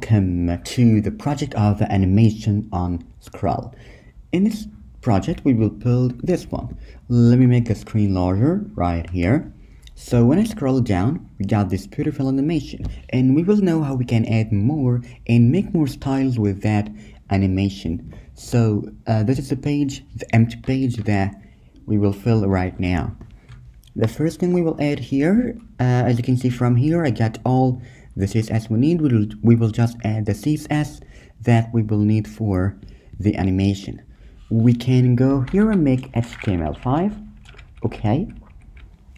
Welcome to the project of animation on scroll. In this project we will build this one. Let me make the screen larger right here. So when I scroll down we got this beautiful animation and we will know how we can add more and make more styles with that animation. So uh, this is the page, the empty page that we will fill right now. The first thing we will add here, uh, as you can see from here, I got all the CSS we need. We will, we will just add the CSS that we will need for the animation. We can go here and make HTML5, okay.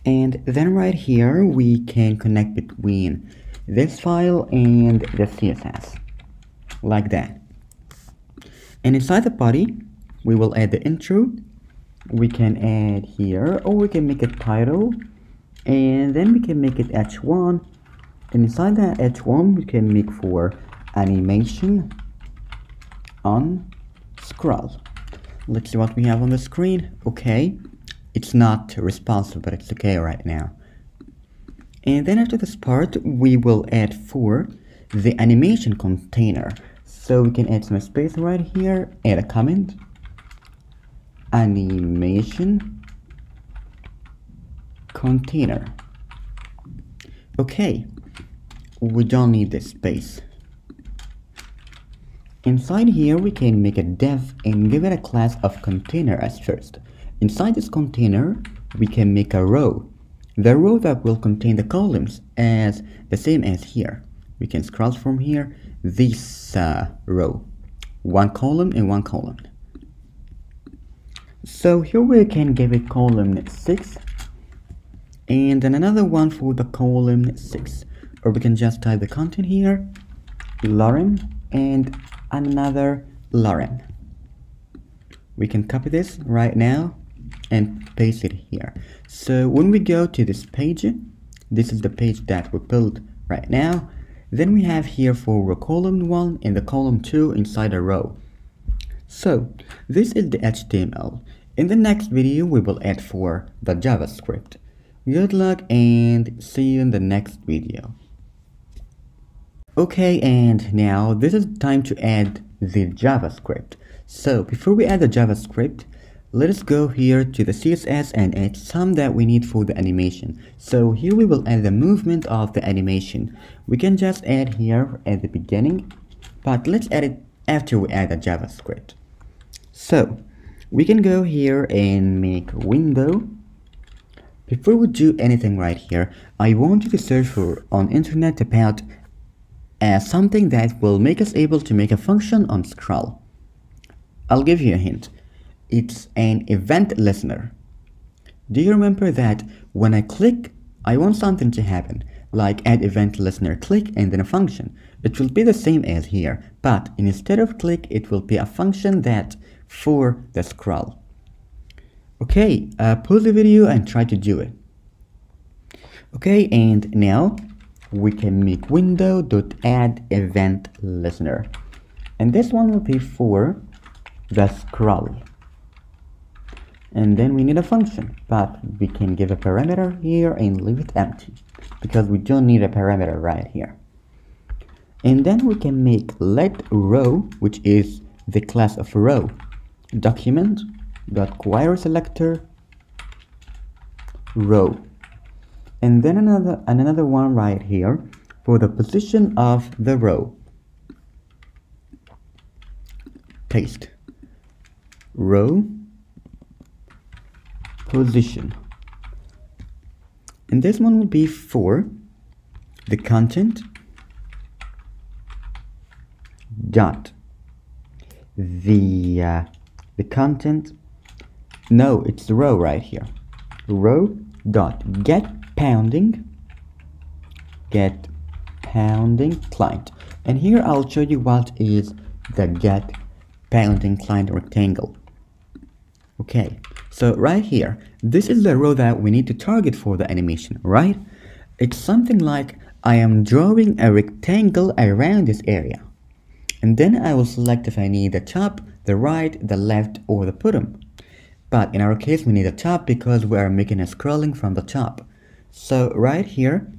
And then right here, we can connect between this file and the CSS, like that. And inside the body, we will add the intro we can add here or we can make a title and then we can make it h1 and inside that h1 we can make for animation on scroll. Let's see what we have on the screen. Okay. It's not responsive but it's okay right now. And then after this part we will add for the animation container. So we can add some space right here add a comment. Animation container. Okay we don't need this space. Inside here we can make a div and give it a class of container as first. Inside this container we can make a row. The row that will contain the columns as the same as here. We can scroll from here this uh, row. One column and one column. So here we can give it column 6 and then another one for the column 6 or we can just type the content here Lorem and another Lorem we can copy this right now and paste it here so when we go to this page this is the page that we built right now then we have here for column 1 and the column 2 inside a row so this is the HTML. In the next video we will add for the JavaScript. Good luck and see you in the next video. Okay and now this is time to add the JavaScript. So before we add the JavaScript, let us go here to the CSS and add some that we need for the animation. So here we will add the movement of the animation. We can just add here at the beginning, but let's add it after we add the JavaScript. So we can go here and make window before we do anything right here I want you to search for on internet about uh, something that will make us able to make a function on scroll I'll give you a hint it's an event listener do you remember that when I click I want something to happen like add event listener click and then a function it will be the same as here but instead of click it will be a function that for the scroll. Okay, uh, pause the video and try to do it. Okay, and now we can make window.add event listener. And this one will be for the scroll. And then we need a function, but we can give a parameter here and leave it empty because we don't need a parameter right here. And then we can make let row, which is the class of row document dot query selector row and then another another one right here for the position of the row. Paste row. Position. And this one will be for the content dot. The uh, the content. No it's the row right here. Row dot get bounding. Get bounding client. And here I'll show you what is the get bounding client rectangle. Okay so right here this is the row that we need to target for the animation right? It's something like I am drawing a rectangle around this area. And then I will select if I need the top the right, the left, or the bottom. But in our case, we need the top because we are making a scrolling from the top. So right here,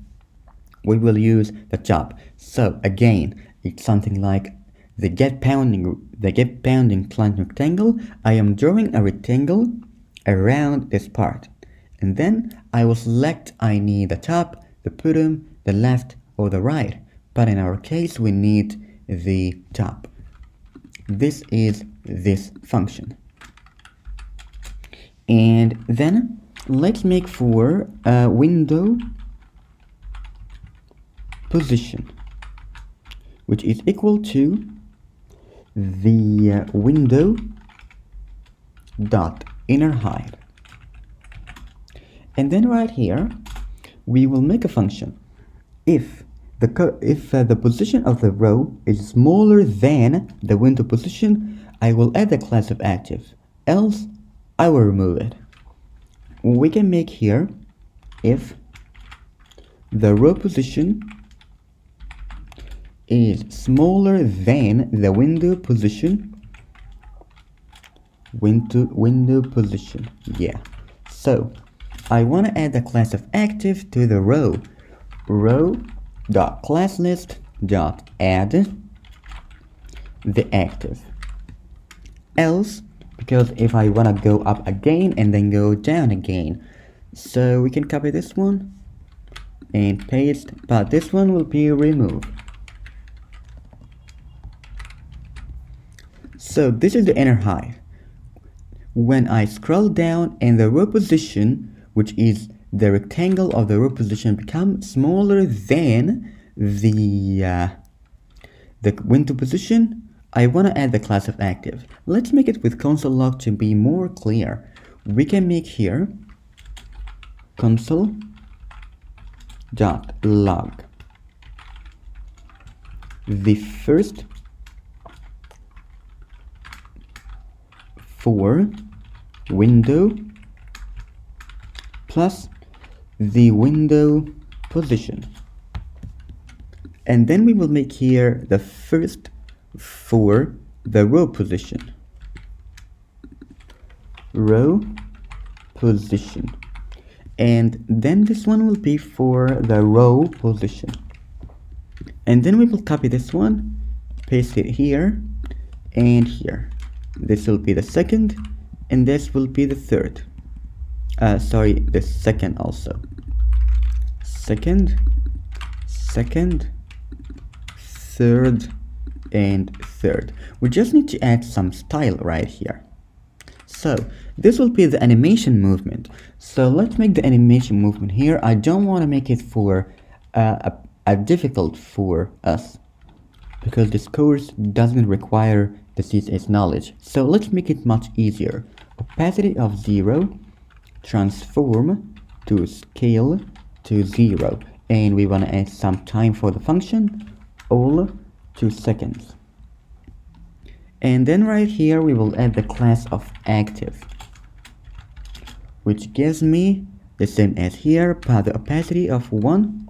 we will use the top. So again, it's something like the get bounding the get bounding client rectangle. I am drawing a rectangle around this part. And then I will select I need the top the bottom the left or the right. But in our case we need the top. This is this function. And then let's make for a window position which is equal to the uh, window dot inner height. And then right here we will make a function. If the if uh, the position of the row is smaller than the window position I will add the class of active else I will remove it we can make here if the row position is smaller than the window position. Window window position yeah. So I want to add the class of active to the row. Row dot class list dot add the active. Else because if I want to go up again and then go down again so we can copy this one and paste but this one will be removed So this is the inner height. When I scroll down and the row position, which is the rectangle of the row position becomes smaller than the uh, the window position, I want to add the class of active. Let's make it with console log to be more clear. We can make here console dot log the first for window plus the window position and then we will make here the first for the row position. Row position. And then this one will be for the row position. And then we will copy this one paste it here and here. This will be the second and this will be the third. Uh, sorry the second also. Second second third and third we just need to add some style right here so this will be the animation movement so let's make the animation movement here I don't want to make it for uh, a, a difficult for us because this course doesn't require the CSS knowledge. So let's make it much easier. Opacity of 0, transform to scale to 0. And we want to add some time for the function, all 2 seconds. And then right here we will add the class of active, which gives me the same as here, but the opacity of 1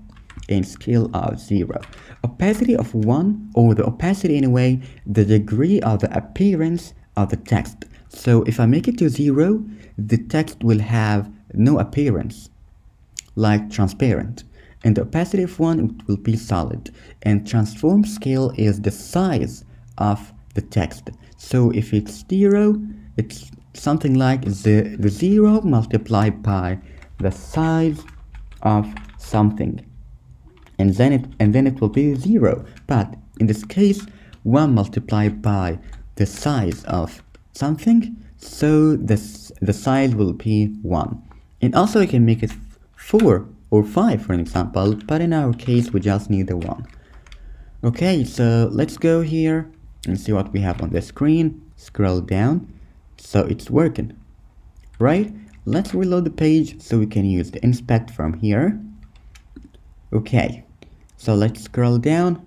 and scale of 0 opacity of 1 or the opacity anyway the degree of the appearance of the text. So if I make it to 0 the text will have no appearance like transparent and the opacity of 1 will be solid. And transform scale is the size of the text. So if it's 0 it's something like the, the 0 multiplied by the size of something. And then it and then it will be zero. But in this case 1 multiplied by the size of something so this the size will be 1 and also you can make it 4 or 5 for an example but in our case we just need the 1 okay so let's go here and see what we have on the screen. Scroll down so it's working right? Let's reload the page so we can use the inspect from here. Okay so let's scroll down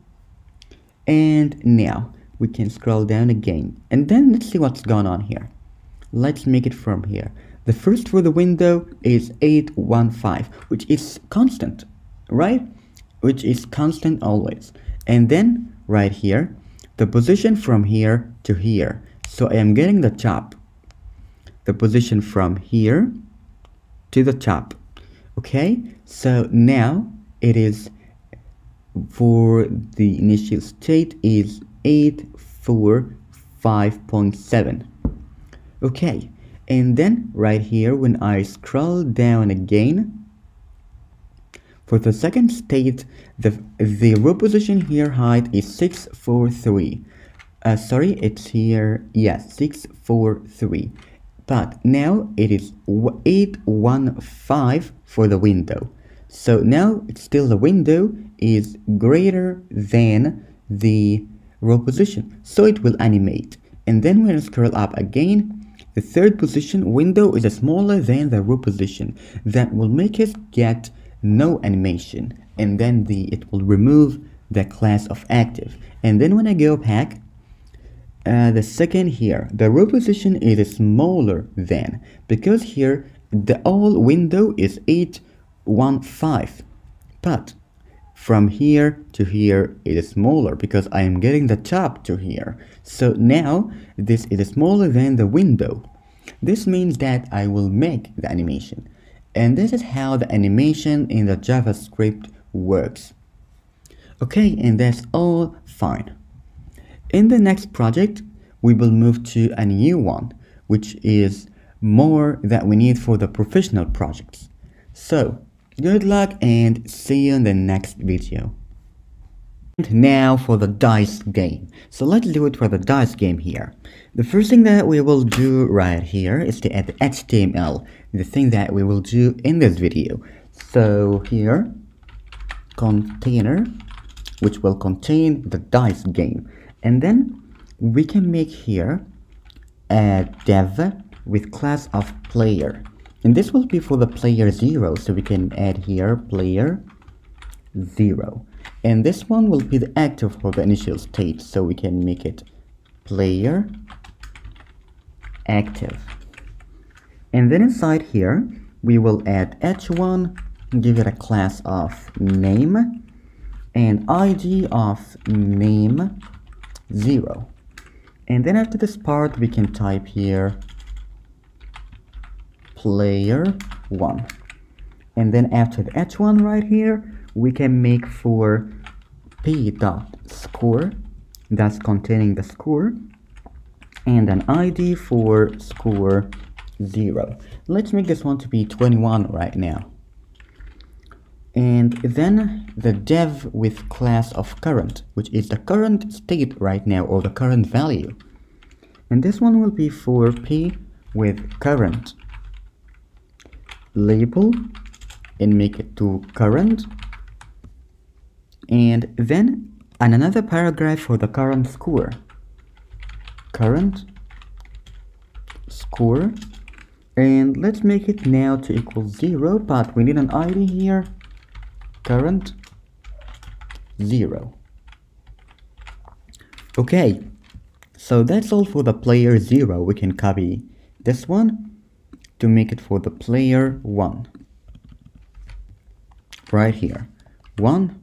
and now we can scroll down again and then let's see what's going on here. Let's make it from here the first for the window is 815 which is constant right? Which is constant always. And then right here the position from here to here. So I am getting the top the position from here to the top okay? So now it is for the initial state is 845.7 okay and then right here when I scroll down again for the second state the the row position here height is 643 uh, sorry it's here yes 643 but now it is 815 for the window. So now it's still the window is greater than the row position. So it will animate. And then when I scroll up again the third position window is smaller than the row position. That will make us get no animation and then the it will remove the class of active. And then when I go back uh, the second here the row position is smaller than because here the all window is 815 but from here to here it is smaller because I am getting the top to here. So now this is smaller than the window. This means that I will make the animation. And this is how the animation in the JavaScript works. Okay and that's all fine. In the next project we will move to a new one which is more that we need for the professional projects. So Good luck and see you in the next video. And now for the dice game. So let's do it for the dice game here. The first thing that we will do right here is to add the HTML, the thing that we will do in this video. So here, container, which will contain the dice game. And then we can make here a dev with class of player and this will be for the player 0 so we can add here player 0 and this one will be the active for the initial state so we can make it player active. And then inside here we will add h1 give it a class of name and id of name 0 and then after this part we can type here player 1 and then after the h1 right here we can make for p dot score. That's containing the score. And an id for score 0 let's make this one to be 21 right now. And then the dev with class of current which is the current state right now or the current value. And this one will be for p with current label and make it to current. And then another paragraph for the current score. Current score. And let's make it now to equal zero but we need an id here. Current zero. Okay so that's all for the player zero. We can copy this one to make it for the player 1 right here. 1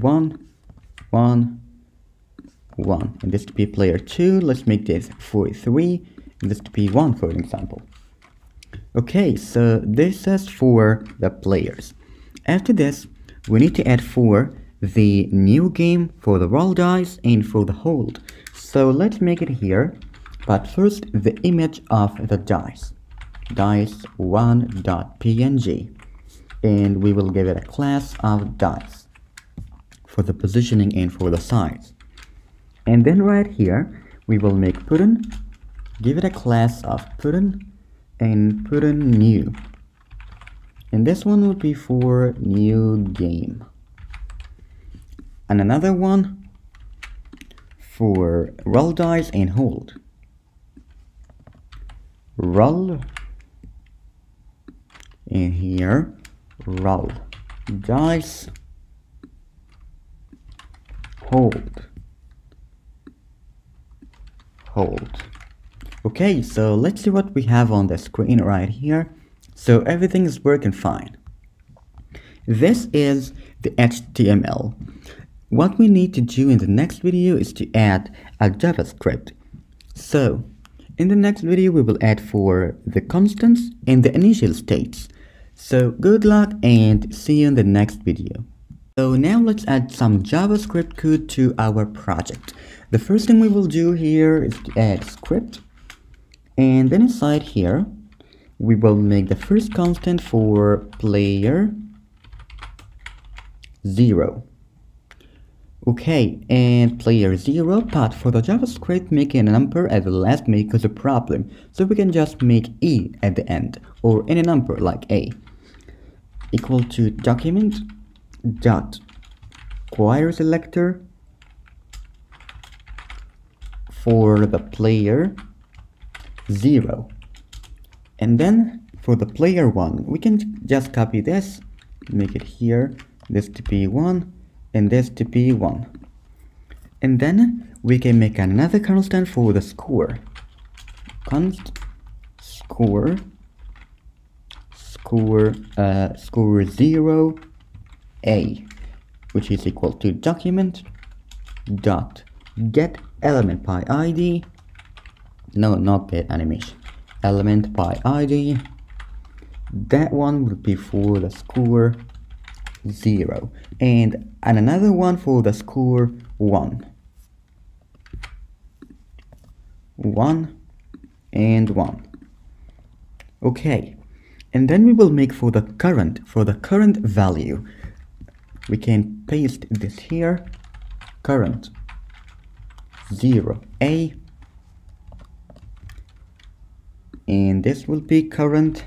1 1 1 and this to be player 2 let's make this for 3 and this to be 1 for example. Okay so this is for the players. After this we need to add for the new game for the roll dice and for the hold. So let's make it here. But first the image of the dice dice1.png and we will give it a class of dice for the positioning and for the size. And then right here we will make button give it a class of button and button new. And this one will be for new game. And another one for roll dice and hold. Roll in here. Roll. Dice. Hold. Hold. Okay so let's see what we have on the screen right here. So everything is working fine. This is the HTML what we need to do in the next video is to add a JavaScript. So in the next video we will add for the constants and the initial states so good luck and see you in the next video. So now let's add some JavaScript code to our project. The first thing we will do here is to add script and then inside here we will make the first constant for player 0 okay and player 0 but for the javascript making a number at the last may cause a problem so we can just make e at the end or any number like a equal to document dot query selector for the player 0 and then for the player 1 we can just copy this make it here this to be 1 and this to be 1 and then we can make another constant for the score. Const score score uh, score 0 a which is equal to document dot get element by id no not get animation. Element by id that one will be for the score 0 and, and another one for the score 1 1 and 1 okay and then we will make for the current for the current value. We can paste this here. Current 0 a. And this will be current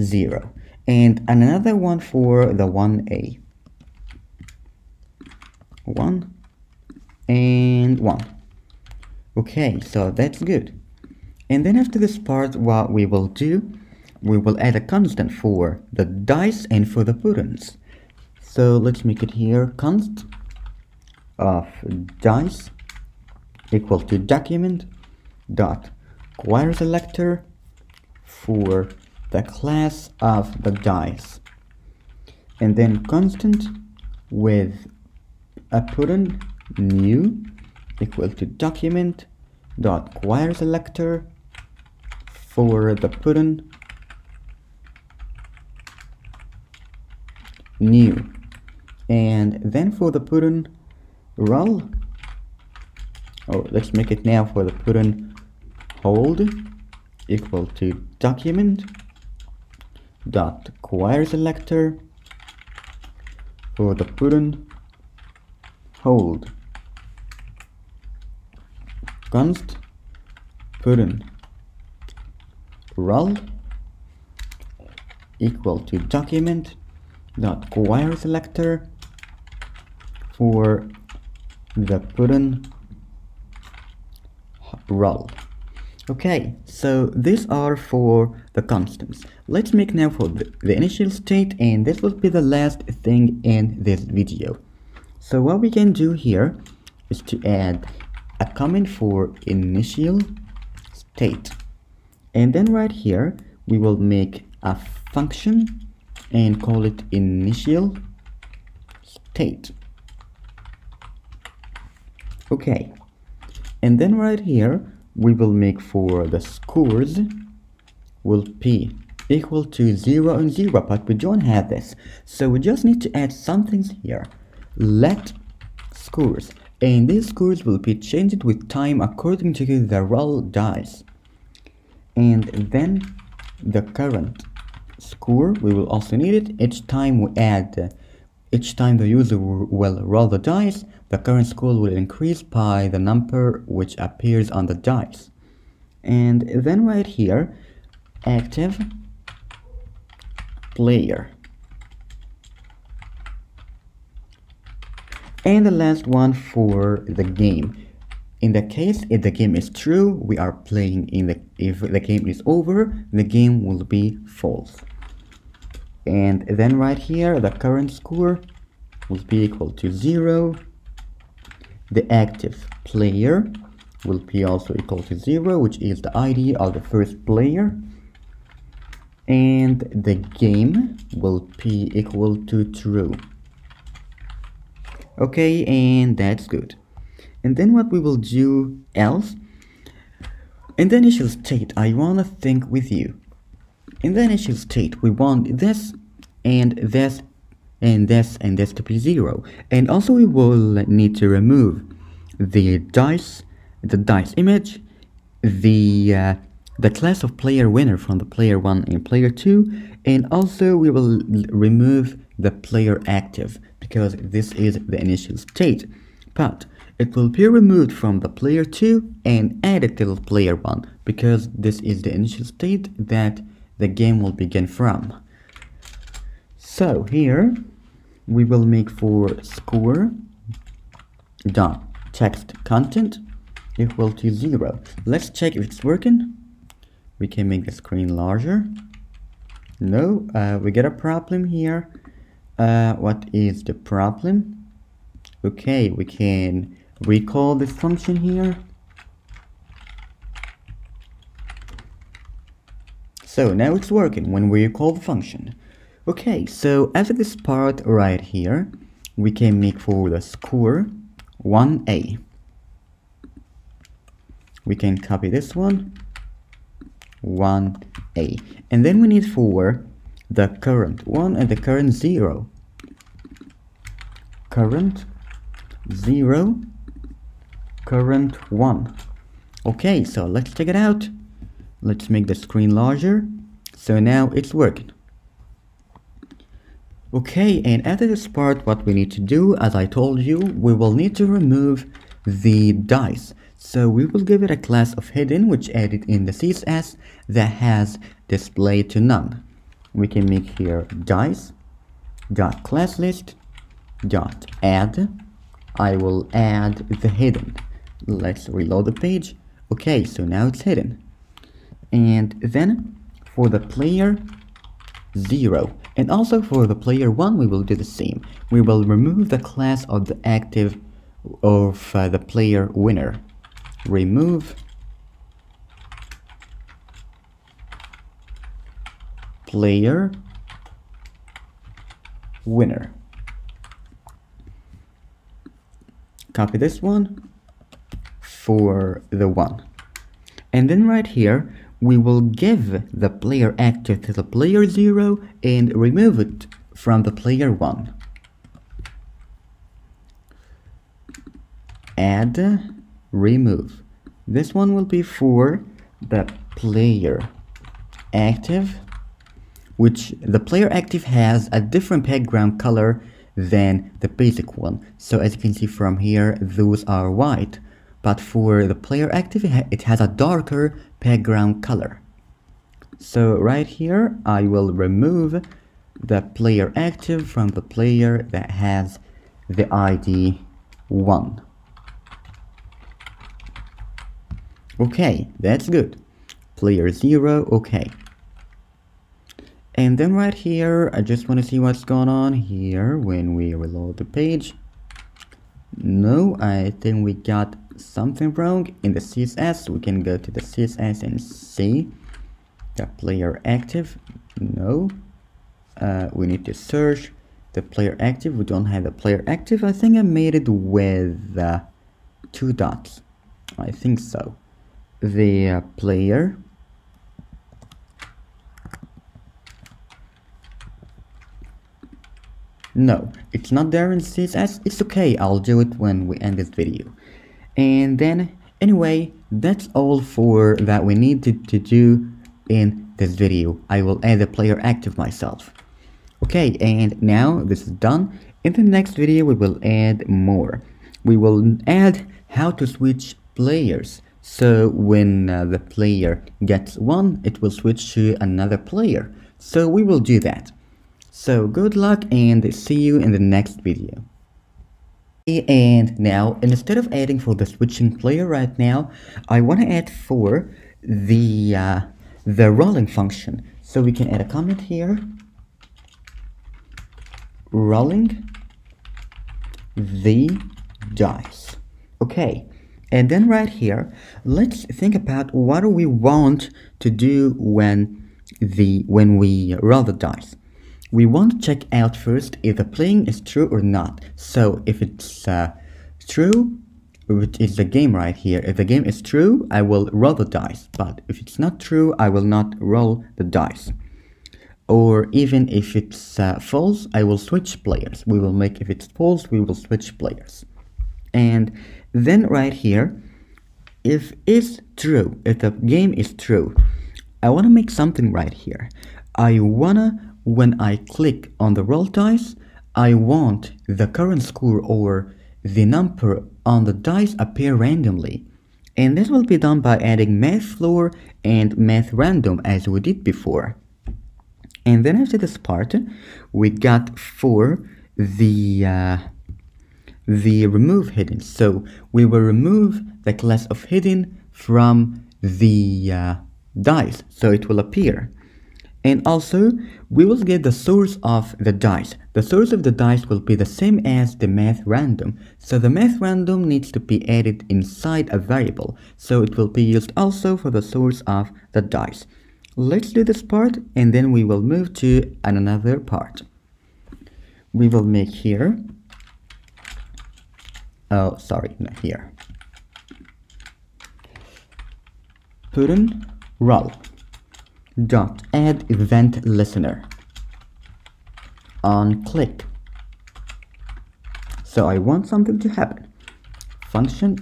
0 and another one for the 1a 1 and 1 okay so that's good. And then after this part what we will do we will add a constant for the dice and for the buttons so let's make it here const of dice equal to document dot query selector for the class of the dice. And then constant with a button new equal to document dot query selector for the button new. And then for the button rel or oh, let's make it now for the button hold equal to document dot query selector for the button hold. Const button rel equal to document dot query selector for the button rel Okay, so these are for the constants. Let's make now for the, the, initial state and this will be the last thing in this video. So what we can do here is to add a comment for initial state. And then right here, we will make a function and call it initial state. Okay, and then right here, we will make for the scores will be equal to 0 and 0 but we don't have this. So we just need to add some things here. Let scores. And these scores will be changed with time according to the roll dice and then the current score we will also need it each time we add each time the user will roll the dice, the current score will increase by the number which appears on the dice. And then right here, active player. And the last one for the game. In the case if the game is true, we are playing in the if the game is over, the game will be false and then right here the current score will be equal to 0 the active player will be also equal to 0 which is the ID of the first player. And the game will be equal to true. Okay and that's good. And then what we will do else? In the initial state I want to think with you in the initial state, we want this and this and this and this to be 0 and also we will need to remove the dice the dice image the uh, the class of player winner from the player 1 and player 2 and also we will remove the player active because this is the initial state. But it will be removed from the player 2 and added to the player 1 because this is the initial state that the game will begin from. So here we will make for score dot text content equal to zero. Let's check if it's working. We can make the screen larger. No uh, we get a problem here. Uh, what is the problem? Okay we can recall this function here so now it's working when we call the function. Okay so after this part right here we can make for the score 1a we can copy this one 1a and then we need for the current one and the current zero. Current zero current one. Okay so let's check it out let's make the screen larger so now it's working okay and after this part what we need to do as I told you we will need to remove the dice so we will give it a class of hidden which added in the CSS that has display to none. We can make here dice dot class list dot add. I will add the hidden. Let's reload the page. Okay, so now it's hidden. And then for the player 0 and also for the player 1 we will do the same. We will remove the class of the active of uh, the player winner remove player winner. Copy this one for the one. And then right here, we will give the player active to the player 0 and remove it from the player 1. Add remove. This one will be for the player active, which the player active has a different background color than the basic one. So as you can see from here, those are white. But for the player active, it has a darker background color. So right here, I will remove the player active from the player that has the ID 1. Okay, that's good. Player 0, okay. And then right here, I just want to see what's going on here when we reload the page. No, I think we got something wrong in the CSS. We can go to the CSS and see the player active. No, uh, we need to search the player active. We don't have the player active. I think I made it with uh, two dots. I think so the player No, it's not there in CSS. It's okay, I'll do it when we end this video. And then, anyway, that's all for that we need to, to do in this video. I will add the player active myself. Okay, and now this is done. In the next video, we will add more. We will add how to switch players. So when uh, the player gets one, it will switch to another player. So we will do that. So good luck and see you in the next video. And now, instead of adding for the switching player right now, I want to add for the, uh, the rolling function. So we can add a comment here. Rolling the dice. Okay, and then right here, let's think about what do we want to do when the when we roll the dice. We want to check out first if the playing is true or not. So if it's uh, true, which is the game right here, if the game is true, I will roll the dice. But if it's not true, I will not roll the dice. or even if it's uh, false I will switch players we will make if it's false we will switch players and then right here if it's true if the game is true I want to make something right here I wanna when I click on the roll dice I want the current score or the number on the dice appear randomly. And this will be done by adding math floor and math random as we did before. And then after this part we got for the uh, the remove hidden. So we will remove the class of hidden from the uh, dice. So it will appear and also we will get the source of the dice. The source of the dice will be the same as the math random. So the math random needs to be added inside a variable. So it will be used also for the source of the dice. Let's do this part and then we will move to another part. We will make here oh sorry not here. Button roll dot add event listener on click. So I want something to happen. Function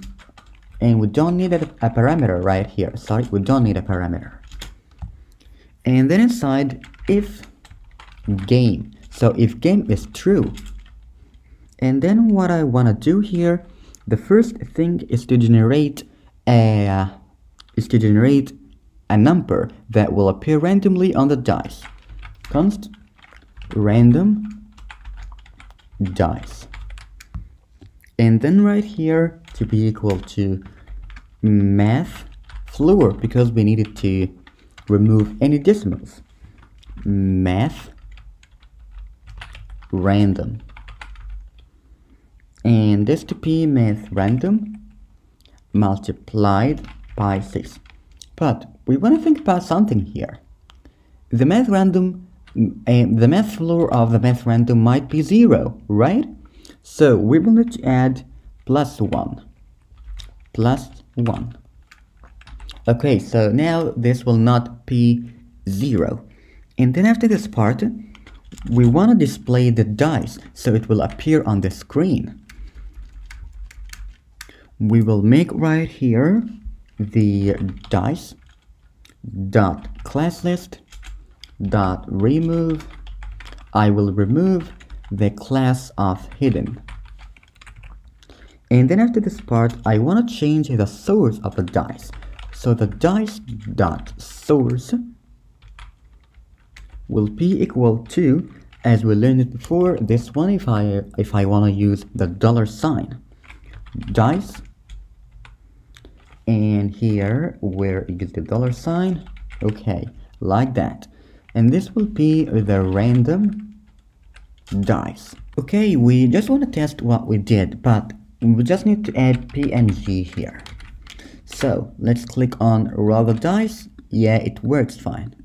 and we don't need a, a parameter right here. Sorry we don't need a parameter. And then inside if game. So if game is true and then what I want to do here the first thing is to generate a is to generate a number that will appear randomly on the dice const random dice and then right here to be equal to math floor because we needed to remove any decimals. Math random. And this to be math random multiplied by 6. But we want to think about something here. The math random, uh, the math floor of the math random might be 0, right? So we will need to add plus 1. Plus 1. Okay, so now this will not be 0. And then after this part, we want to display the dice so it will appear on the screen. We will make right here the dice dot class list dot remove. I will remove the class of hidden. And then after this part I want to change the source of the dice. So the dice dot source will be equal to, as we learned it before, this one if I if I want to use the dollar sign. Dice and here where is the dollar sign okay like that and this will be the random dice okay we just want to test what we did but we just need to add png here so let's click on the dice. Yeah, it works fine.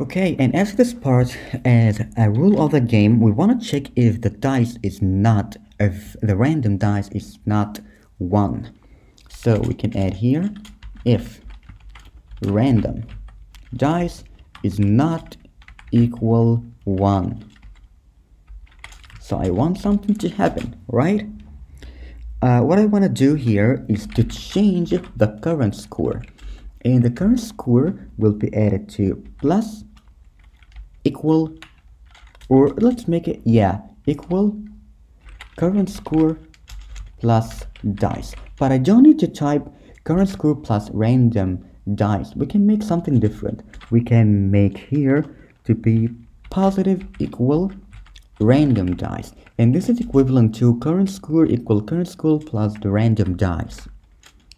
Okay, and as this part, as a rule of the game, we want to check if the dice is not, if the random dice is not 1. So we can add here, if random dice is not equal 1. So I want something to happen, right? Uh, what I want to do here is to change the current score and the current score will be added to plus equal or let's make it yeah equal current score plus dice but I don't need to type current score plus random dice we can make something different. We can make here to be positive equal random dice. And this is equivalent to current score equal current score plus the random dice.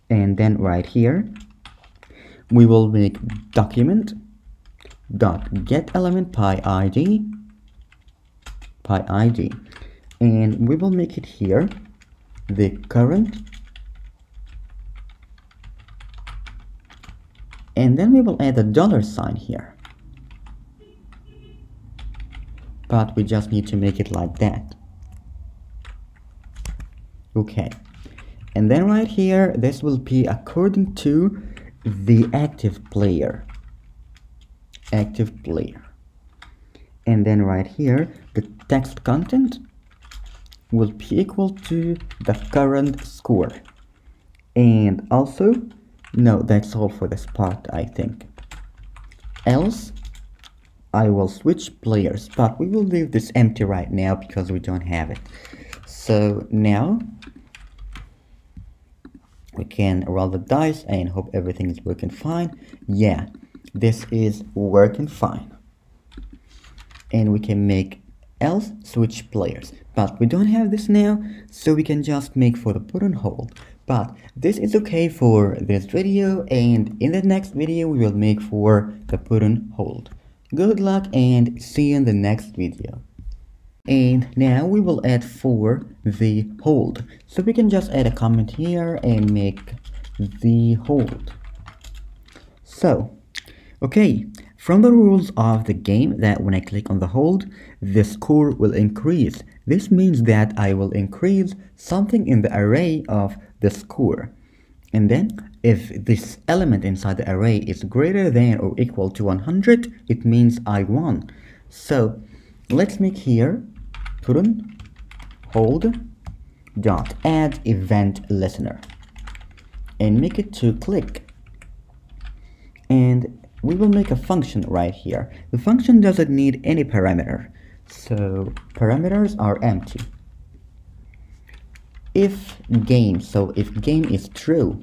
And then right here we will make document dot get element pi id pi id. And we will make it here the current and then we will add a dollar sign here. But we just need to make it like that. Okay. And then right here this will be according to the active player. Active player. And then right here the text content will be equal to the current score. And also no that's all for this part I think. Else I will switch players but we will leave this empty right now because we don't have it. So now we can roll the dice and hope everything is working fine. Yeah this is working fine. And we can make else switch players but we don't have this now so we can just make for the put on hold but this is okay for this video and in the next video we will make for the put on hold. Good luck and see you in the next video. And now we will add for the hold. So we can just add a comment here and make the hold. So okay from the rules of the game that when I click on the hold, the score will increase. This means that I will increase something in the array of the score. And then if this element inside the array is greater than or equal to 100, it means I won. So let's make here put on hold dot add event listener and make it to click and we will make a function right here. The function doesn't need any parameter, so parameters are empty. If game, so if game is true,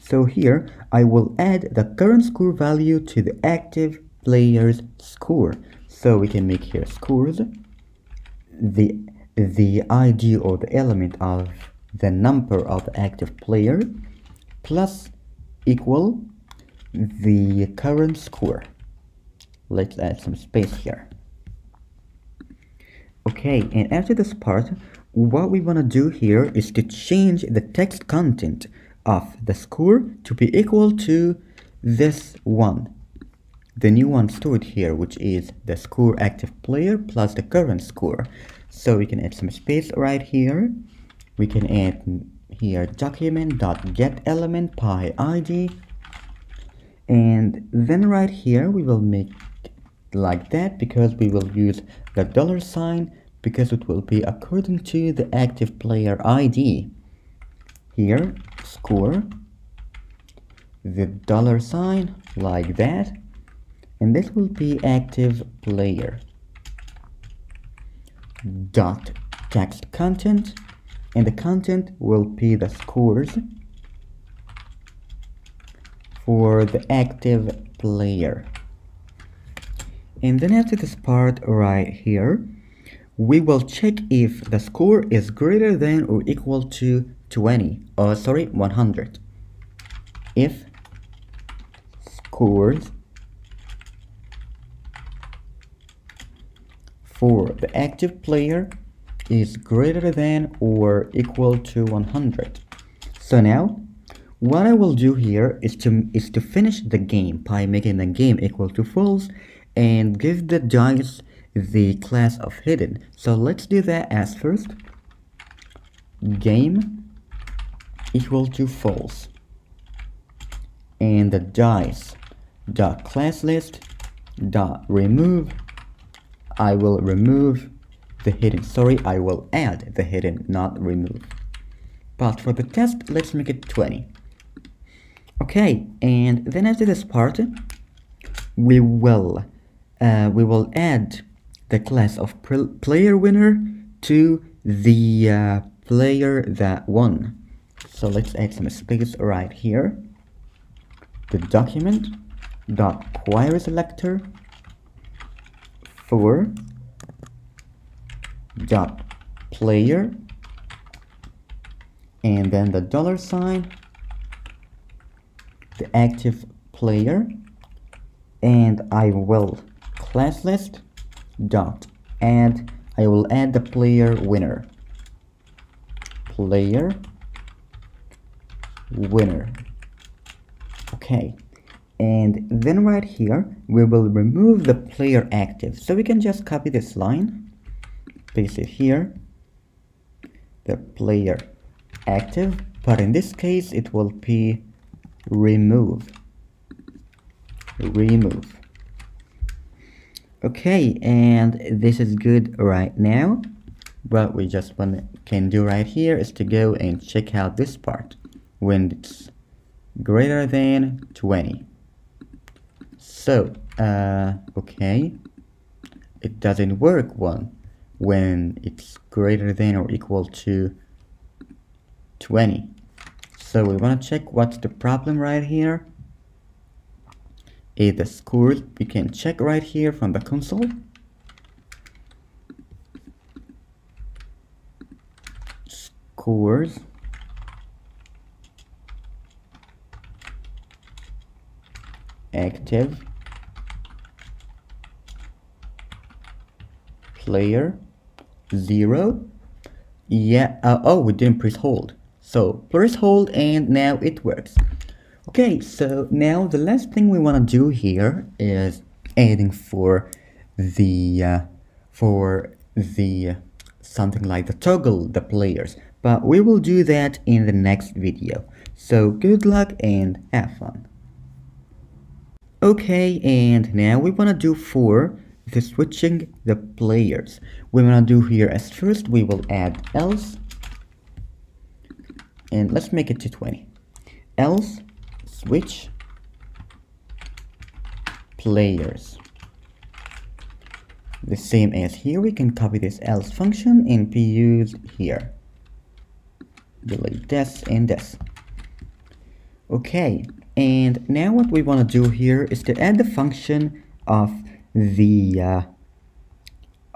so here I will add the current score value to the active player's score. So we can make here scores, the, the ID or the element of the number of active player plus equal the current score. Let's add some space here. Okay, and after this part, what we want to do here is to change the text content of the score to be equal to this one. The new one stored here, which is the score active player plus the current score. So we can add some space right here. We can add here document.get element by id and then right here we will make like that because we will use the dollar sign because it will be according to the active player ID here score the dollar sign like that and this will be active player. Dot text content and the content will be the scores for the active player. And then after this part right here we will check if the score is greater than or equal to 20 or sorry 100 if scores for the active player is greater than or equal to 100 so now what I will do here is to is to finish the game by making the game equal to false and give the dice the class of hidden. So let's do that as first. Game equal to false. And the dice dot class list dot remove. I will remove the hidden. Sorry, I will add the hidden, not remove. But for the test, let's make it 20. Okay, and then after this part, we will uh, we will add the class of player winner to the uh, player that won. So let's add some space right here. The document dot query selector for dot player and then the dollar sign the active player and I will class list dot add I will add the player winner. Player winner. Okay. And then right here we will remove the player active. So we can just copy this line paste it here. The player active but in this case it will be remove remove okay and this is good right now. What we just can do right here is to go and check out this part. When it's greater than 20 so uh, okay. It doesn't work one when it's greater than or equal to 20 so we want to check what's the problem right here is the scores we can check right here from the console. Scores. Active. Player. Zero. Yeah uh, oh we didn't press hold. So press hold and now it works okay so now the last thing we want to do here is adding for the uh, for the uh, something like the toggle the players but we will do that in the next video. So good luck and have fun. Okay and now we want to do for the switching the players. We want to do here as first we will add else and let's make it to 20 else switch players. The same as here we can copy this else function and be used here. Delete this and this. Okay and now what we want to do here is to add the function of the uh,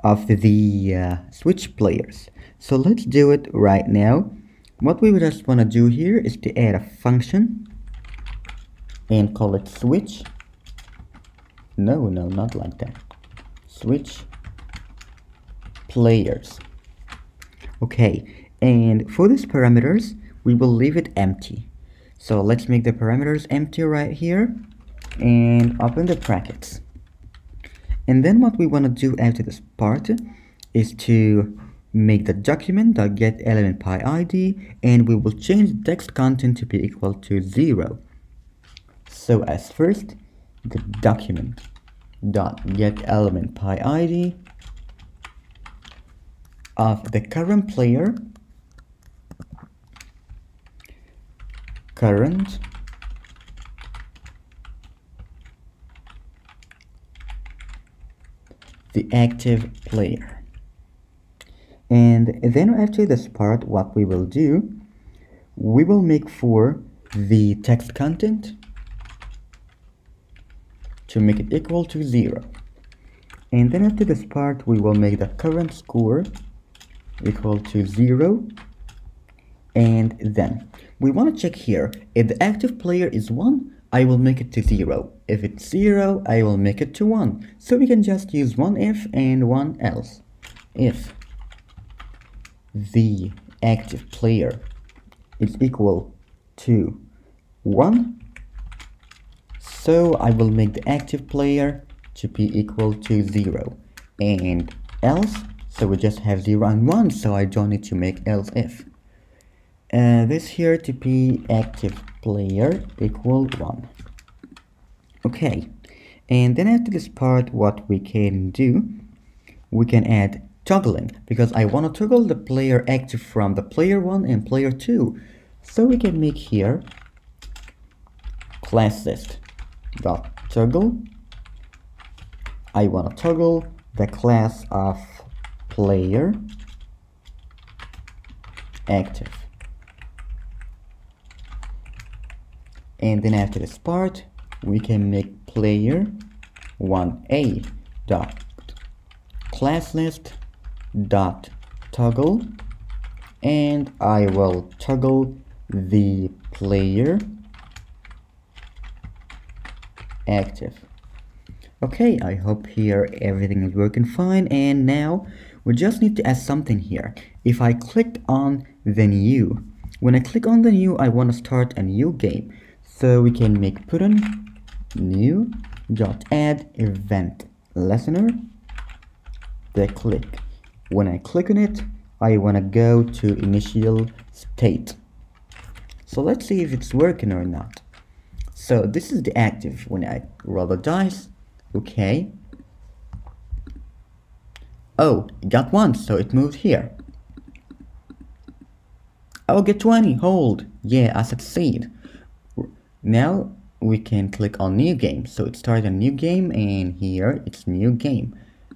of the uh, switch players. So let's do it right now. What we just want to do here is to add a function and call it switch no no not like that switch players okay and for these parameters we will leave it empty so let's make the parameters empty right here and open the brackets. And then what we want to do after this part is to make the document get element by id and we will change the text content to be equal to zero. So as first the document dot get element by id of the current player current the active player. And then after this part what we will do we will make for the text content to make it equal to zero. And then after this part we will make the current score equal to zero. And then we want to check here. If the active player is 1 I will make it to 0 if it's 0 I will make it to 1 so we can just use one if and one else. If the active player is equal to 1 so I will make the active player to be equal to 0 and else? So we just have 0 and 1 so I don't need to make else if. Uh, this here to be active player equal 1 okay. And then after this part what we can do we can add toggling because I want to toggle the player active from the player 1 and player 2 so we can make here class list dot toggle. I want to toggle the class of player active. And then after this part we can make player 1a dot class list dot toggle. And I will toggle the player active. Okay I hope here everything is working fine and now we just need to add something here. If I click on the new when I click on the new I want to start a new game. So we can make put on new dot add event listener the click. When I click on it I want to go to initial state. So let's see if it's working or not so this is the active. When I roll the dice okay. Oh got one so it moved here. Oh get 20 hold. Yeah I succeed. Now we can click on new game. So it starts a new game and here it's new game.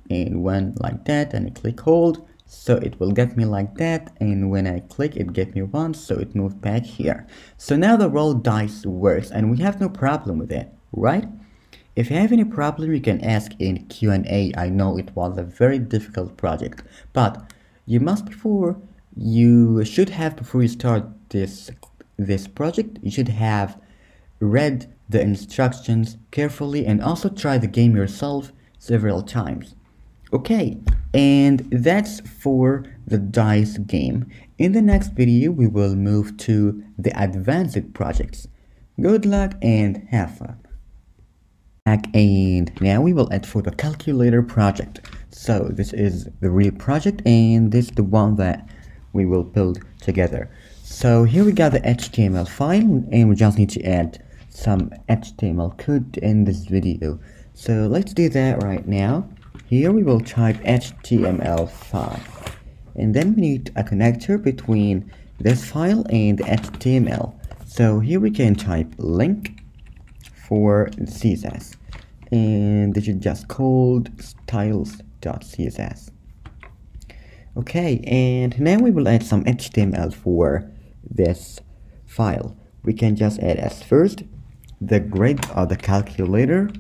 And when like that and I click hold so it will get me like that and when I click it get me one so it moved back here. So now the roll dice works and we have no problem with it right? If you have any problem you can ask in Q&A I know it was a very difficult project but you must before you should have before you start this this project you should have read the instructions carefully and also try the game yourself several times Okay, and that's for the DICE game. In the next video, we will move to the advanced projects. Good luck and have fun. And now we will add for the calculator project. So this is the real project and this is the one that we will build together. So here we got the HTML file and we just need to add some HTML code in this video. So let's do that right now. Here we will type HTML5 and then we need a connector between this file and HTML. So here we can type link for CSS and this is just called styles.css. Okay, and now we will add some HTML for this file. We can just add as first the grid of the calculator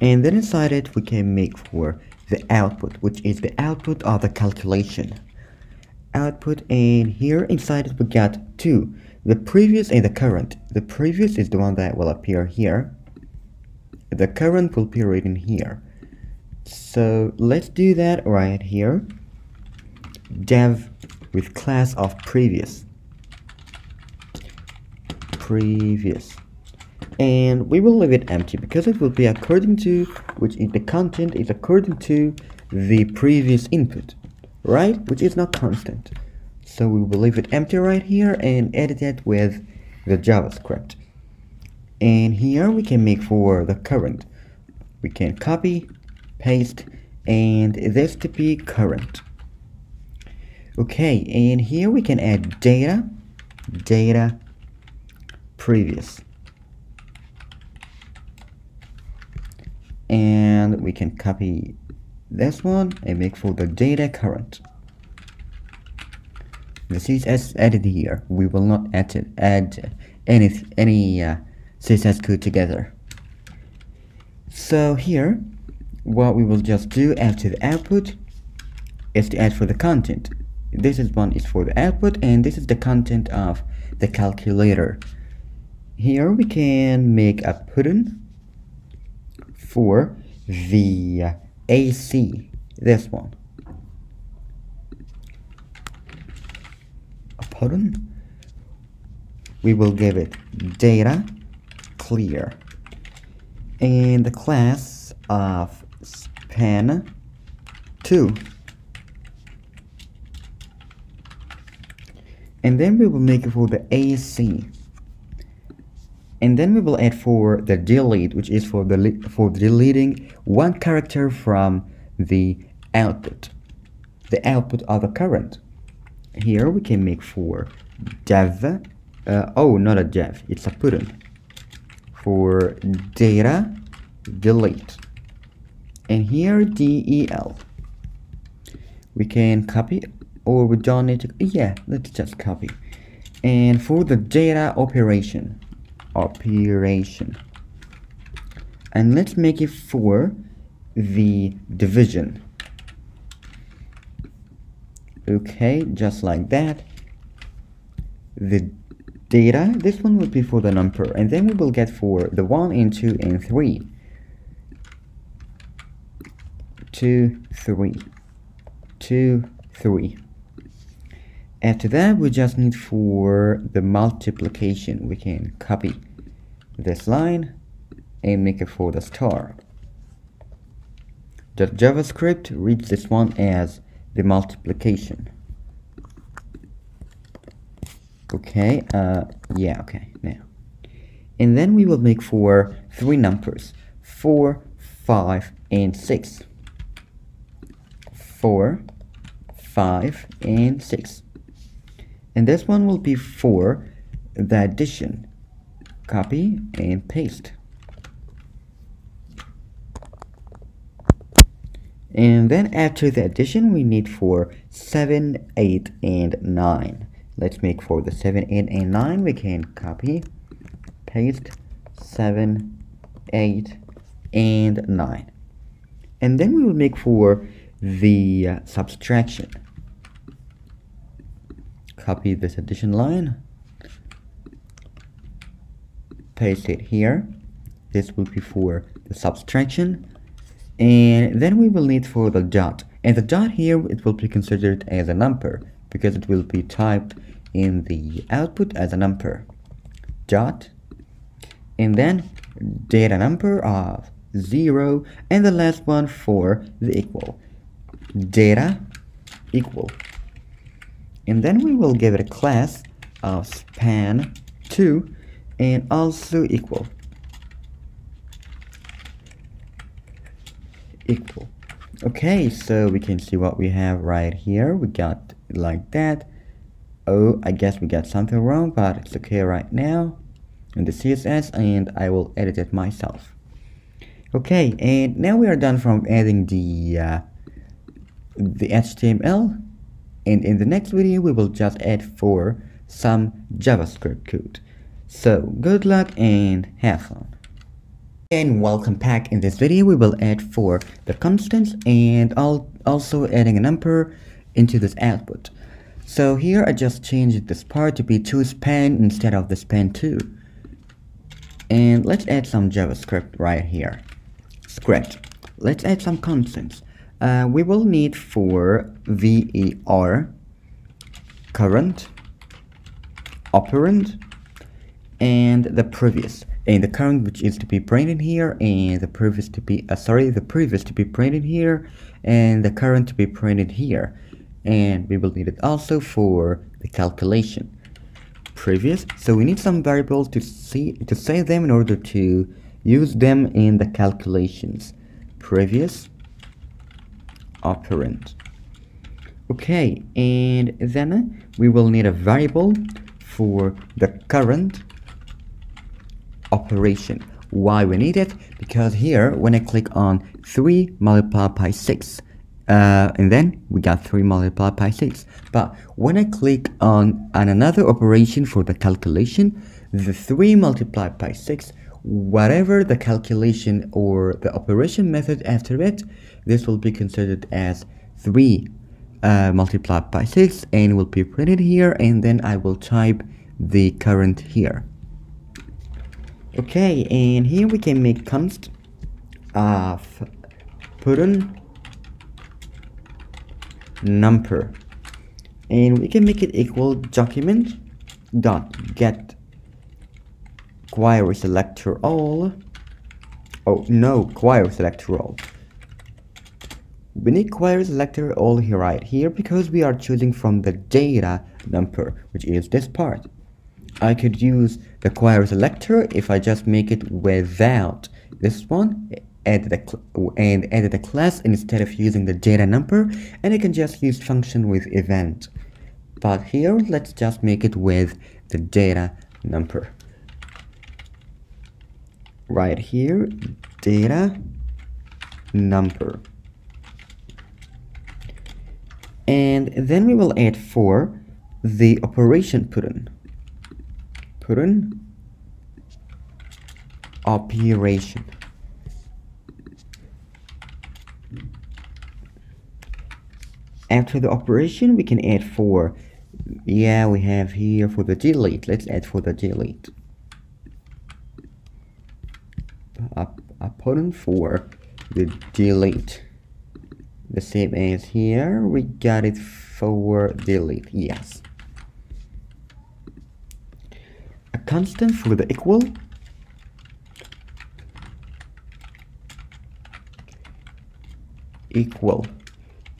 and then inside it we can make for the output which is the output of the calculation. Output and here inside it we got two the previous and the current. The previous is the one that will appear here. The current will appear right in here. So let's do that right here. Div with class of previous. Previous and we will leave it empty because it will be according to which is the content is according to the previous input right? Which is not constant. So we will leave it empty right here and edit it with the javascript. And here we can make for the current. We can copy paste and this to be current. Okay and here we can add data data previous and we can copy this one and make for the data current. The css added here. We will not add it, add any any uh, css code together. So here what we will just do after the output is to add for the content. This is one is for the output and this is the content of the calculator. Here we can make a button for the AC, this one. Pardon? We will give it data clear and the class of span 2 and then we will make it for the AC and then we will add for the delete which is for the for deleting one character from the output. The output of the current. Here we can make for div uh, oh not a div it's a button. For data delete. And here del we can copy or we don't need to yeah let's just copy. And for the data operation operation. And let's make it for the division. Okay just like that. The data this one would be for the number and then we will get for the 1 and 2 and 3 2 3 2 3 after that we just need for the multiplication. We can copy this line and make it for the star. The JavaScript reads this one as the multiplication. Okay, uh, yeah, okay, now. and then we will make for three numbers 4 5 and 6 4 5 and 6 and this one will be for the addition copy and paste. And then after the addition we need for 7 8 and 9 let's make for the 7 8 and 9 we can copy paste 7 8 and 9 and then we will make for the uh, subtraction. Copy this addition line paste it here. This will be for the subtraction. And then we will need for the dot. And the dot here it will be considered as a number because it will be typed in the output as a number. Dot. And then data number of 0 and the last one for the equal. Data equal. And then we will give it a class of span 2 and also equal. Equal. Okay so we can see what we have right here. We got like that. Oh I guess we got something wrong but it's okay right now. In the CSS and I will edit it myself. Okay and now we are done from adding the uh, the HTML and in the next video we will just add for some JavaScript code so good luck and have fun. And welcome back. In this video we will add for the constants and I'll also adding a number into this output. So here I just changed this part to be 2 span instead of the span 2. And let's add some JavaScript right here. Script. Let's add some constants. Uh, we will need for var current operand and the previous and the current which is to be printed here and the previous to be uh, sorry the previous to be printed here and the current to be printed here. And we will need it also for the calculation. Previous so we need some variables to see to say them in order to use them in the calculations. Previous operand. Okay and then we will need a variable for the current operation. Why we need it? Because here, when I click on 3 multiplied by 6, uh, and then we got 3 multiplied by 6. But when I click on, on another operation for the calculation, the 3 multiplied by 6, whatever the calculation or the operation method after it, this will be considered as 3 uh, multiplied by 6 and will be printed here and then I will type the current here okay and here we can make const of button number. And we can make it equal document dot get query selector all. Oh no query selector all. We need query selector all here right here because we are choosing from the data number which is this part. I could use the query selector. If I just make it without this one add the and add the class instead of using the data number and I can just use function with event. But here let's just make it with the data number. Right here data number. And then we will add for the operation button button operation. After the operation we can add for yeah we have here for the delete. Let's add for the delete. Up opponent for the delete. The same as here. We got it for delete. Yes constant for the equal? Equal.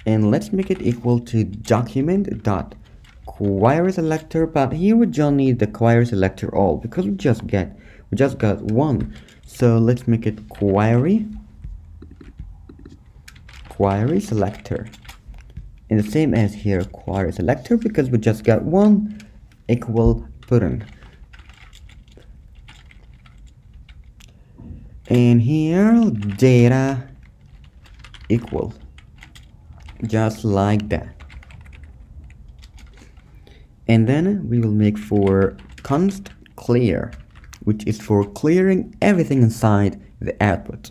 And let's make it equal to document dot query selector but here we don't need the query selector all because we just get we just got one. So let's make it query query selector. And the same as here query selector because we just got one equal button and here data equal just like that. And then we will make for const clear which is for clearing everything inside the output.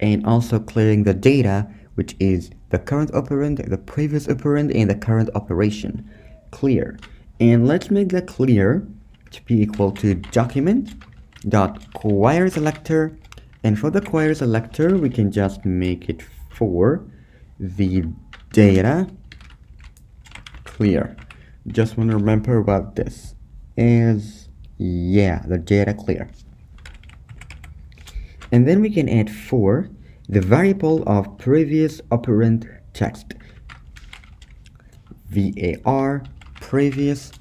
And also clearing the data which is the current operand, the previous operand, and the current operation. Clear. And let's make that clear to be equal to document dot query selector and for the query selector we can just make it for the data clear. Just want to remember about this is. Yeah the data clear. And then we can add for the variable of previous operand text. Var previous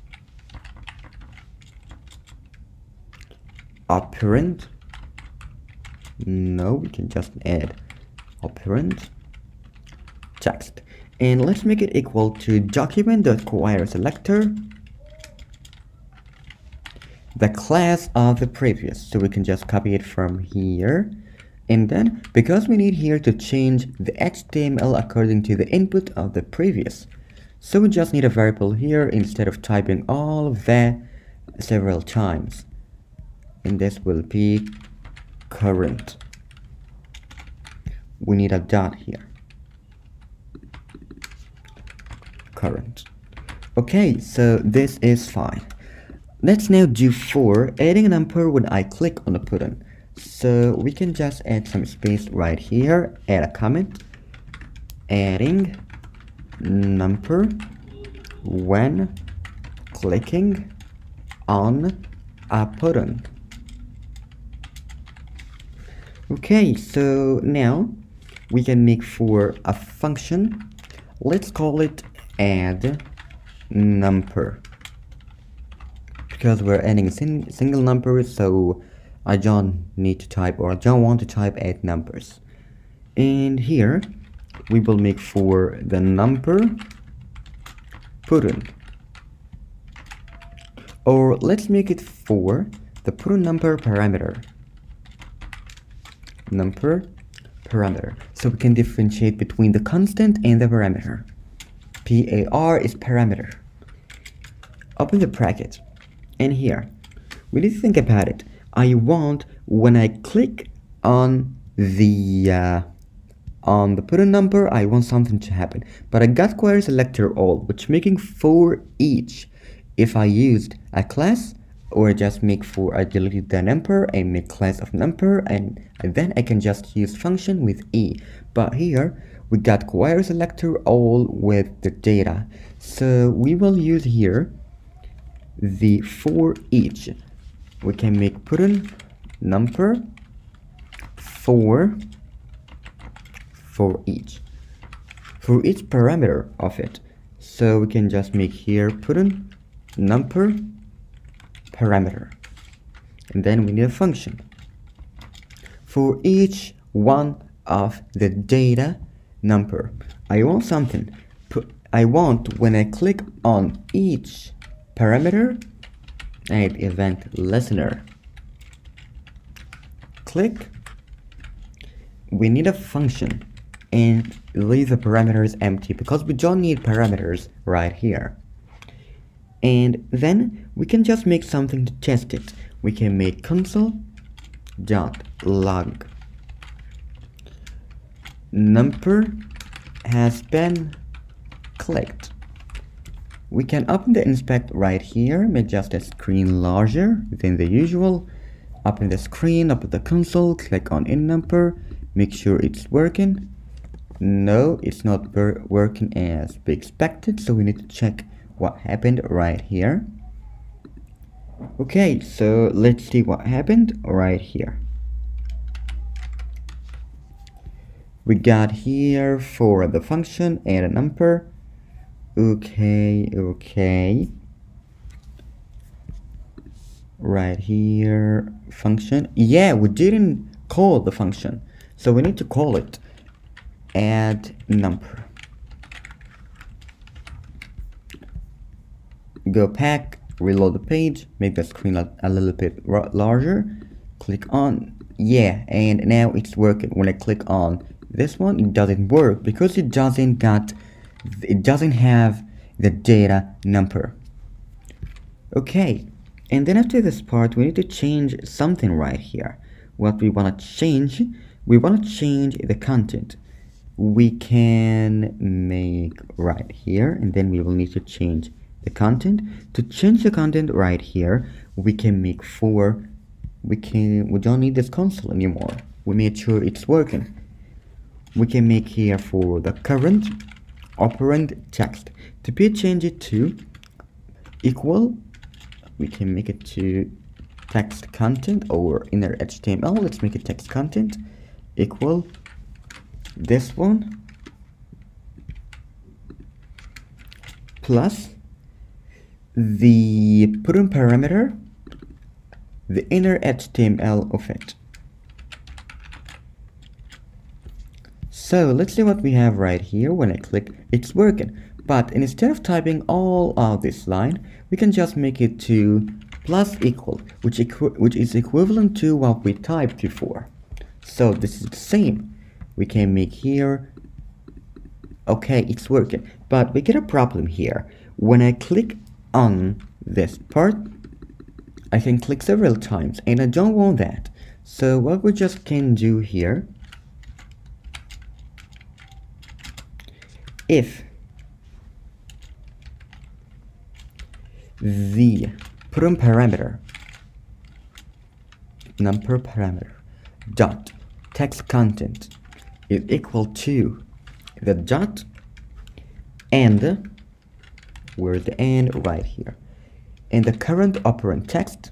operand no we can just add operand text. And let's make it equal to document.query selector the class of the previous. So we can just copy it from here. And then because we need here to change the HTML according to the input of the previous so we just need a variable here instead of typing all of that several times. And this will be current. We need a dot here. Current. Okay so this is fine. Let's now do for adding a number when I click on the button. So we can just add some space right here add a comment. Adding number when clicking on a button okay so now we can make for a function. Let's call it add number. Because we're adding a sing single number so I don't need to type or I don't want to type add numbers. And here we will make for the number button or let's make it for the button number parameter number parameter. So we can differentiate between the constant and the parameter. Par is parameter. Open the bracket. And here. We need to think about it? I want when I click on the uh, on the button number I want something to happen. But I got query selector all which making for each. If I used a class or just make for I delete the number and make class of number and, and then I can just use function with e. But here we got query selector all with the data. So we will use here the for each. We can make put in number for for each for each parameter of it. So we can just make here put in number parameter. And then we need a function. For each one of the data number I want something. I want when I click on each parameter add event listener click. We need a function. And leave the parameters empty because we don't need parameters right here and then we can just make something to test it. We can make console dot log. Number has been clicked. We can open the inspect right here. Make just a screen larger than the usual. Open the screen open the console click on in number. Make sure it's working. No it's not working as we expected so we need to check what happened right here. Okay so let's see what happened right here. We got here for the function add a number. Okay okay. Right here function. Yeah we didn't call the function so we need to call it add number go back reload the page make the screen a, little bit larger. Click on yeah and now it's working. When I click on this one it doesn't work because it doesn't got it doesn't have the data number. Okay and then after this part we need to change something right here. What we want to change we want to change the content. We can make right here and then we will need to change the content. To change the content right here we can make four we can we don't need this console anymore. We made sure it's working. We can make here for the current operand text. To be change it to equal we can make it to text content or inner HTML let's make it text content equal this one plus the button parameter the inner HTML of it. So let's see what we have right here. When I click it's working. But instead of typing all of this line we can just make it to plus equal which, which is equivalent to what we typed before. So this is the same. We can make here okay it's working. But we get a problem here. When I click on this part. I can click several times and I don't want that. So what we just can do here if the button parameter number parameter dot text content is equal to the dot and where's the and right here. And the current operand text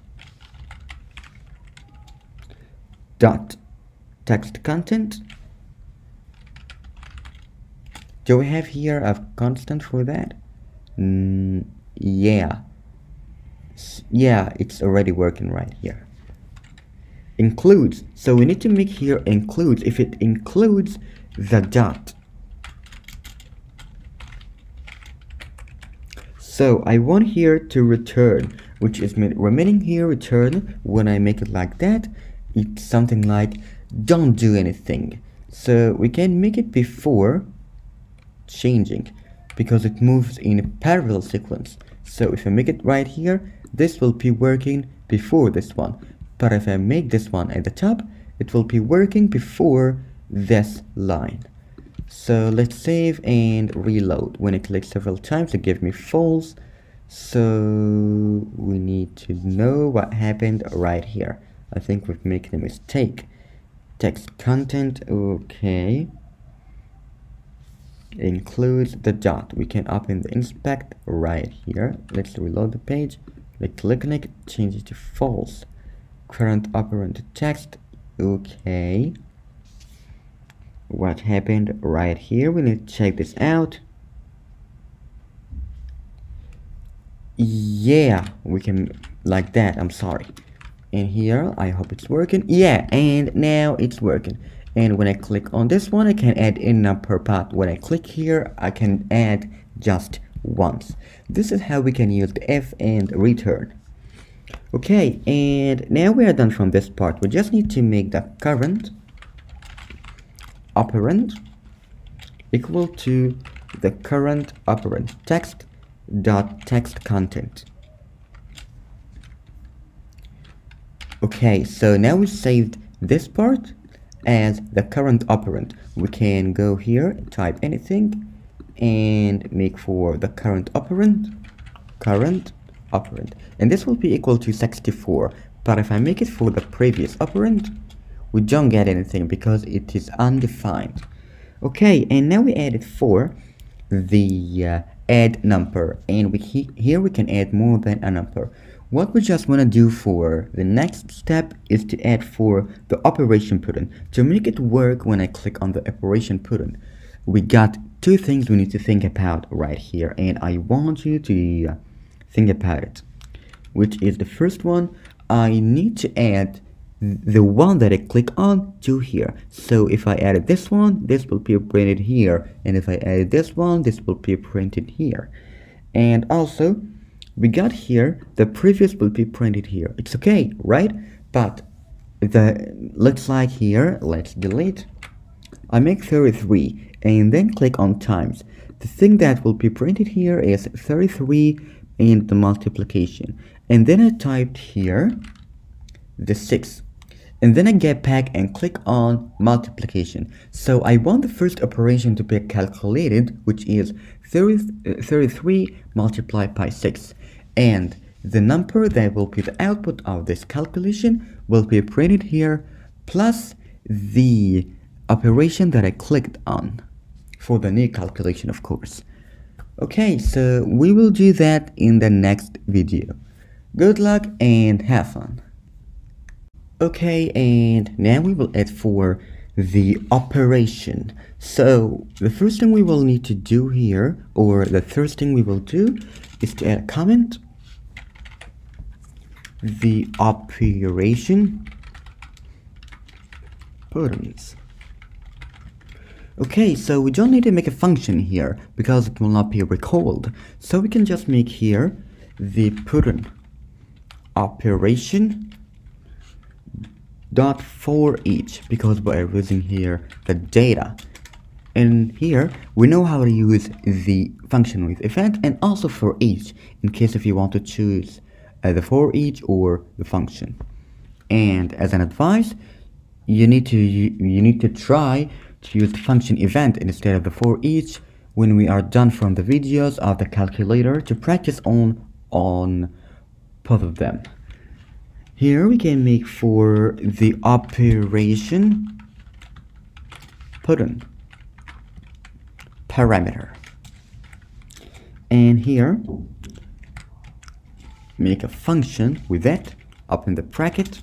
dot text content do we have here a constant for that? Mm, yeah. Yeah it's already working right here. Includes so we need to make here includes. If it includes the dot so I want here to return which is remaining here return. When I make it like that it's something like don't do anything. So we can make it before changing because it moves in a parallel sequence. So if I make it right here this will be working before this one. But if I make this one at the top it will be working before this line so let's save and reload. When I click several times it gave me false. So we need to know what happened right here. I think we've made a mistake. Text content okay. Includes the dot. We can open the inspect right here. Let's reload the page. Like click on it change it to false. Current operand text okay what happened right here. We need to check this out. Yeah we can like that. I'm sorry. And here i hope it's working. Yeah and now it's working. And when i click on this one i can add in number path when i click here i can add just once. This is how we can use the f and return. Okay and now we are done from this part. We just need to make the current operand equal to the current operand. Text dot text content. Okay so now we saved this part as the current operand. We can go here type anything and make for the current operand current operand. And this will be equal to 64 but if I make it for the previous operand we don't get anything because it is undefined. Okay and now we added for the uh, add number and we he here we can add more than a number. What we just want to do for the next step is to add for the operation button to make it work when I click on the operation button we got two things we need to think about right here and I want you to uh, think about it which is the first one. I need to add the one that I click on to here. So if I added this one, this will be printed here. And if I added this one, this will be printed here. And also, we got here, the previous will be printed here. It's okay, right? But the looks like here, let's delete. I make 33 and then click on times. The thing that will be printed here is 33 and the multiplication. And then I typed here the 6 and then I get back and click on multiplication. So I want the first operation to be calculated, which is 30, uh, 33 multiplied by 6. And the number that will be the output of this calculation will be printed here, plus the operation that I clicked on for the new calculation, of course. Okay, so we will do that in the next video. Good luck and have fun. Okay, and now we will add for the operation. So the first thing we will need to do here, or the first thing we will do, is to add a comment. The operation buttons. Okay, so we don't need to make a function here because it will not be recalled. So we can just make here the button operation dot for each because we're using here the data. And here we know how to use the function with event and also for each in case if you want to choose uh, the for each or the function. And as an advice you need to you, you need to try to use the function event instead of the for each when we are done from the videos of the calculator to practice on on both of them here we can make for the operation. Button parameter. And here make a function with that, open the bracket,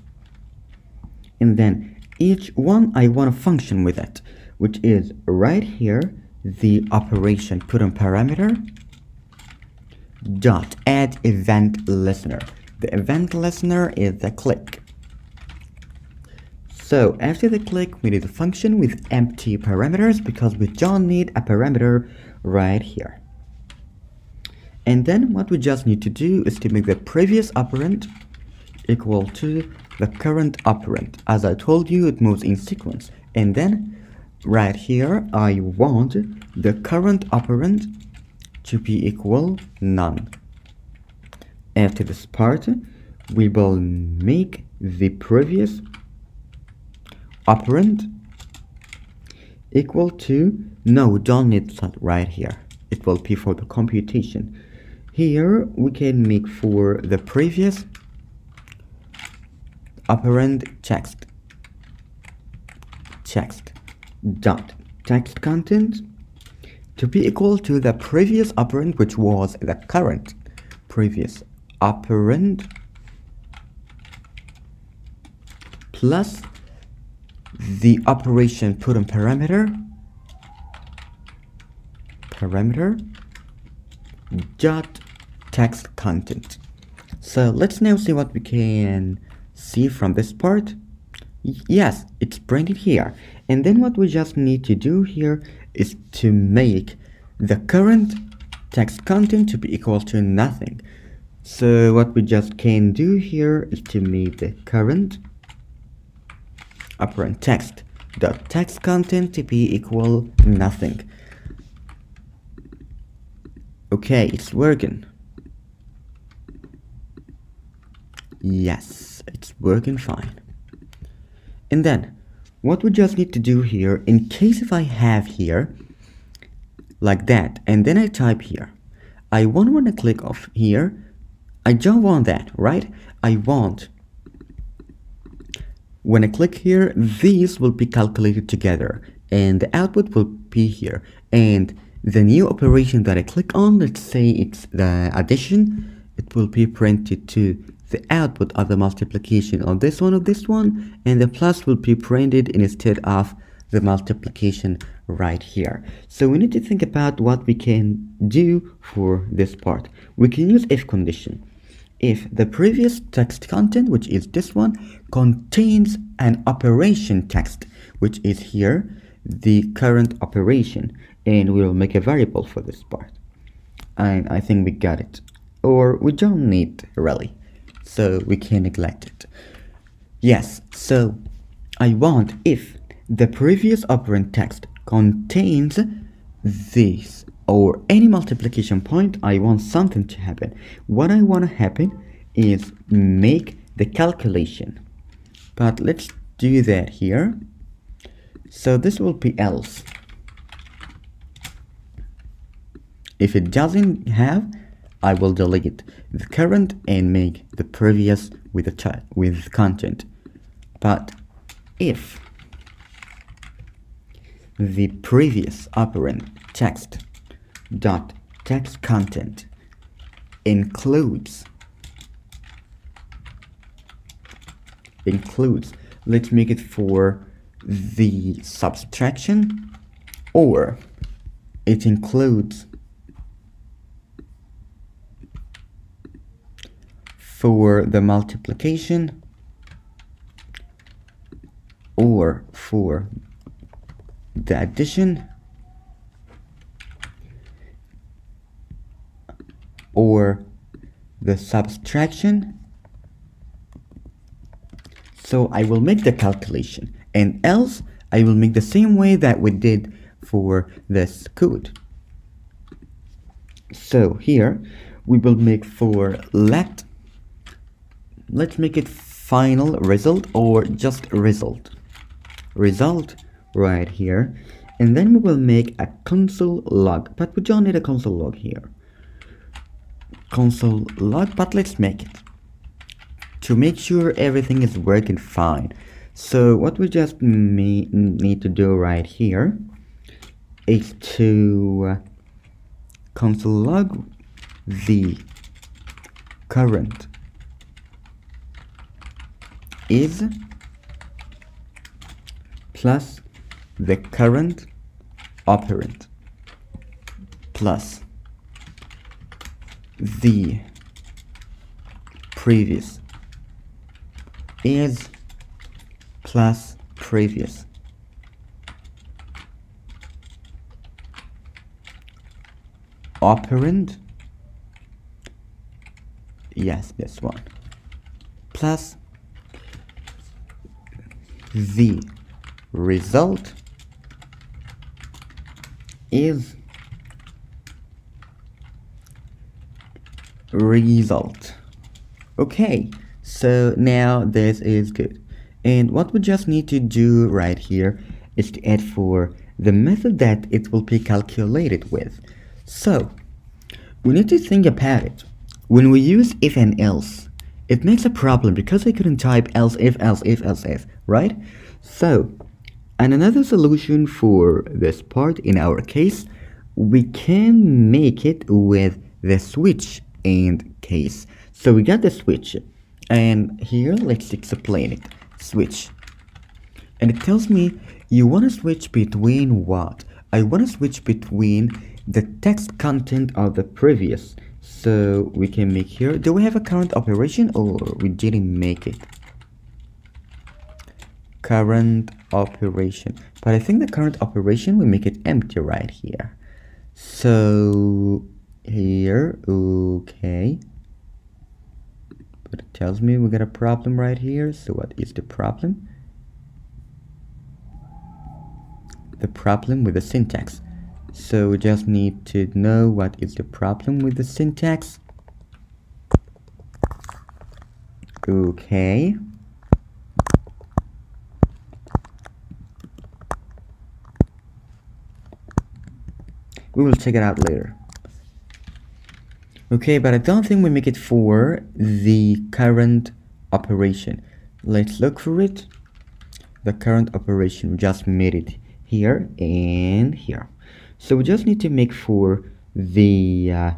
and then each one I want a function with it, which is right here the operation button parameter dot add event listener the event listener is the click. So after the click, we need a function with empty parameters because we don't need a parameter right here. And then what we just need to do is to make the previous operand equal to the current operand. As I told you, it moves in sequence. And then right here, I want the current operand to be equal none. After this part, we will make the previous operand equal to, no, don't need that right here. It will be for the computation. Here we can make for the previous operand text text dot text content to be equal to the previous operand which was the current previous operand plus the operation button parameter parameter dot text content. So let's now see what we can see from this part. Yes it's printed here. And then what we just need to do here is to make the current text content to be equal to nothing so what we just can do here is to make the current operand text dot text content to be equal nothing. Okay, it's working. Yes, it's working fine. And then, what we just need to do here, in case if I have here, like that, and then I type here, I won't want to click off here, I don't want that, right? I want, when I click here, these will be calculated together and the output will be here. And the new operation that I click on, let's say it's the addition, it will be printed to the output of the multiplication on this one of this one and the plus will be printed instead of the multiplication right here. So we need to think about what we can do for this part. We can use if condition if the previous text content, which is this one, contains an operation text, which is here, the current operation, and we will make a variable for this part. And I think we got it. Or we don't need really, so we can neglect it. Yes, so I want if the previous operand text contains this or any multiplication point, I want something to happen. What I want to happen is make the calculation. But let's do that here. So this will be else. If it doesn't have, I will delete the current and make the previous with the with content. But if the previous operand text dot text content includes includes. Let's make it for the subtraction or it includes for the multiplication or for the addition or the subtraction. So I will make the calculation. And else I will make the same way that we did for this code. So here we will make for let let's make it final result or just result. Result right here. And then we will make a console log. But we don't need a console log here console log but let's make it. To make sure everything is working fine. So what we just need to do right here is to uh, console log the current is plus the current operand plus the previous is plus previous. Operand? Yes this one. Plus the result is result. Okay so now this is good. And what we just need to do right here is to add for the method that it will be calculated with. So we need to think about it. When we use if and else it makes a problem because I couldn't type else if else if else if right? So and another solution for this part in our case we can make it with the switch and case. So we got the switch and here let's explain it. Switch. And it tells me you want to switch between what? I want to switch between the text content of the previous. So we can make here do we have a current operation or we didn't make it? Current operation. But I think the current operation we make it empty right here. So here okay. But it tells me we got a problem right here so what is the problem? The problem with the syntax. So we just need to know what is the problem with the syntax. Okay. We will check it out later okay but I don't think we make it for the current operation. Let's look for it. The current operation we just made it here and here. So we just need to make for the uh,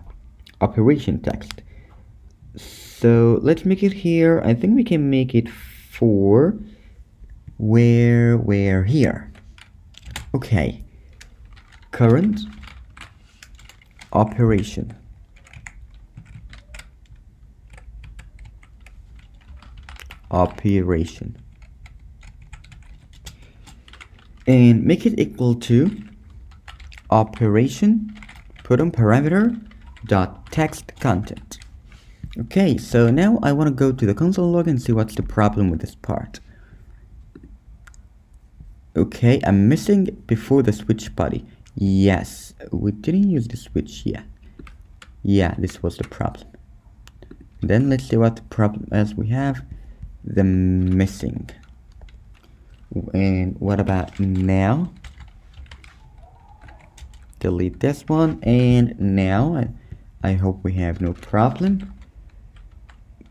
operation text. So let's make it here. I think we can make it for where where here. Okay. Current operation operation. And make it equal to operation button parameter dot text content. Okay so now I want to go to the console log and see what's the problem with this part. Okay I'm missing before the switch body. Yes we didn't use the switch yet. Yeah this was the problem. Then let's see what problem else we have the missing. And what about now? Delete this one. And now I, I hope we have no problem.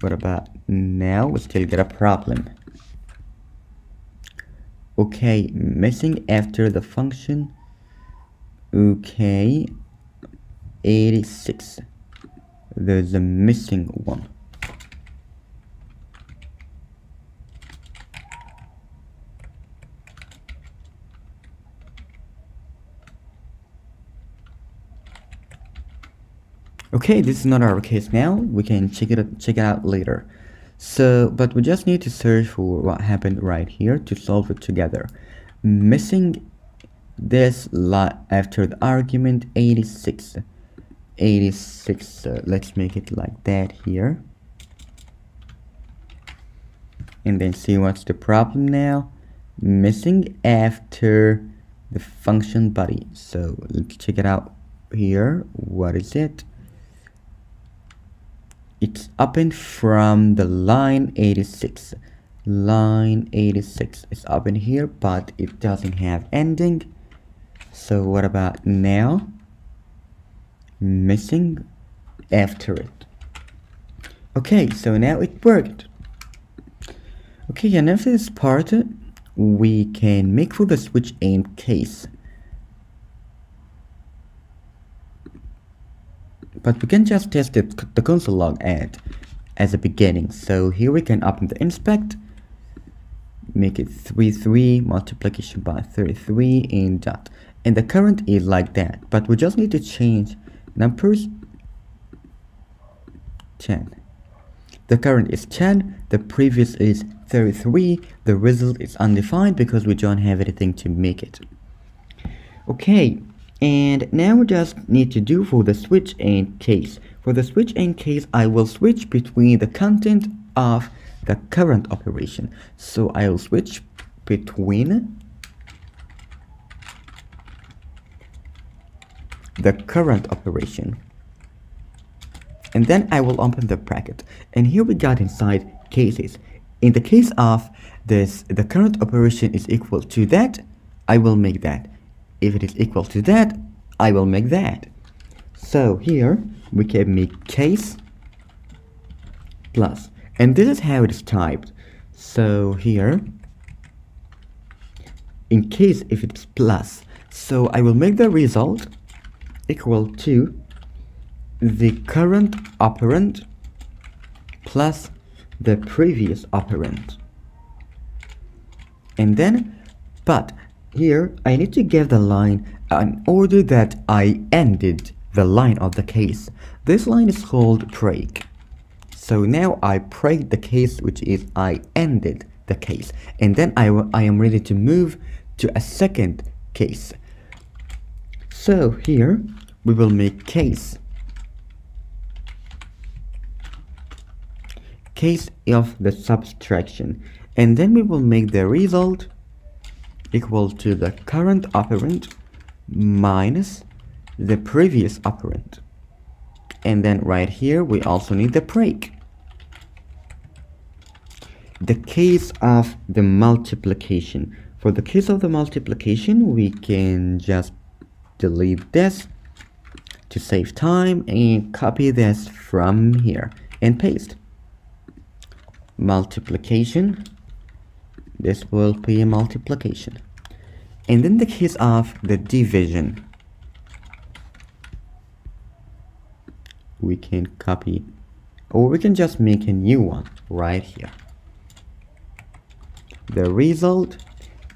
What about now? We still get a problem. Okay missing after the function. Okay 86 there's a missing one okay this is not our case now. We can check it check it out later. So but we just need to search for what happened right here to solve it together. Missing this lot after the argument 86 86 uh, let's make it like that here. And then see what's the problem now. Missing after the function body. So let's check it out here. What is it it's opened from the line 86 line 86 is up in here but it doesn't have ending. So what about now? Missing after it. Okay so now it worked. Okay and after this part we can make for the switch aim case but we can just test it, the console log add as a beginning. So here we can open the inspect, make it 3, 3, multiplication by 33 in dot. And the current is like that, but we just need to change numbers 10. The current is 10, the previous is 33, the result is undefined because we don't have anything to make it. Okay, and now we just need to do for the switch aim case. For the switch aim case, I will switch between the content of the current operation. So I will switch between the current operation. And then I will open the bracket. And here we got inside cases. In the case of this, the current operation is equal to that, I will make that if it is equal to that I will make that. So here we can make case plus. And this is how it is typed. So here in case if it's plus so I will make the result equal to the current operand plus the previous operand. And then but here, I need to give the line an order that I ended the line of the case. This line is called break. So now I break the case which is I ended the case and then I, I am ready to move to a second case. So here we will make case case of the subtraction and then we will make the result equal to the current operand minus the previous operand. And then right here, we also need the break. The case of the multiplication. For the case of the multiplication, we can just delete this to save time and copy this from here and paste. Multiplication this will be a multiplication. And in the case of the division we can copy or we can just make a new one right here. The result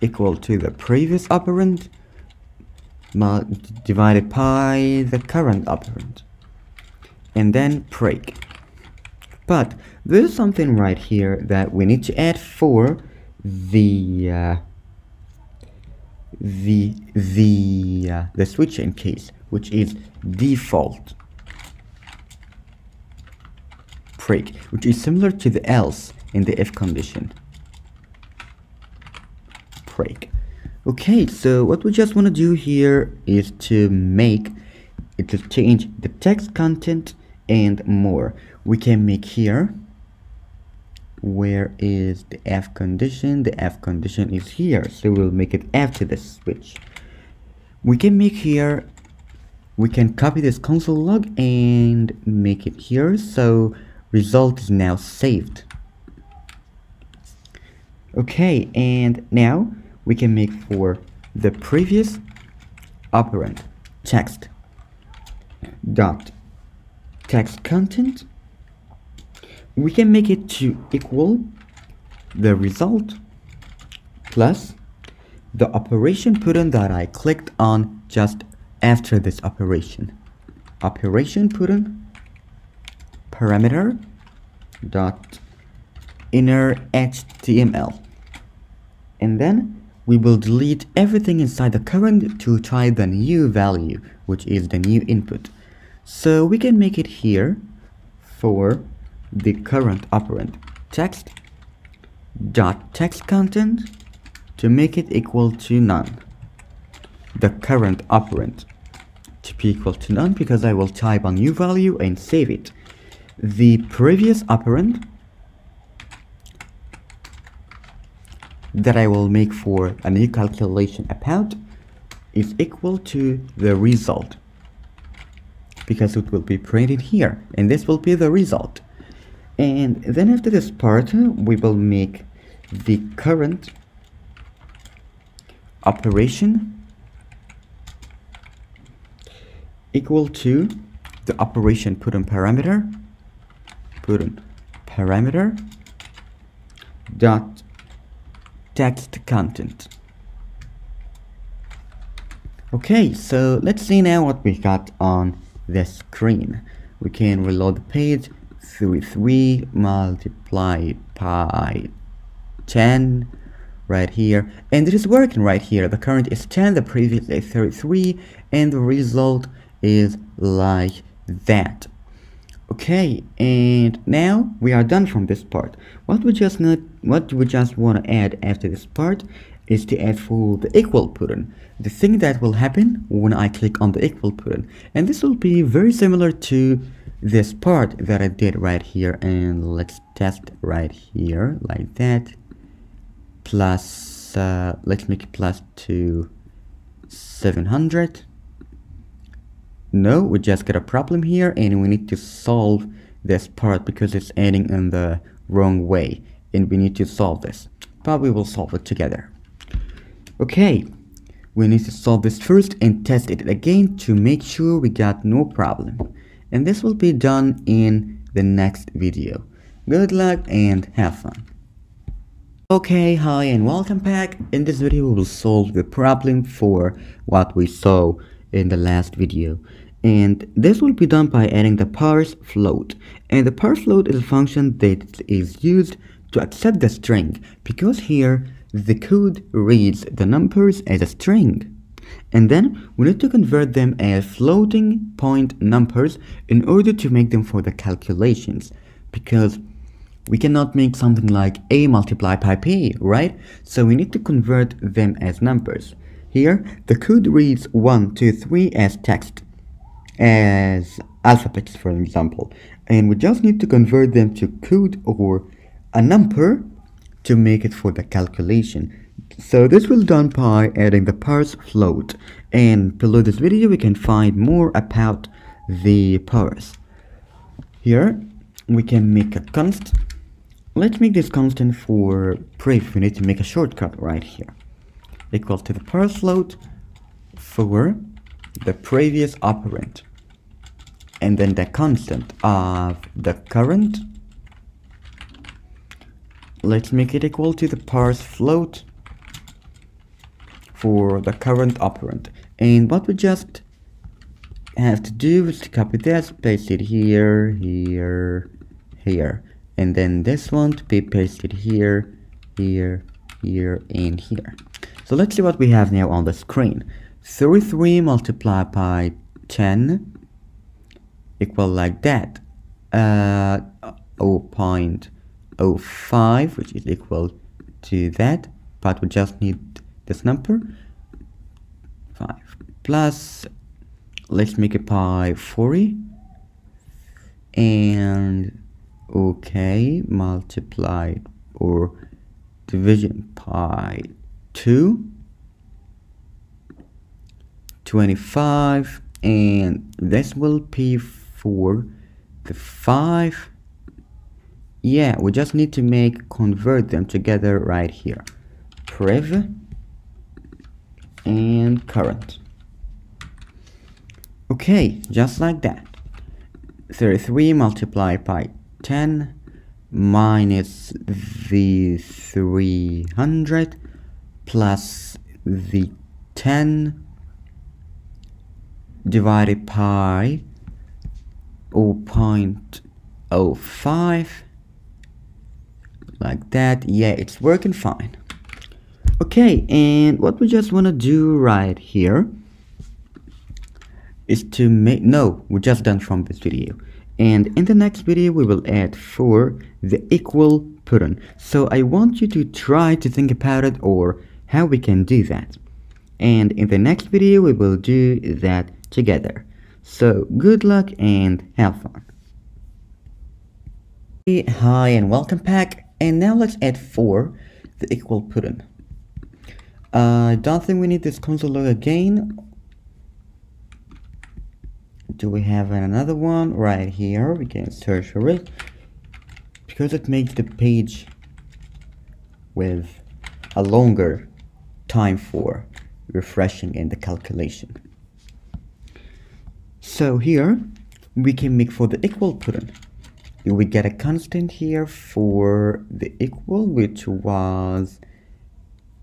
equal to the previous operand divided by the current operand. And then break. But there's something right here that we need to add for the uh, the the uh, the switch in case which is default break which is similar to the else in the if condition. Break okay so what we just want to do here is to make it to change the text content and more. We can make here where is the F condition? The F condition is here. So we'll make it after the switch. We can make here we can copy this console log and make it here. So result is now saved. Okay and now we can make for the previous operand text dot text content we can make it to equal the result plus the operation button that I clicked on just after this operation. Operation put parameter dot inner HTML and then we will delete everything inside the current to try the new value which is the new input so we can make it here for the current operand text dot text content to make it equal to none. The current operand to be equal to none because I will type a new value and save it. The previous operand that I will make for a new calculation about is equal to the result because it will be printed here and this will be the result and then after this part we will make the current operation equal to the operation button parameter button parameter dot text content. Okay so let's see now what we got on the screen. We can reload the page 3 multiplied by 10 right here. And it is working right here. The current is 10 the previous is 33 and the result is like that. Okay and now we are done from this part. What we just need what we just want to add after this part is to add for the equal button the thing that will happen when I click on the equal button and this will be very similar to this part that I did right here and let's test right here like that. Plus uh, let's make it plus to 700 no we just got a problem here and we need to solve this part because it's adding in the wrong way and we need to solve this but we will solve it together. Okay we need to solve this first and test it again to make sure we got no problem and this will be done in the next video. Good luck and have fun. Okay, hi and welcome back. In this video we will solve the problem for what we saw in the last video. And this will be done by adding the parse float. And the parse float is a function that is used to accept the string because here the code reads the numbers as a string and then we need to convert them as floating point numbers in order to make them for the calculations because we cannot make something like a multiplied by p, right? So we need to convert them as numbers. Here, the code reads 1, 2, 3 as text, as alphabets for example, and we just need to convert them to code or a number to make it for the calculation. So this will done by adding the parse float and below this video we can find more about the parse. Here we can make a const. Let's make this constant for brief. We need to make a shortcut right here. Equal to the parse float for the previous operand and then the constant of the current let's make it equal to the parse float for the current operand. And what we just have to do is to copy this paste it here here here. And then this one to be pasted here here here and here. So let's see what we have now on the screen. 33 multiplied by 10 equal like that. Uh 0.05 which is equal to that. But we just need this number? 5 plus let's make it pi 40 and okay multiplied or division pi 2 25 and this will be for the 5 yeah we just need to make convert them together right here. Prev and current. Okay just like that. 33 multiplied by 10 minus the 300 plus the 10 divided by 0.05 like that yeah it's working fine okay and what we just want to do right here is to make no we're just done from this video. And in the next video we will add for the equal button so I want you to try to think about it or how we can do that. And in the next video we will do that together. So good luck and have fun. Hi and welcome back. And now let's add for the equal button I uh, don't think we need this console log again. Do we have another one right here? We can search for it. Because it makes the page with a longer time for refreshing in the calculation. So here we can make for the equal button we get a constant here for the equal which was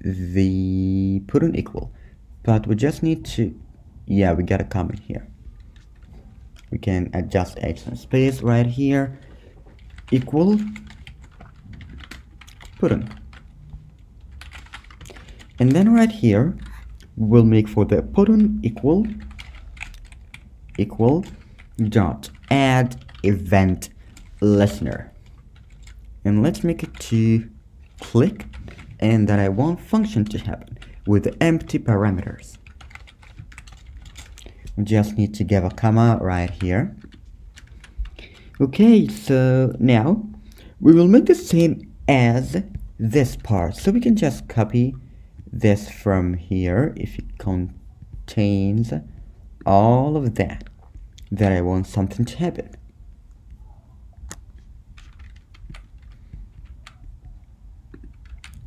the button equal. But we just need to yeah we got a comment here. We can adjust x and space right here. Equal. Button and then right here we'll make for the button equal equal dot add event listener. And let's make it to click and that I want function to happen with empty parameters. We just need to give a comma right here. Okay so now we will make the same as this part. So we can just copy this from here if it contains all of that that I want something to happen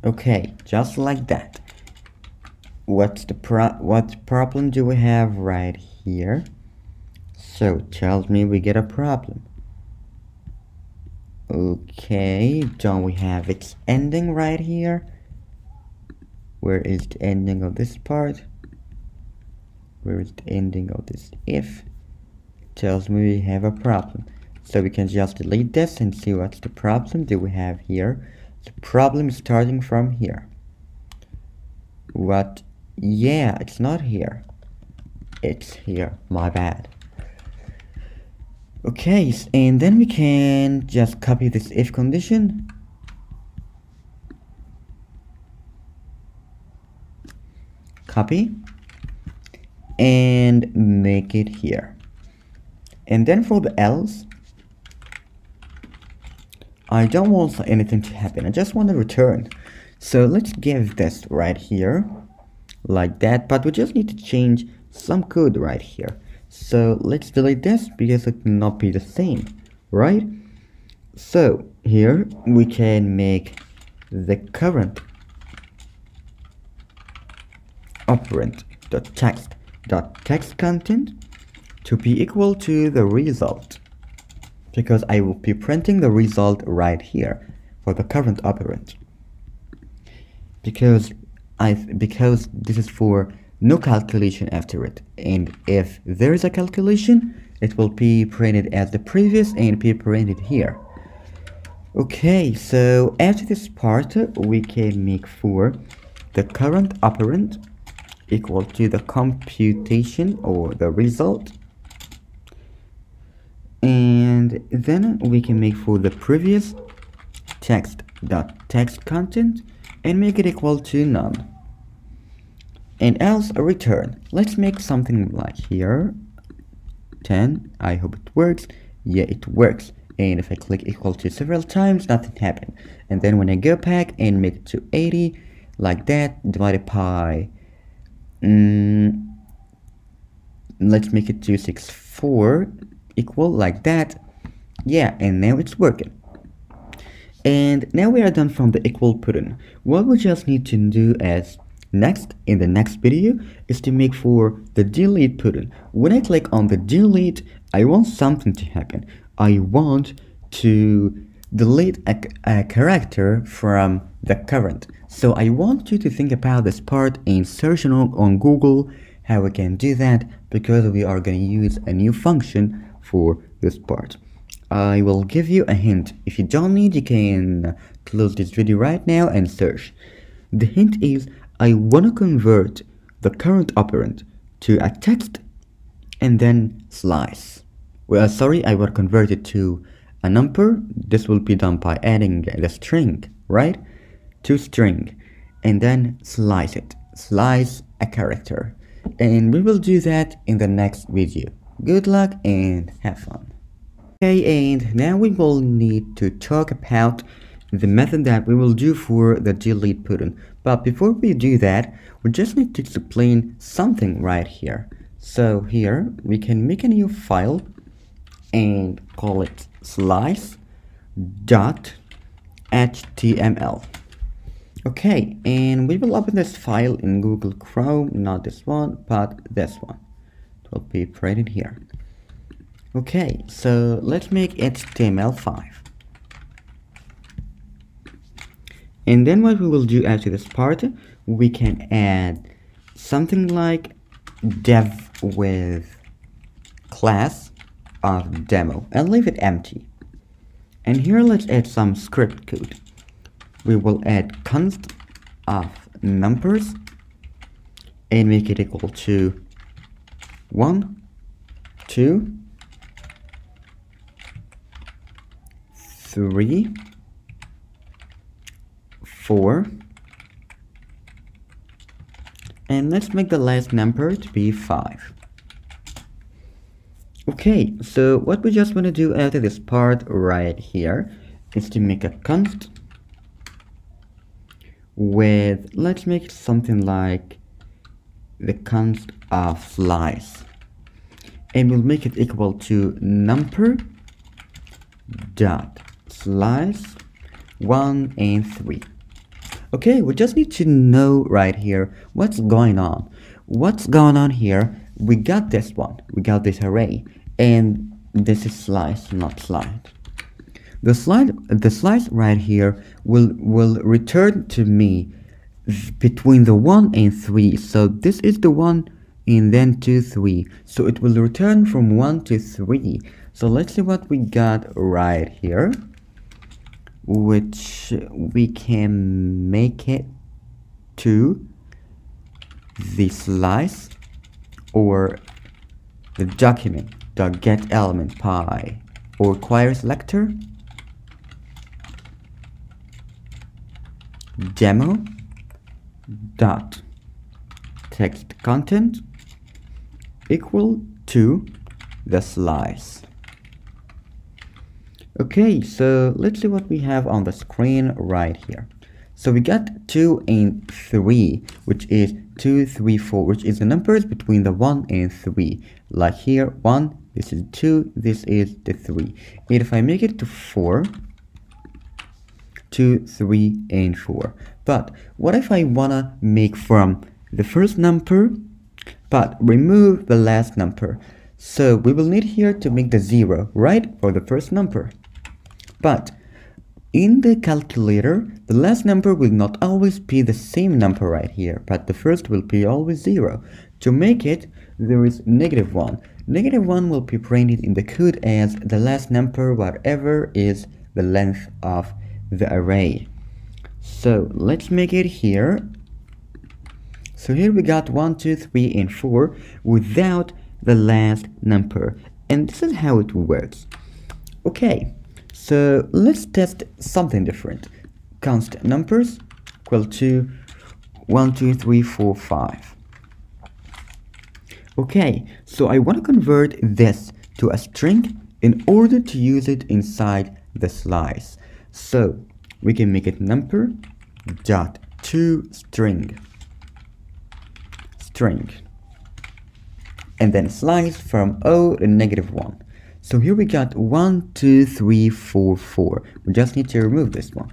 okay just like that. What's the pro what problem do we have right here? So tells me we get a problem. Okay don't we have its ending right here? Where is the ending of this part? Where is the ending of this if? Tells me we have a problem. So we can just delete this and see what's the problem do we have here the problem is starting from here. What yeah it's not here. It's here. My bad. Okay and then we can just copy this if condition. Copy. And make it here. And then for the else I don't want anything to happen. I just want to return. So let's give this right here like that but we just need to change some code right here. So let's delete this because it cannot be the same right? So here we can make the current operand dot text dot text content to be equal to the result because I will be printing the result right here for the current operand. Because I because this is for no calculation after it. And if there is a calculation it will be printed as the previous and be printed here. Okay, so after this part, we can make for the current operand equal to the computation or the result. And then we can make for the previous text dot text content and make it equal to none. And else a return. Let's make something like here 10. I hope it works. Yeah, it works and if I click equal to several times nothing happened and then when I go back and make it to 80 like that divided by mm, let's make it 264 equal like that yeah and now it's working. And now we are done from the equal button what we just need to do as next in the next video is to make for the delete button when I click on the delete I want something to happen. I want to delete a, a character from the current. So I want you to think about this part and search on, on Google how we can do that because we are going to use a new function for this part. I will give you a hint. If you don't need, you can close this video right now and search. The hint is I want to convert the current operand to a text and then slice well uh, sorry I will convert it to a number this will be done by adding the string right to string and then slice it slice a character and we will do that in the next video good luck and have fun. Okay and now we will need to talk about the method that we will do for the delete button. but before we do that we just need to explain something right here. So here we can make a new file and call it slice dot html okay and we will open this file in google chrome not this one but this one will be printed here okay so let's make html5 and then what we will do after this part we can add something like div with class of demo and leave it empty. And here let's add some script code. We will add const of numbers and make it equal to 1, 2, 3, 4, and let's make the last number to be 5. Okay, so what we just want to do after this part right here is to make a const with, let's make something like the const of slice. And we'll make it equal to number dot slice 1 and 3. Okay, we just need to know right here what's going on. What's going on here we got this one we got this array and this is slice not slide the slide the slice right here will will return to me between the 1 and 3 so this is the 1 and then 2 3 so it will return from 1 to 3 so let's see what we got right here which we can make it to the slice or the document dot get element by or query selector demo dot text content equal to the slice okay so let's see what we have on the screen right here so we got 2 and 3, which is 2, 3, 4, which is the numbers between the 1 and 3. Like here, 1, this is 2, this is the 3. And if I make it to 4, 2, 3, and 4. But what if I wanna make from the first number, but remove the last number? So we will need here to make the 0, right, for the first number. But in the calculator, the last number will not always be the same number right here, but the first will be always 0. To make it, there is negative 1. Negative 1 will be printed in the code as the last number whatever is the length of the array so let's make it here so here we got 1 2 3 and 4 without the last number. And this is how it works. Okay so let's test something different. Constant numbers equal to 1 2 3 4 5 okay so I want to convert this to a string in order to use it inside the slice. So we can make it number dot to string string and then slice from O to negative 1 so here we got 1 2 3 4 4 we just need to remove this one.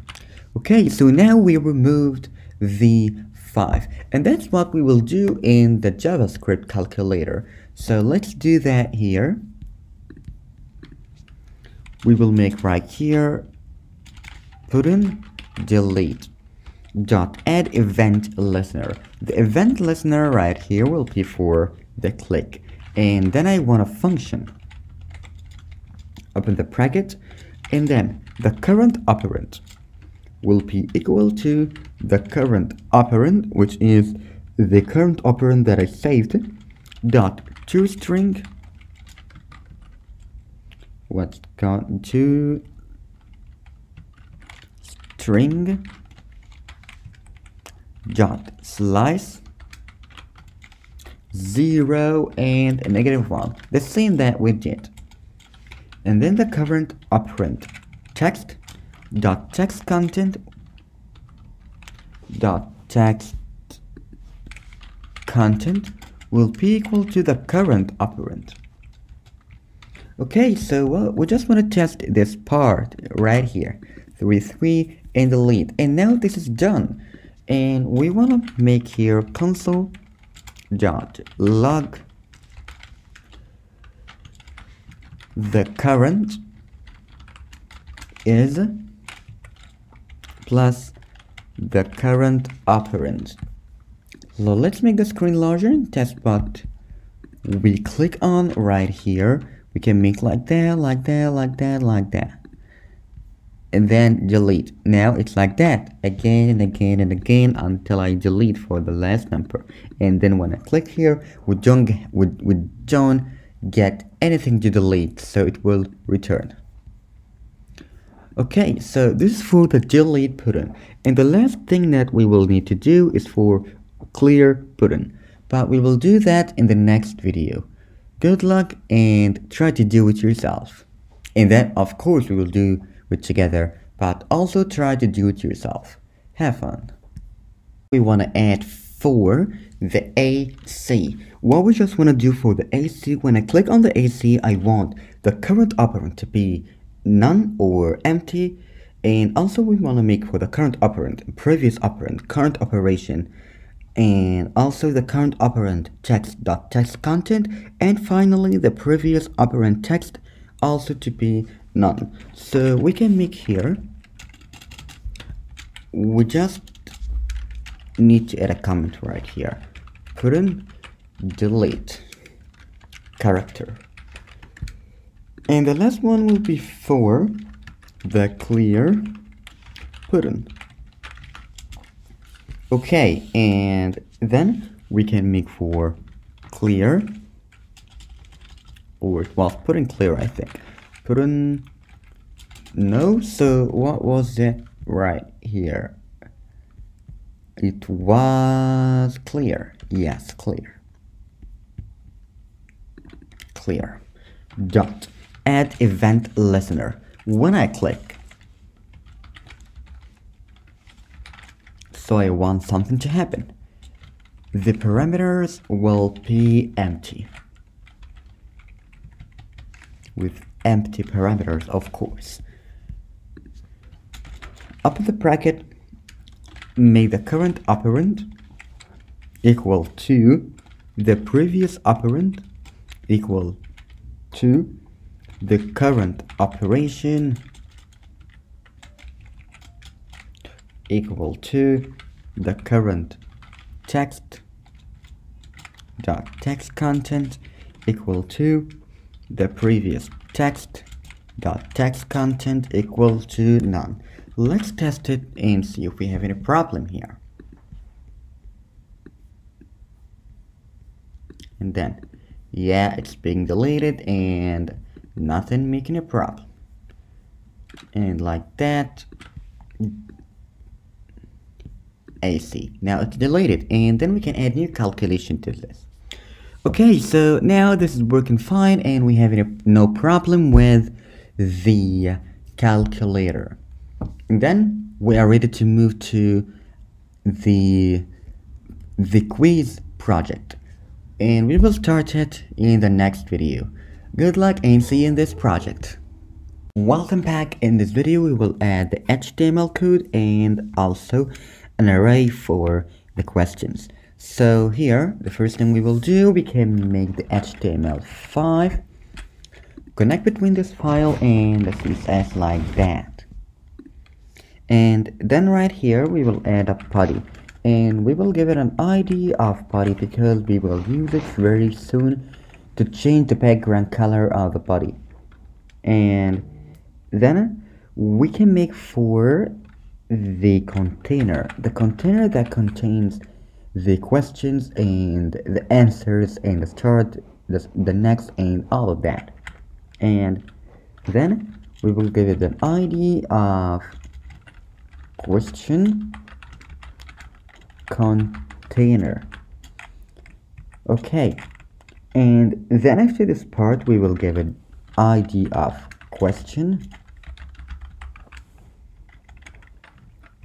Okay so now we removed the 5 and that's what we will do in the JavaScript calculator. So let's do that here. We will make right here put in delete dot add event listener. The event listener right here will be for the click. And then I want a function. Open the bracket. And then the current operand will be equal to the current operand which is the current operand that I saved dot to string. What's got to string dot slice 0 and negative 1 the same that we did. And then the current operand. Text dot text content dot text content will be equal to the current operand. Okay so well, we just want to test this part right here. 3 3 and delete and now this is done and we want to make here console dot log the current is plus the current operand. So let's make the screen larger and test what we click on right here. We can make like that like that like that like that and then delete. Now it's like that again and again and again until I delete for the last number. And then when I click here, we don't, we, we don't get anything to delete, so it will return. Okay, so this is for the delete button. And the last thing that we will need to do is for clear button. But we will do that in the next video. Good luck and try to do it yourself. And then of course we will do together, but also try to do it yourself. Have fun. We want to add for the AC. What we just want to do for the AC, when I click on the AC, I want the current operand to be none or empty. And also we want to make for the current operand, previous operand, current operation, and also the current operand text dot text content, and finally the previous operand text also to be none. So we can make here we just need to add a comment right here. Put in delete character. And the last one will be for the clear button. Okay and then we can make for clear or well put in clear I think couldn't no so what was it right here? It was clear. Yes clear. Clear. Dot. Add event listener. When I click so I want something to happen. The parameters will be empty. With empty parameters, of course. Open the bracket, make the current operand equal to the previous operand equal to the current operation equal to the current text dot text content equal to the previous text dot text content equal to none. Let's test it and see if we have any problem here. And then yeah it's being deleted and nothing making a problem. And like that AC now it's deleted and then we can add new calculation to this okay so now this is working fine and we have no problem with the calculator. And then we are ready to move to the the quiz project. And we will start it in the next video. Good luck and see you in this project. Welcome back. In this video we will add the html code and also an array for the questions so here the first thing we will do we can make the html5 connect between this file and the css like that. And then right here we will add a body and we will give it an id of body because we will use it very soon to change the background color of the body and then we can make for the container. The container that contains the questions and the answers and the start the, the next and all of that. And then we will give it an id of question container. Okay and then after this part we will give it id of question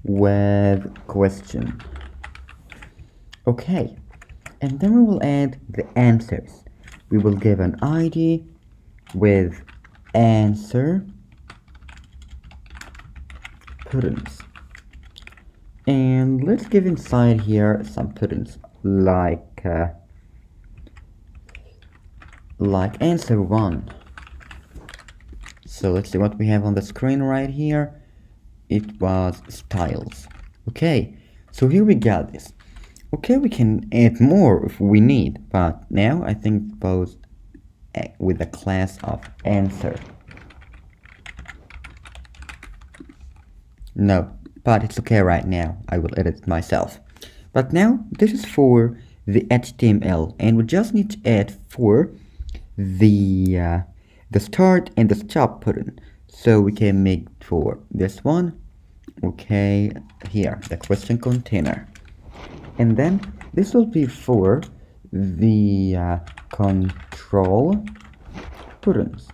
with question okay and then we will add the answers. We will give an id with answer buttons. And let's give inside here some buttons like uh, like answer one. So let's see what we have on the screen right here. It was styles. Okay so here we got this okay we can add more if we need but now I think both with the class of answer. No but it's okay right now. I will edit myself. But now this is for the HTML and we just need to add for the uh, the start and the stop button. So we can make for this one. Okay here the question container and then this will be for the uh, control buttons.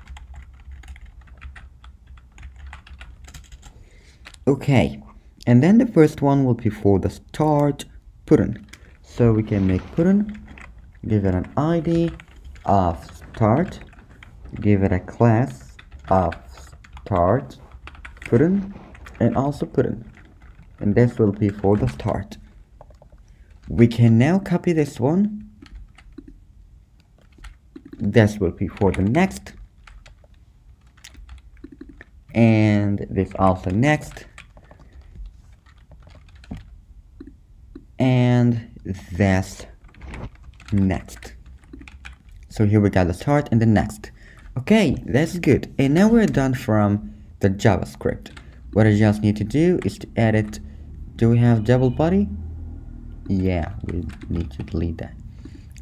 Okay and then the first one will be for the start button. So we can make button give it an id of start give it a class of start button and also button. And this will be for the start we can now copy this one. This will be for the next. And this also next. And that's next. So here we got the start and the next. Okay that's good. And now we're done from the javascript. What i just need to do is to edit. Do we have double body yeah we need to delete that.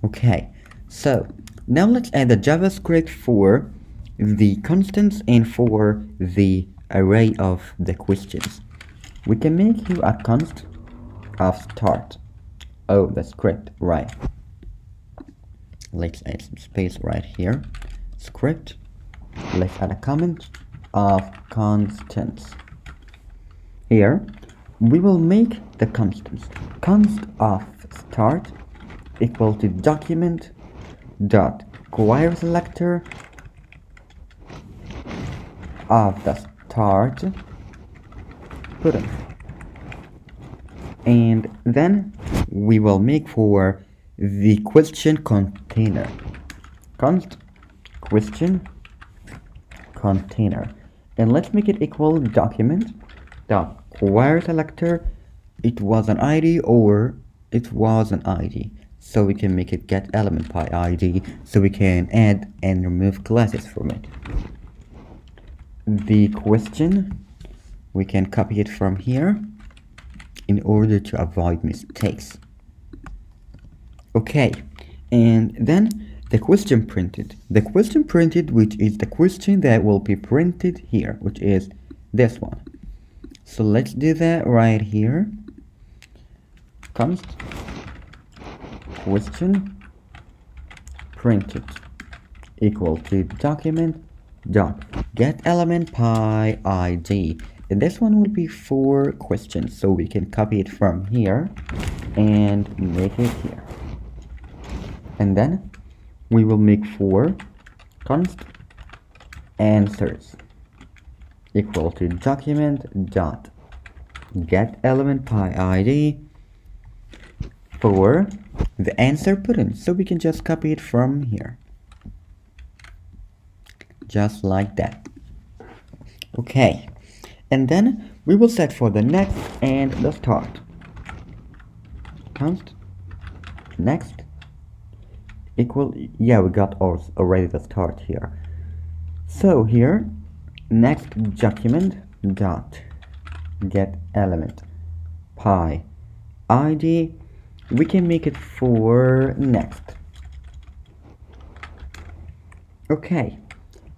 Okay so now let's add the javascript for the constants and for the array of the questions. We can make here a const of start. Oh the script right. Let's add some space right here. Script. Let's add a comment of constants. Here we will make the constants. Const of start equal to document dot query selector of the start button and then we will make for the question container. Const question container. And let's make it equal document dot query selector it was an id or it was an id so we can make it get element by id so we can add and remove classes from it. The question we can copy it from here in order to avoid mistakes. Okay and then the question printed. The question printed which is the question that will be printed here which is this one so let's do that right here. Const question printed equal to document dot get element by id. And this one will be for questions so we can copy it from here and make it here. And then we will make for const answers equal to document dot get element by id for the answer button so we can just copy it from here. Just like that. Okay. And then we will set for the next and the start. Const next equal yeah we got already the start here. So here next document dot get element. Pi. Id we can make it for next. Okay.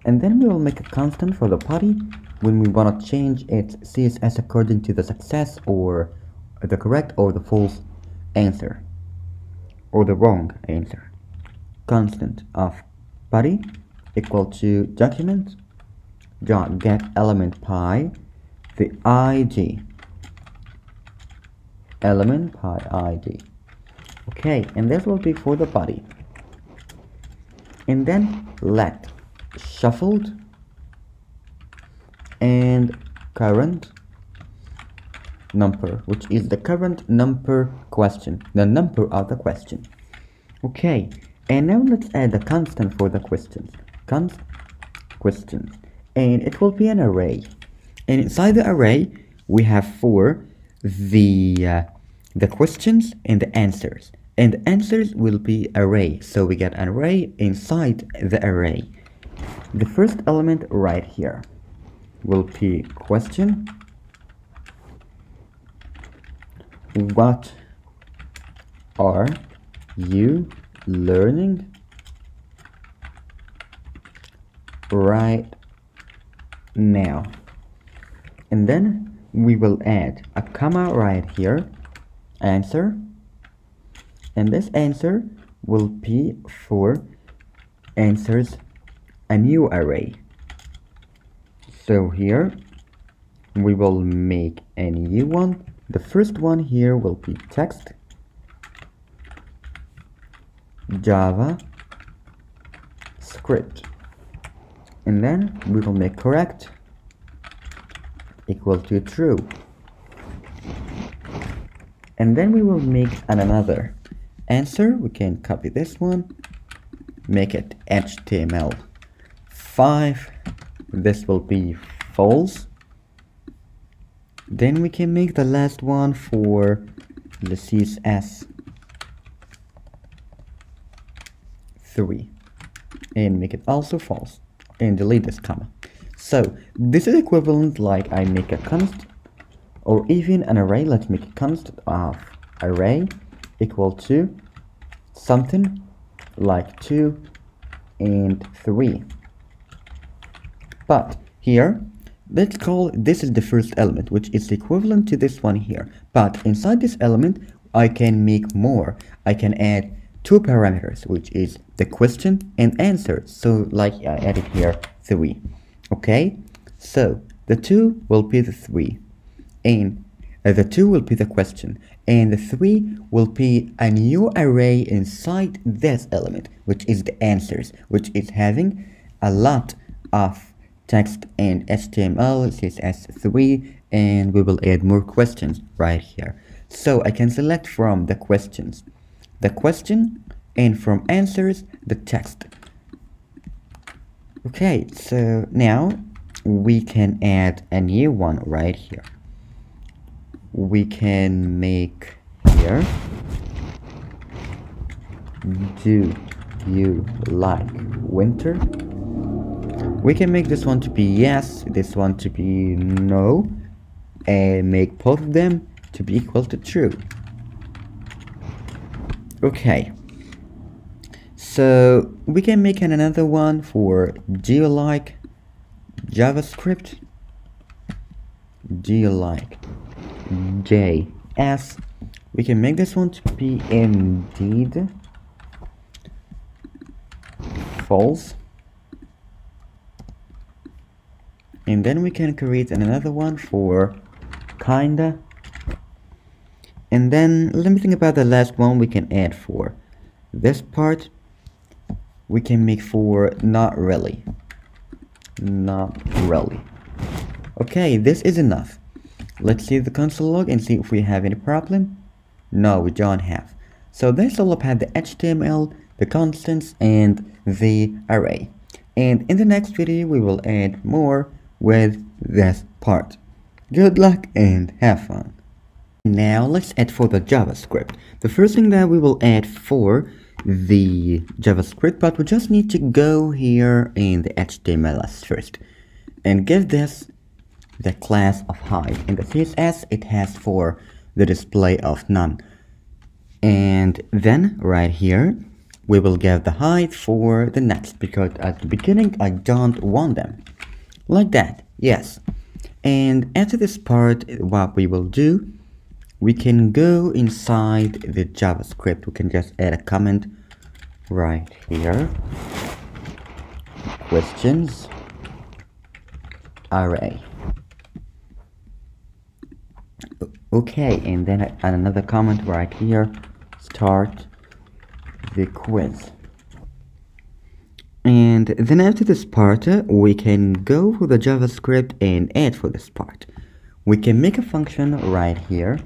And then we will make a constant for the body when we want to change its css according to the success or the correct or the false answer. Or the wrong answer. Constant of body equal to document dot get element by the id element by id okay and this will be for the body. And then let shuffled and current number which is the current number question. The number of the question. Okay and now let's add a constant for the questions. Const questions and it will be an array. And inside the array we have for the uh, the questions and the answers. And the answers will be array. So we get an array inside the array. The first element right here will be question. What are you learning right now. And then we will add a comma right here answer. And this answer will be for answers a new array. So here we will make a new one. The first one here will be text java script and then we will make correct equal to true. And then we will make an another answer. We can copy this one. Make it html5 this will be false. Then we can make the last one for the css 3 and make it also false and delete this comma. So this is equivalent like I make a const or even an array. Let's make a const of array equal to something like 2 and 3 but here let's call this is the first element which is equivalent to this one here. But inside this element I can make more. I can add two parameters which is the question and answer. So like I added here 3 okay? So the 2 will be the 3 and uh, the 2 will be the question. And the 3 will be a new array inside this element which is the answers which is having a lot of text and HTML CSS3 and we will add more questions right here. So I can select from the questions. The question and from answers the text. Okay so now we can add a new one right here. We can make here do you like winter? We can make this one to be yes this one to be no and make both of them to be equal to true. Okay so we can make another one for geolike javascript. Geolike js we can make this one to be indeed false. And then we can create another one for kinda. And then let me think about the last one we can add for this part we can make for not really. Not really. Okay this is enough. Let's see the console log and see if we have any problem. No we don't have. So that's all about the html the constants and the array. And in the next video we will add more with this part. Good luck and have fun. Now let's add for the javascript. The first thing that we will add for the JavaScript, but we just need to go here in the HTML first and give this the class of height. In the CSS, it has for the display of none. And then right here, we will give the height for the next because at the beginning, I don't want them. Like that, yes. And after this part, what we will do we can go inside the JavaScript. We can just add a comment right here. Questions array. Okay, and then another comment right here. Start the quiz. And then after this part, we can go for the JavaScript and add for this part. We can make a function right here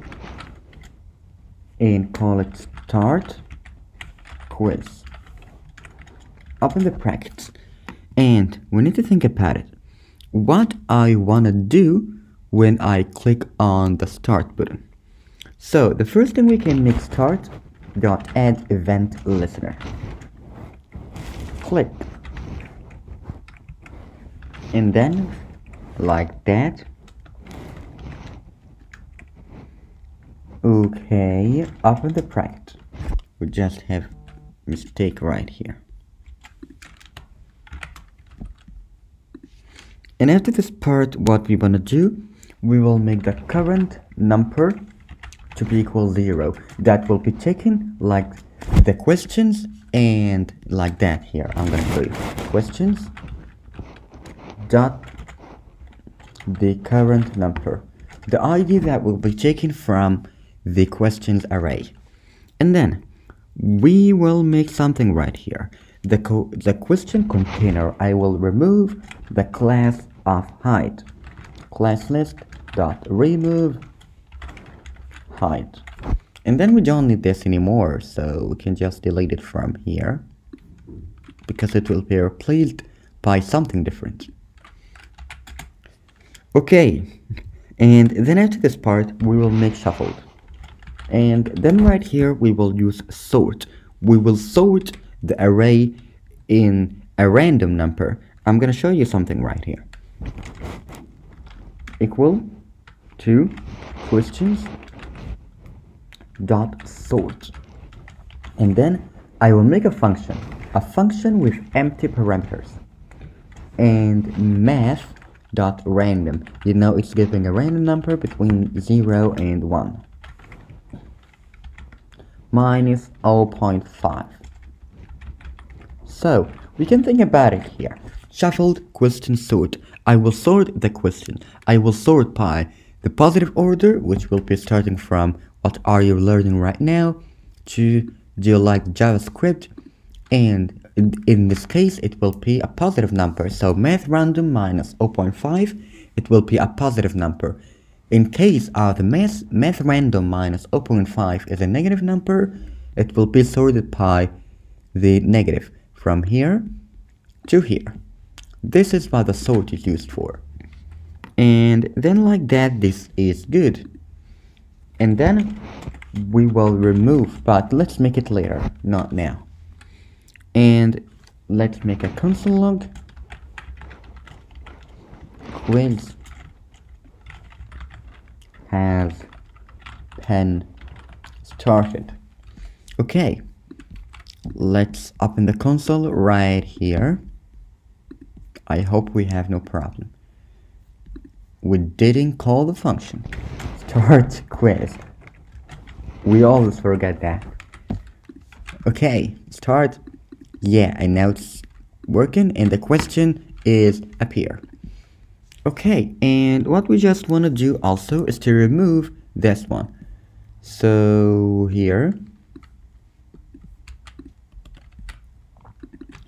and call it start quiz. Open the brackets and we need to think about it. What I want to do when I click on the start button? So the first thing we can make start dot add event listener. Click. And then like that Okay, open the bracket. We just have mistake right here. And after this part, what we want to do, we will make the current number to be equal zero. That will be taken like the questions and like that here. I'm going to show you questions dot the current number. The ID that will be taken from the questions array. And then we will make something right here. The, the question container, I will remove the class of height. Class list dot remove height. And then we don't need this anymore, so we can just delete it from here because it will be replaced by something different. Okay, and then after this part, we will make shuffled and then right here we will use sort. We will sort the array in a random number. I'm gonna show you something right here. Equal to questions dot sort. And then I will make a function a function with empty parameters and math dot random. You know it's giving a random number between 0 and 1 minus 0.5. So we can think about it here. Shuffled question sort. I will sort the question. I will sort by the positive order, which will be starting from what are you learning right now, to do you like JavaScript, and in, this case it will be a positive number. So math random minus 0.5, it will be a positive number. In case of the math, math random minus 0.5 is a negative number, it will be sorted by the negative from here to here. This is what the sort is used for. And then like that, this is good. And then we will remove, but let's make it later, not now. And let's make a console log quiz has pen. Started okay. Let's open the console right here. I hope we have no problem. We didn't call the function. Start quiz. We always forget that. Okay start. Yeah and now it's working and the question is appear okay and what we just want to do also is to remove this one. So here.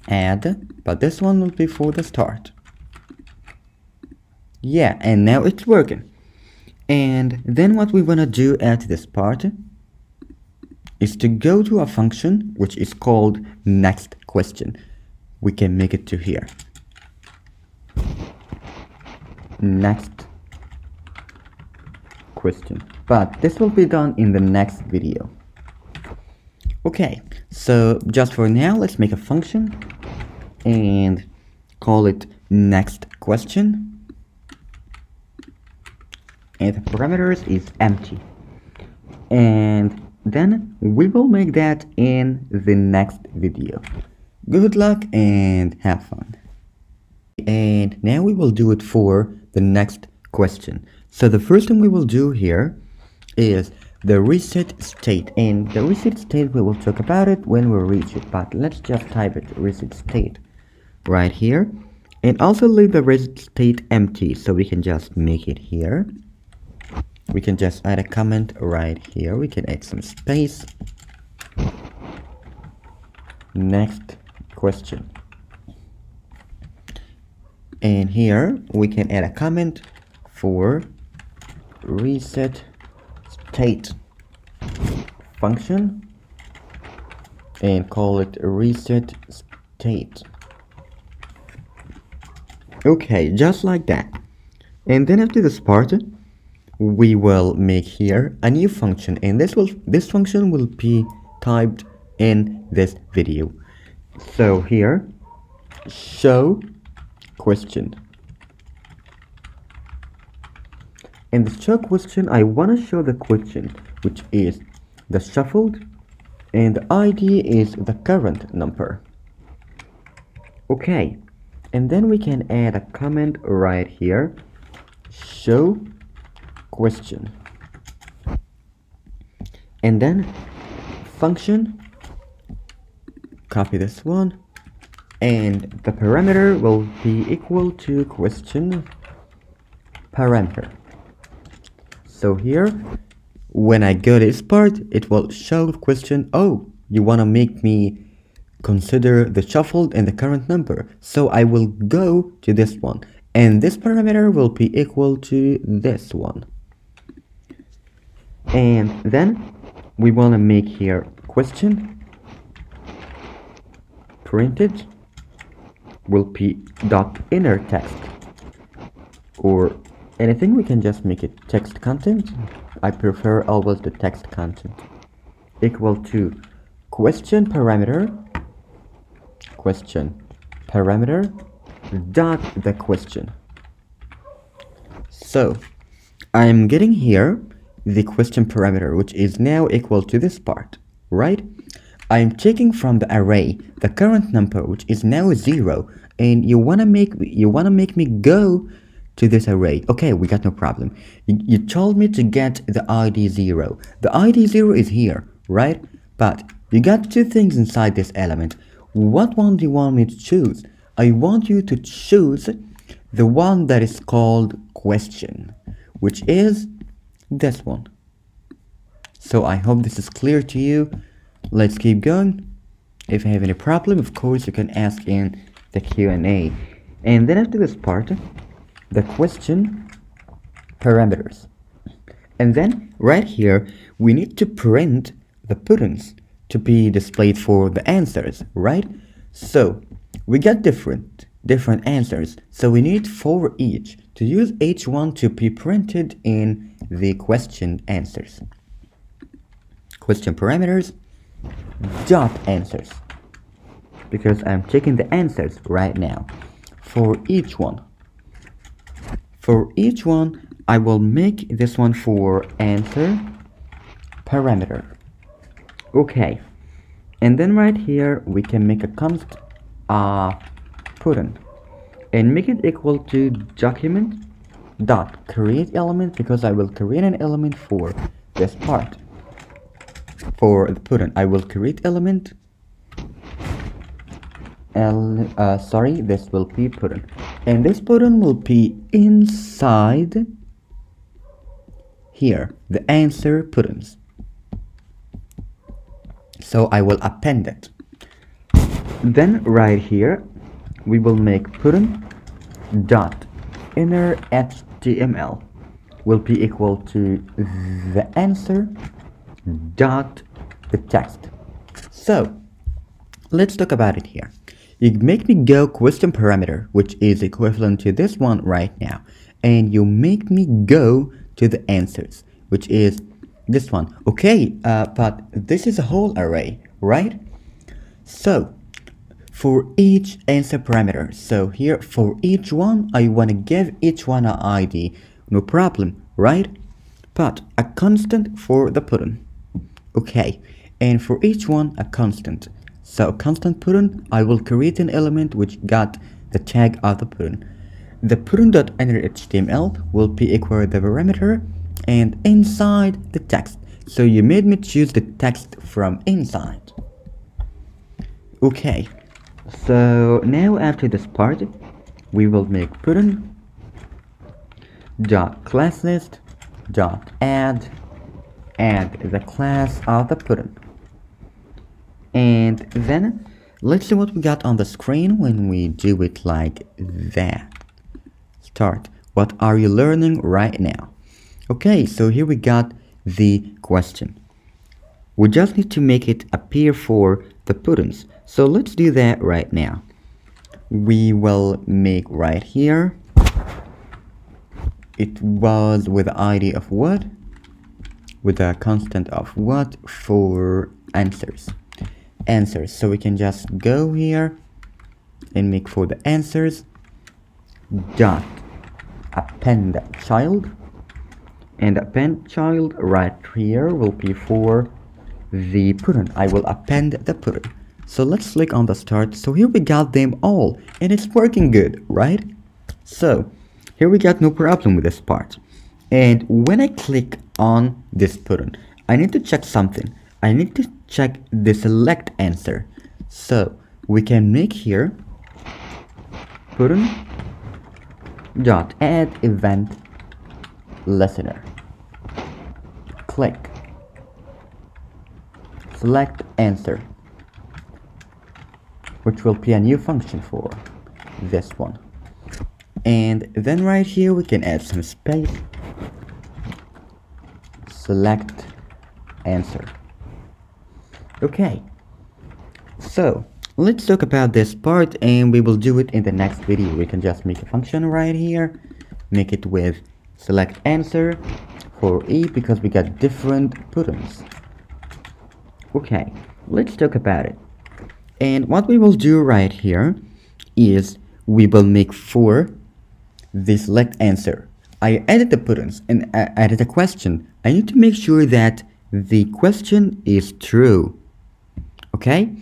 Add but this one will be for the start. Yeah and now it's working. And then what we want to do at this part is to go to a function which is called next question. We can make it to here next question. But this will be done in the next video. Okay so just for now let's make a function and call it next question. And the parameters is empty. And then we will make that in the next video. Good luck and have fun and now we will do it for the next question. So the first thing we will do here is the reset state and the reset state we will talk about it when we reach it but let's just type it reset state right here. And also leave the reset state empty so we can just make it here. We can just add a comment right here. We can add some space. Next question and here we can add a comment for reset state function and call it reset state. Okay just like that. And then after this part we will make here a new function. And this will this function will be typed in this video. So here show question. In the show question I want to show the question which is the shuffled and the ID is the current number. Okay and then we can add a comment right here. Show question. And then function. Copy this one and the parameter will be equal to question parameter. So here when I go to this part it will show question oh you want to make me consider the shuffled and the current number. So I will go to this one and this parameter will be equal to this one. And then we want to make here question printed will be dot inner text. Or anything we can just make it text content. I prefer always the text content. Equal to question parameter question parameter dot the question. So I'm getting here the question parameter which is now equal to this part right I'm checking from the array the current number which is now zero and you wanna make you wanna make me go to this array. Okay we got no problem. You, you told me to get the id zero. The id zero is here right? But you got two things inside this element. What one do you want me to choose? I want you to choose the one that is called question which is this one. So I hope this is clear to you let's keep going. If you have any problem of course you can ask in the Q&A and then after this part the question parameters. And then right here we need to print the buttons to be displayed for the answers right? So we got different different answers. So we need for each to use h1 to be printed in the question answers. Question parameters dot answers. Because I'm checking the answers right now. For each one. for each one I will make this one for answer parameter. Okay. And then right here we can make a const uh, button. And make it equal to document dot create element because I will create an element for this part for the button I will create element. L, uh, sorry this will be button and this button will be inside here the answer buttons so I will append it. Then right here we will make button dot. Inner html will be equal to the answer dot the text. So let's talk about it here. You make me go question parameter which is equivalent to this one right now and you make me go to the answers which is this one. Okay uh, but this is a whole array right? So for each answer parameter so here for each one I want to give each one an ID no problem right? But a constant for the button okay and for each one a constant. So constant button I will create an element which got the tag of the button the button.innerHTML will be equal the parameter and inside the text. So you made me choose the text from inside. Okay so now after this part we will make button dot class list dot add add the class of the button. And then let's see what we got on the screen when we do it like that. Start. What are you learning right now? Okay so here we got the question. We just need to make it appear for the buttons. So let's do that right now. We will make right here. It was with the id of what with a constant of what? For answers. Answers. So we can just go here and make for the answers. Dot. Append child. And append child right here will be for the button I will append the button so let's click on the start. So here we got them all and it's working good right? So here we got no problem with this part and when I click on this button I need to check something. I need to check the select answer. So we can make here button dot add event listener. Click. Select answer which will be a new function for this one. And then right here we can add some space select answer. Okay. So let's talk about this part and we will do it in the next video. We can just make a function right here. Make it with select answer for e because we got different buttons okay let's talk about it. And what we will do right here is we will make for the select answer. I added the buttons and I added a question I need to make sure that the question is true. Okay?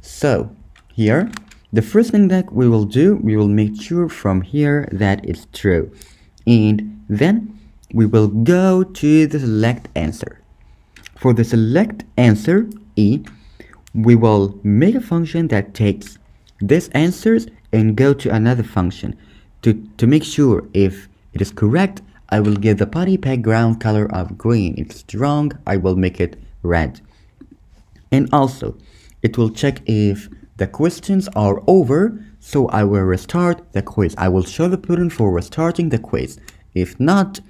So here the first thing that we will do we will make sure from here that it's true. And then we will go to the select answer. For the select answer e we will make a function that takes this answers and go to another function to to make sure if it is correct I will give the body background color of green if it's wrong I will make it red and also it will check if the questions are over, so I will restart the quiz. I will show the button for restarting the quiz. If not,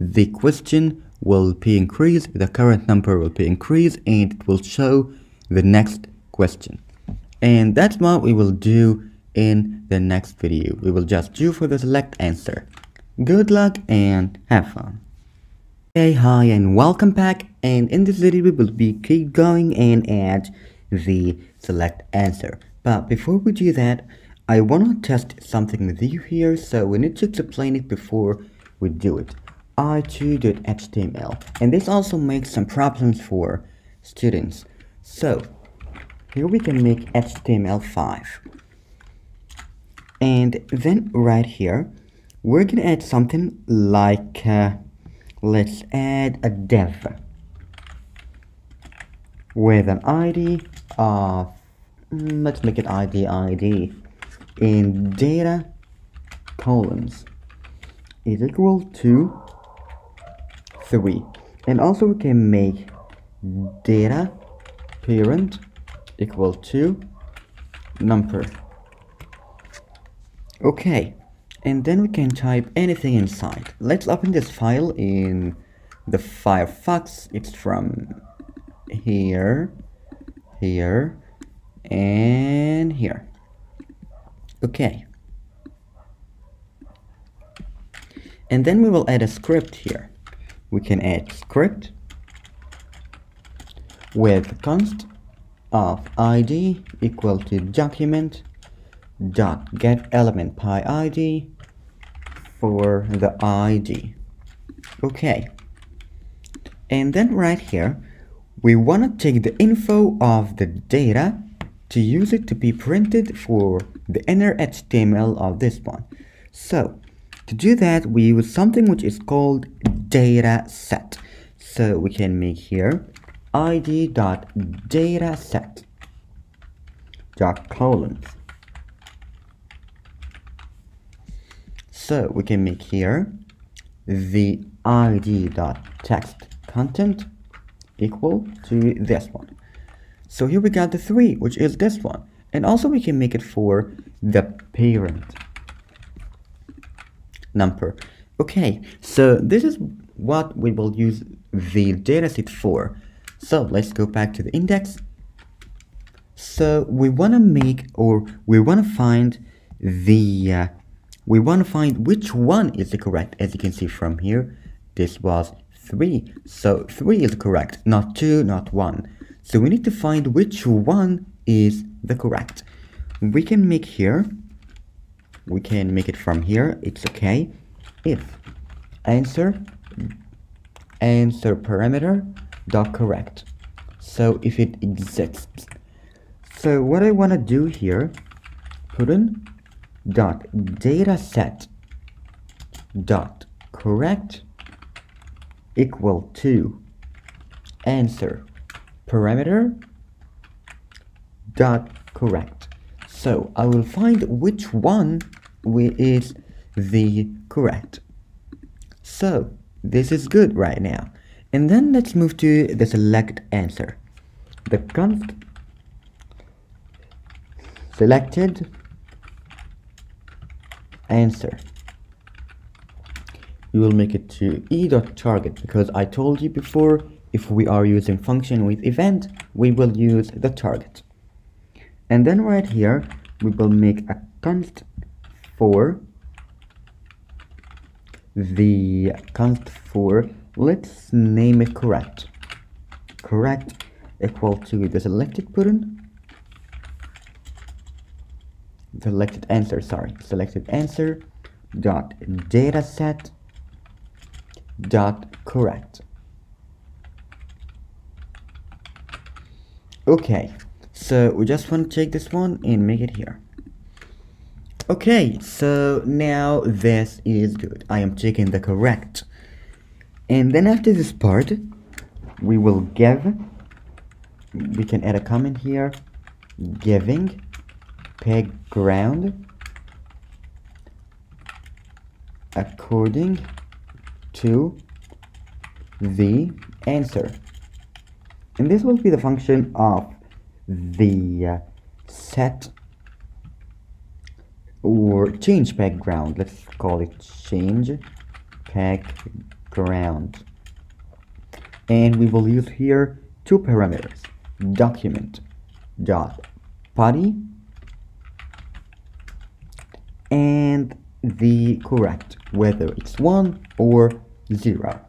the question will be increased, the current number will be increased, and it will show the next question. And that's what we will do in the next video. We will just do for the select answer. Good luck and have fun. Hey, hi and welcome back and in this video we will be keep going and add the select answer. But before we do that, I want to test something with you here, so we need to explain it before we do it. i2.html, and this also makes some problems for students. So, here we can make HTML5. And then right here, we're gonna add something like, uh, let's add a div with an ID of, mm, let's make it ID ID in data columns is equal to 3 and also we can make data parent equal to number. Okay and then we can type anything inside. Let's open this file in the Firefox. It's from here here and here. Okay. And then we will add a script here. We can add script with const of id equal to document dot get element by id for the id okay and then right here we want to take the info of the data to use it to be printed for the inner HTML of this one. So to do that, we use something which is called data set. So we can make here id.dataset dot columns. So we can make here the id.text content equal to this one. So here we got the 3, which is this one. And also we can make it for the parent number. Okay, so this is what we will use the dataset for. So let's go back to the index. So we want to make or we want to find the uh, we want to find which one is the correct as you can see from here this was 3 so 3 is correct not 2 not 1 so we need to find which one is the correct. We can make here, we can make it from here, it's okay. If answer, answer parameter dot correct. So if it exists. So what I want to do here, put in dot data set dot correct equal to answer parameter dot correct. So I will find which one is the correct. So this is good right now. And then let's move to the select answer. The const selected answer we will make it to e.target because I told you before if we are using function with event, we will use the target. And then right here, we will make a const for the const for, let's name it correct. Correct equal to the selected button. Selected answer, sorry, selected answer dot dataset dot correct. okay so we just want to take this one and make it here. Okay so now this is good. I am taking the correct. And then after this part we will give we can add a comment here giving background according to the answer. And this will be the function of the uh, set or change background let's call it change background and we will use here two parameters. Document dot body and the correct whether it's one or zero.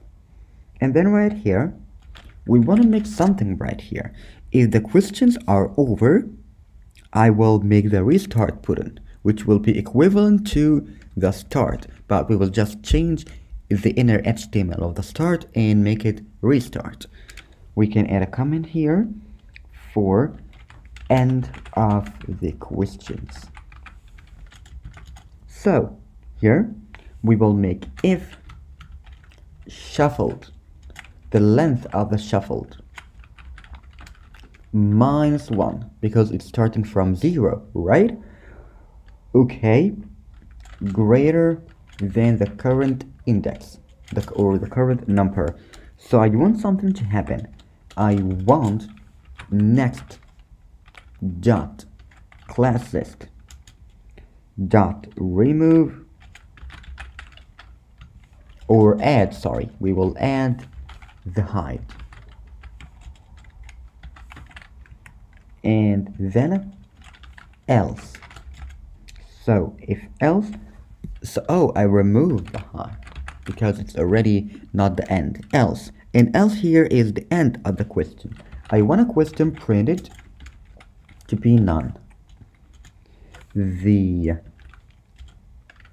And then right here we want to make something right here. If the questions are over, I will make the restart button, which will be equivalent to the start but we will just change the inner HTML of the start and make it restart. We can add a comment here for end of the questions so here we will make if shuffled the length of the shuffled minus 1 because it's starting from 0 right? Okay greater than the current index the, or the current number. So I want something to happen. I want next dot class list dot remove or add sorry we will add the height. And then else. So if else so oh I removed the height because it's already not the end. Else. And else here is the end of the question. I want a question printed to be none. The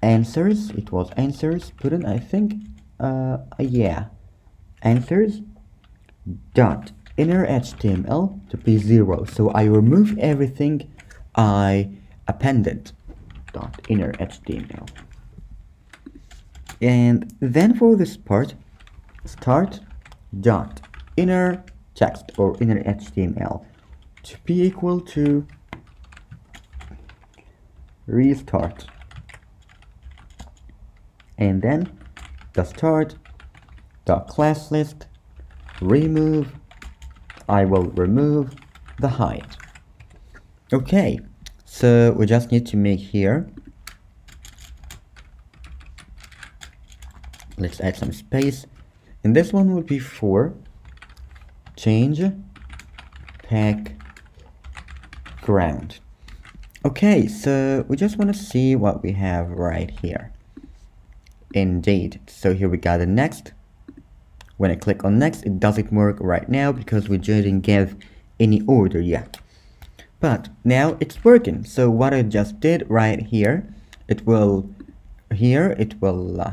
answers? It was answers. Put in I think uh yeah. Answers? Dot inner HTML to be zero. So I remove everything I appended. Dot inner HTML and then for this part start dot inner text or inner HTML to be equal to restart and then the start dot class list remove. I will remove the height. Okay so we just need to make here. Let's add some space. And this one would be for change pack ground. Okay so we just want to see what we have right here indeed. So here we got the next. When I click on next it doesn't work right now because we didn't give any order yet. But now it's working. So what I just did right here it will here it will uh,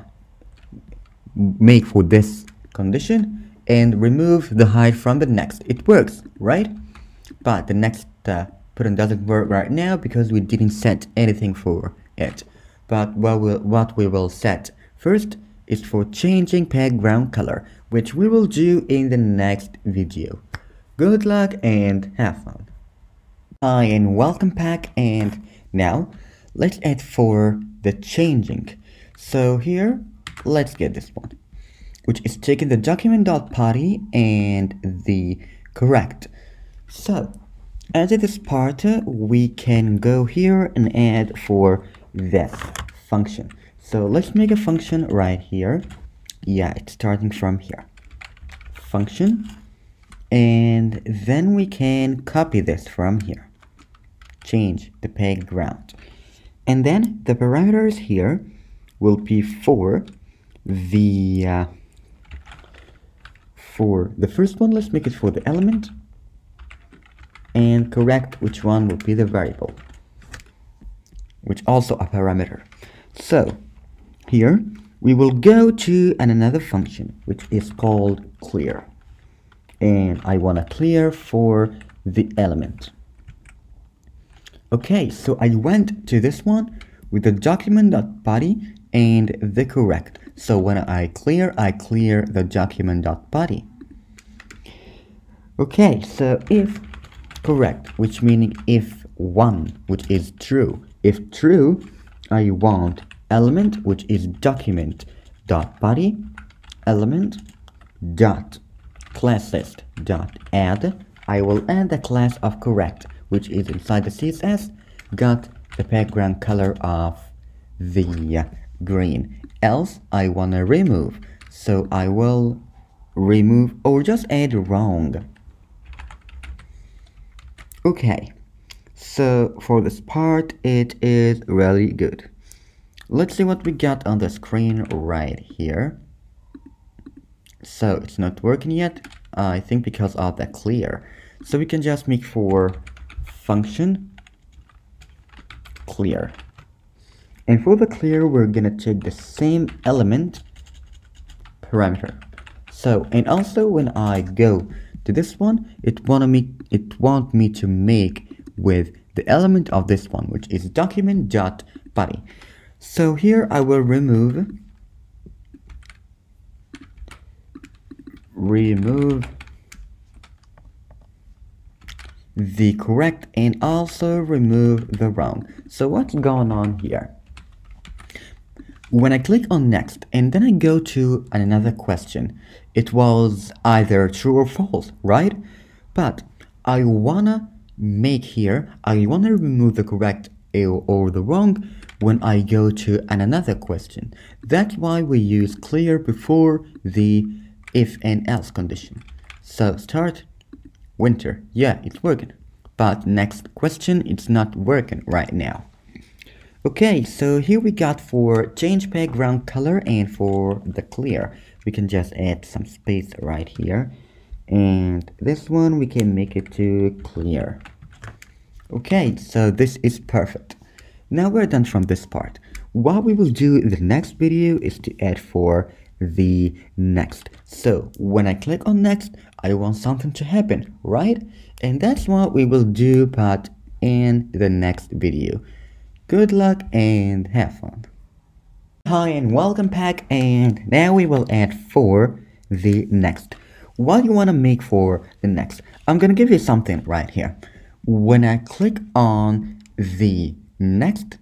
make for this condition and remove the height from the next. It works right? But the next uh, button doesn't work right now because we didn't set anything for it. But what, we'll, what we will set first is for changing background color which we will do in the next video. Good luck and have fun. Hi and welcome back and now let's add for the changing. So here let's get this one which is taking the document.body and the correct. So as it is part we can go here and add for this function so let's make a function right here. Yeah it's starting from here. Function. And then we can copy this from here. Change the background and then the parameters here will be for the uh, for the first one let's make it for the element. And correct which one will be the variable which also a parameter. So here we will go to an another function which is called clear. And I want to clear for the element. Okay so I went to this one with the document.body and the correct. So when I clear I clear the document.body okay so if correct which meaning if one which is true. If true I want element which is document dot body element dot class list dot add. I will add the class of correct which is inside the CSS got the background color of the green. Else I wanna remove. So I will remove or just add wrong. Okay. So for this part it is really good let's see what we got on the screen right here. So it's not working yet? I think because of the clear. So we can just make for function clear. And for the clear we're gonna take the same element parameter. So and also when I go to this one it wanna me it want me to make with the element of this one which is document dot body so here I will remove remove the correct and also remove the wrong. So what's going on here? When I click on next and then I go to another question. It was either true or false right? But I wanna make here I wanna remove the correct or the wrong when I go to another question. That's why we use clear before the if and else condition. So start winter. Yeah it's working. But next question it's not working right now. Okay so here we got for change background color and for the clear. We can just add some space right here. And this one we can make it to clear. Okay so this is perfect now we're done from this part. What we will do in the next video is to add for the next. So when I click on next I want something to happen right? And that's what we will do but in the next video. Good luck and have fun. Hi and welcome back and now we will add for the next. What you want to make for the next? I'm gonna give you something right here. When I click on the next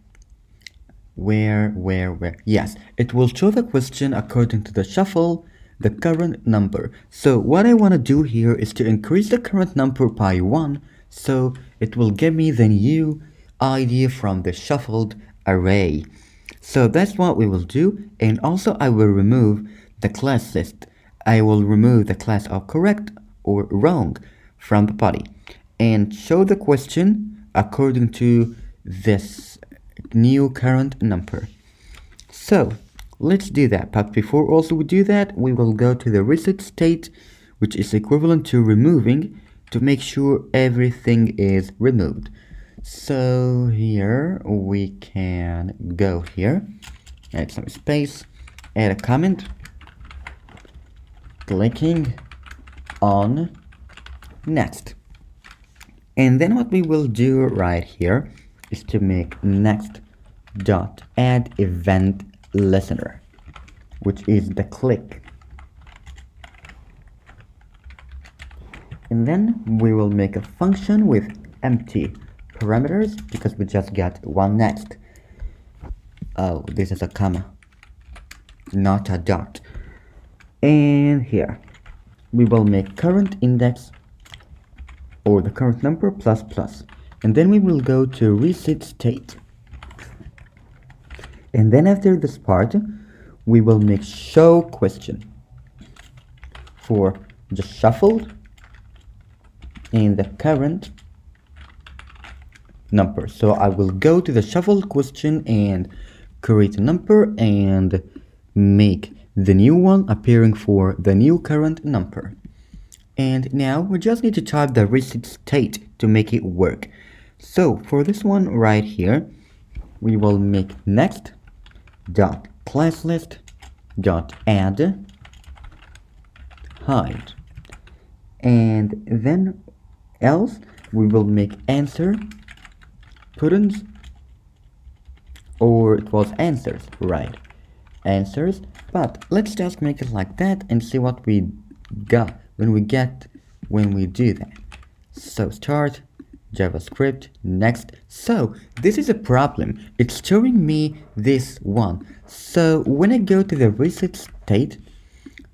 where, where, where? Yes, it will show the question according to the shuffle, the current number. So what I want to do here is to increase the current number by 1, so it will give me the new idea from the shuffled array. So that's what we will do, and also I will remove the class list. I will remove the class of correct or wrong from the body, and show the question according to this new current number. So let's do that. But before also we do that, we will go to the reset state, which is equivalent to removing to make sure everything is removed. So here we can go here, add some space, add a comment, clicking on next. And then what we will do right here is to make next dot add event listener which is the click. And then we will make a function with empty parameters because we just got one next. Oh this is a comma not a dot. And here we will make current index or the current number plus plus and then we will go to reset state. And then after this part we will make show question. For the shuffled and the current number. So I will go to the shuffled question and create a number and make the new one appearing for the new current number. And now we just need to type the reset state to make it work so for this one right here, we will make next dot class list dot add hide and then else we will make answer buttons or it was answers right? Answers but let's just make it like that and see what we got when we get when we do that. So start JavaScript, next. So this is a problem. It's showing me this one. So when I go to the reset state,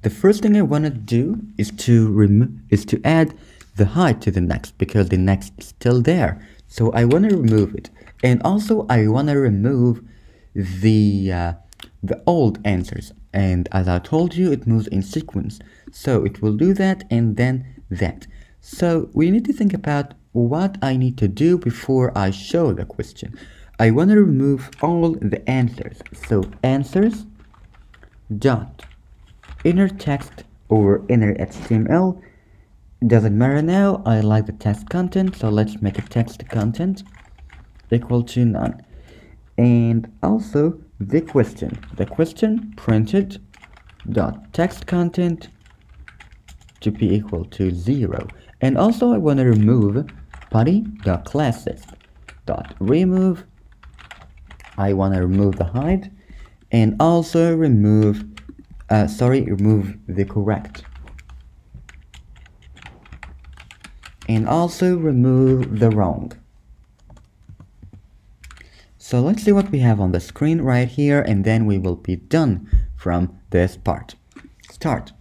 the first thing I want to do is to rem is to add the height to the next because the next is still there. So I want to remove it. And also I want to remove the uh, the old answers. And as I told you, it moves in sequence. So it will do that and then that. So we need to think about what I need to do before I show the question. I want to remove all the answers. So answers dot inner text or inner HTML doesn't matter now. I like the text content, so let's make a text content equal to none. and also the question the question printed dot text content to be equal to zero and also I want to remove body dot classes dot remove. I want to remove the height and also remove uh, sorry remove the correct. And also remove the wrong. So let's see what we have on the screen right here and then we will be done from this part. Start.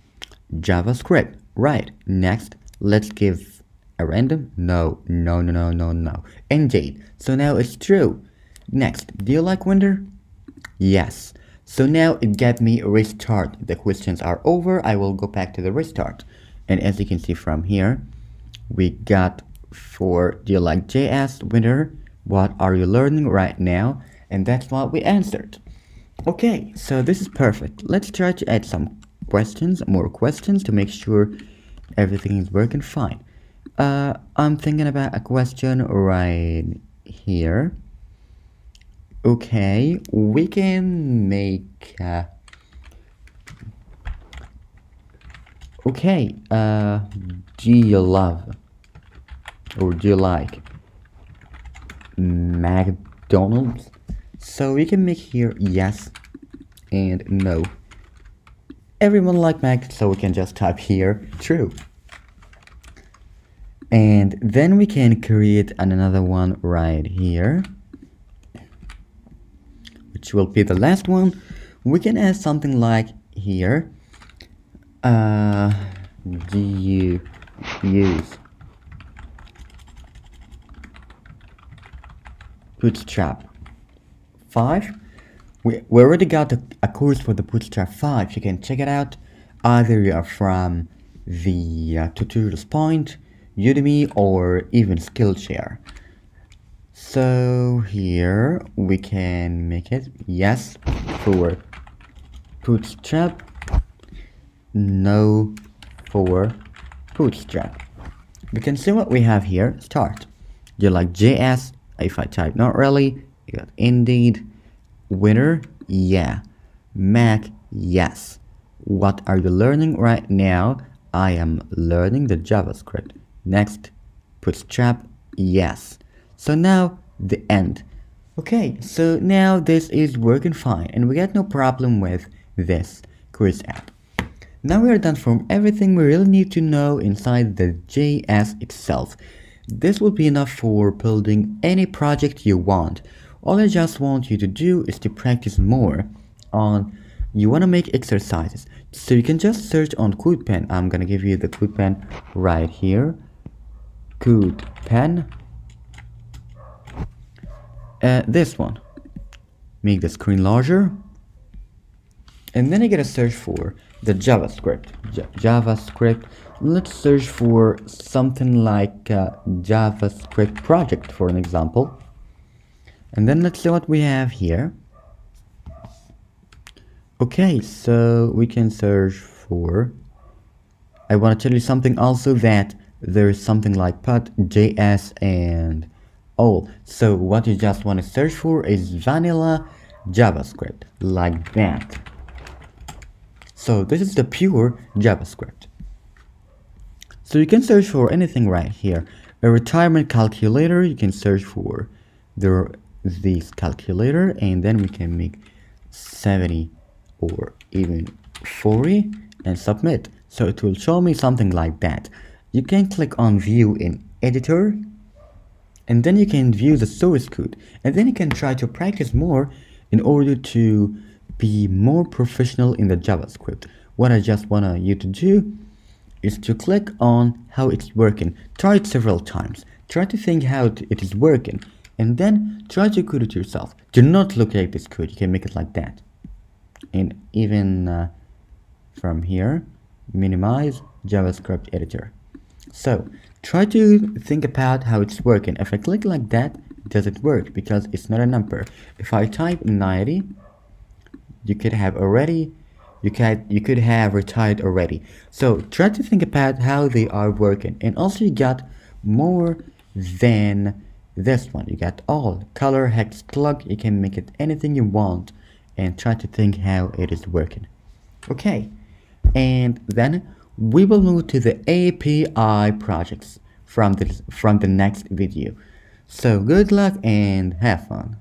Javascript. Right. Next. Let's give a random? No no no no no no. Jade. So now it's true. Next do you like winter yes. So now it get me restart the questions are over. I will go back to the restart and as you can see from here we got for do you like JS winter what are you learning right now? And that's what we answered. Okay so this is perfect. Let's try to add some questions more questions to make sure everything is working fine uh, I'm thinking about a question right here. Okay we can make uh, okay uh, do you love or do you like McDonald's? So we can make here yes and no. Everyone like Mac so we can just type here true and then we can create another one right here which will be the last one. We can add something like here uh, do you use. Bootstrap 5 we, we already got a, a course for the bootstrap 5 you can check it out. Either you are from the uh, tutorials point udemy or even skillshare. So here we can make it yes for bootstrap no for bootstrap. We can see what we have here start. You like js if i type not really you got indeed winner yeah. Mac yes. What are you learning right now? I am learning the javascript next bootstrap yes. So now the end. Okay so now this is working fine and we got no problem with this quiz app. Now we are done from everything we really need to know inside the JS itself. This will be enough for building any project you want. All I just want you to do is to practice more on you want to make exercises. So you can just search on CodePen I'm gonna give you the CodePen right here CodePen uh, this one. Make the screen larger. And then I get a search for the JavaScript. J JavaScript. Let's search for something like uh, JavaScript project for an example. And then let's see what we have here. Okay so we can search for I want to tell you something also that there is something like Put JS and all so what you just want to search for is vanilla JavaScript like that. So this is the pure JavaScript. So you can search for anything right here. A retirement calculator you can search for this calculator and then we can make 70 or even 40 and submit. So it will show me something like that you can click on view in editor and then you can view the source code and then you can try to practice more in order to be more professional in the JavaScript. What I just want you to do is to click on how it's working. Try it several times. Try to think how it is working and then try to code it yourself. Do not look at this code. You can make it like that. And even uh, from here minimize javascript editor so try to think about how it's working. If i click like that does it work? Because it's not a number. If i type 90 you could have already you could you could have retired already. So try to think about how they are working. And also you got more than this one. You got all. Color hex plug. You can make it anything you want and try to think how it is working. Okay. And then we will move to the API projects from the from the next video so good luck and have fun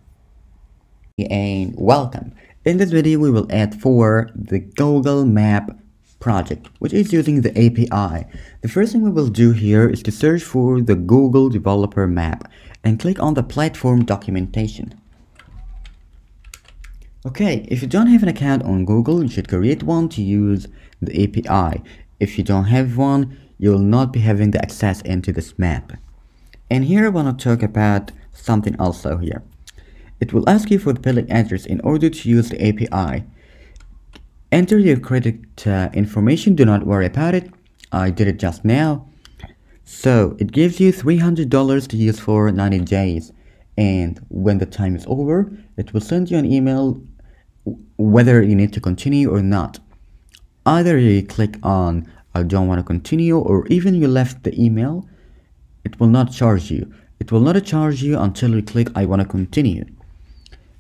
and welcome in this video we will add for the Google Map project, which is using the API. The first thing we will do here is to search for the Google Developer Map and click on the platform documentation. Okay, if you don't have an account on Google, you should create one to use the API. If you don't have one, you will not be having the access into this map. And here I want to talk about something also here. It will ask you for the billing address in order to use the API. Enter your credit uh, information, do not worry about it. I did it just now. So it gives you $300 to use for 90 days. And when the time is over, it will send you an email whether you need to continue or not. Either you click on I don't want to continue or even you left the email, it will not charge you. It will not charge you until you click I want to continue.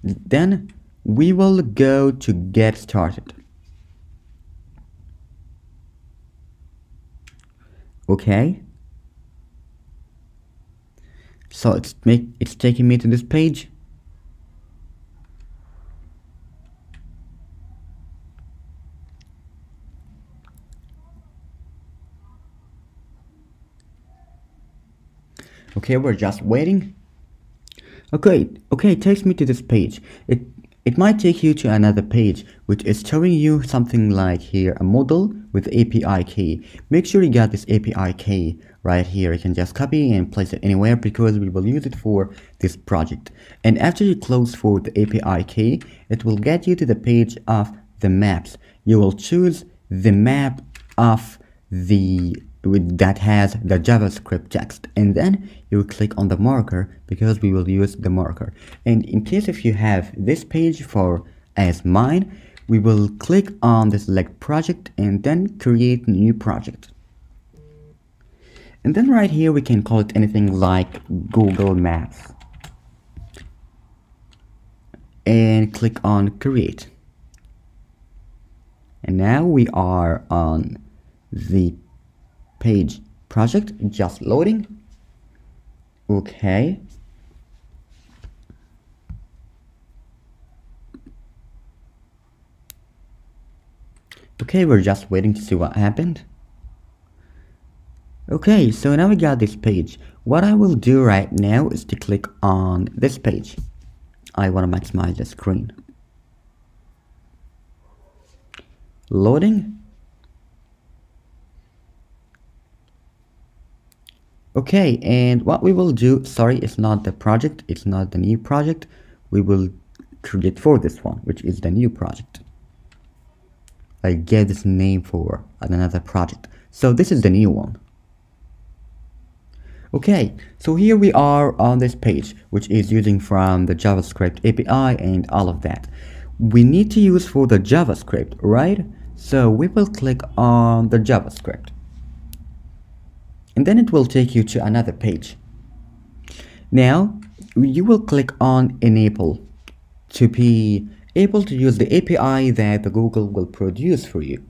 Then we will go to get started. okay so it's make it's taking me to this page okay we're just waiting okay okay it takes me to this page it it might take you to another page which is showing you something like here a model with API key. Make sure you got this API key right here. You can just copy and place it anywhere because we will use it for this project. And after you close for the API key, it will get you to the page of the maps. You will choose the map of the that has the JavaScript text and then you click on the marker because we will use the marker. And in case if you have this page for as mine we will click on the select project and then create new project. And then right here we can call it anything like Google Maps. And click on create. And now we are on the page project just loading okay. Okay we're just waiting to see what happened. Okay so now we got this page. What I will do right now is to click on this page. I want to maximize the screen. Loading Okay, and what we will do, sorry, it's not the project, it's not the new project. We will create for this one, which is the new project. I gave this name for another project. So this is the new one. Okay, so here we are on this page, which is using from the JavaScript API and all of that. We need to use for the JavaScript, right? So we will click on the JavaScript and then it will take you to another page. Now, you will click on enable to be able to use the API that the Google will produce for you.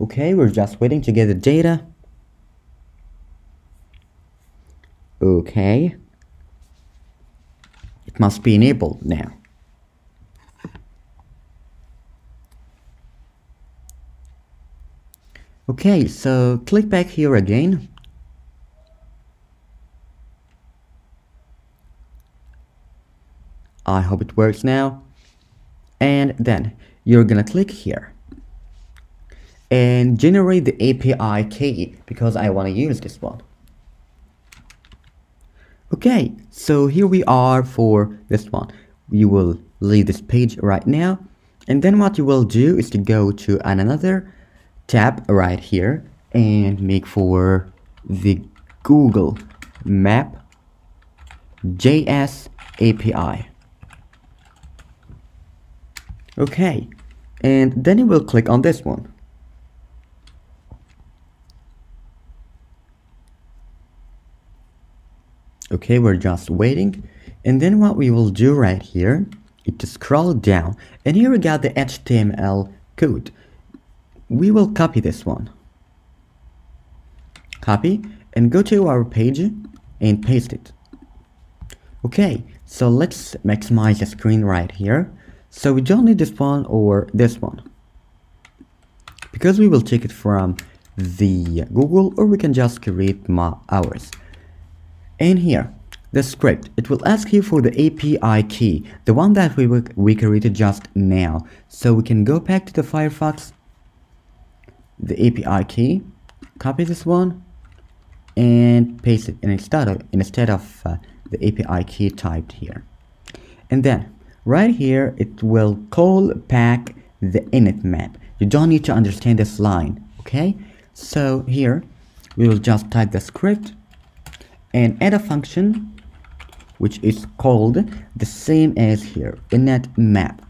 Okay, we're just waiting to get the data. Okay. It must be enabled now. Okay, so click back here again. I hope it works now. And then you're gonna click here and generate the API key because I want to use this one. Okay, so here we are for this one. You will leave this page right now and then what you will do is to go to another tab right here and make for the Google Map JS API. Okay, and then you will click on this one. okay we're just waiting and then what we will do right here is to scroll down and here we got the HTML code we will copy this one. Copy and go to our page and paste it. Okay so let's maximize the screen right here. So we don't need this one or this one. Because we will take it from the Google or we can just create my ours. And here the script. It will ask you for the API key the one that we we created just now. So we can go back to the Firefox the API key copy this one and paste it. Instead of instead of uh, the API key typed here. And then right here it will call back the init map. You don't need to understand this line okay? So here we will just type the script and add a function which is called the same as here init map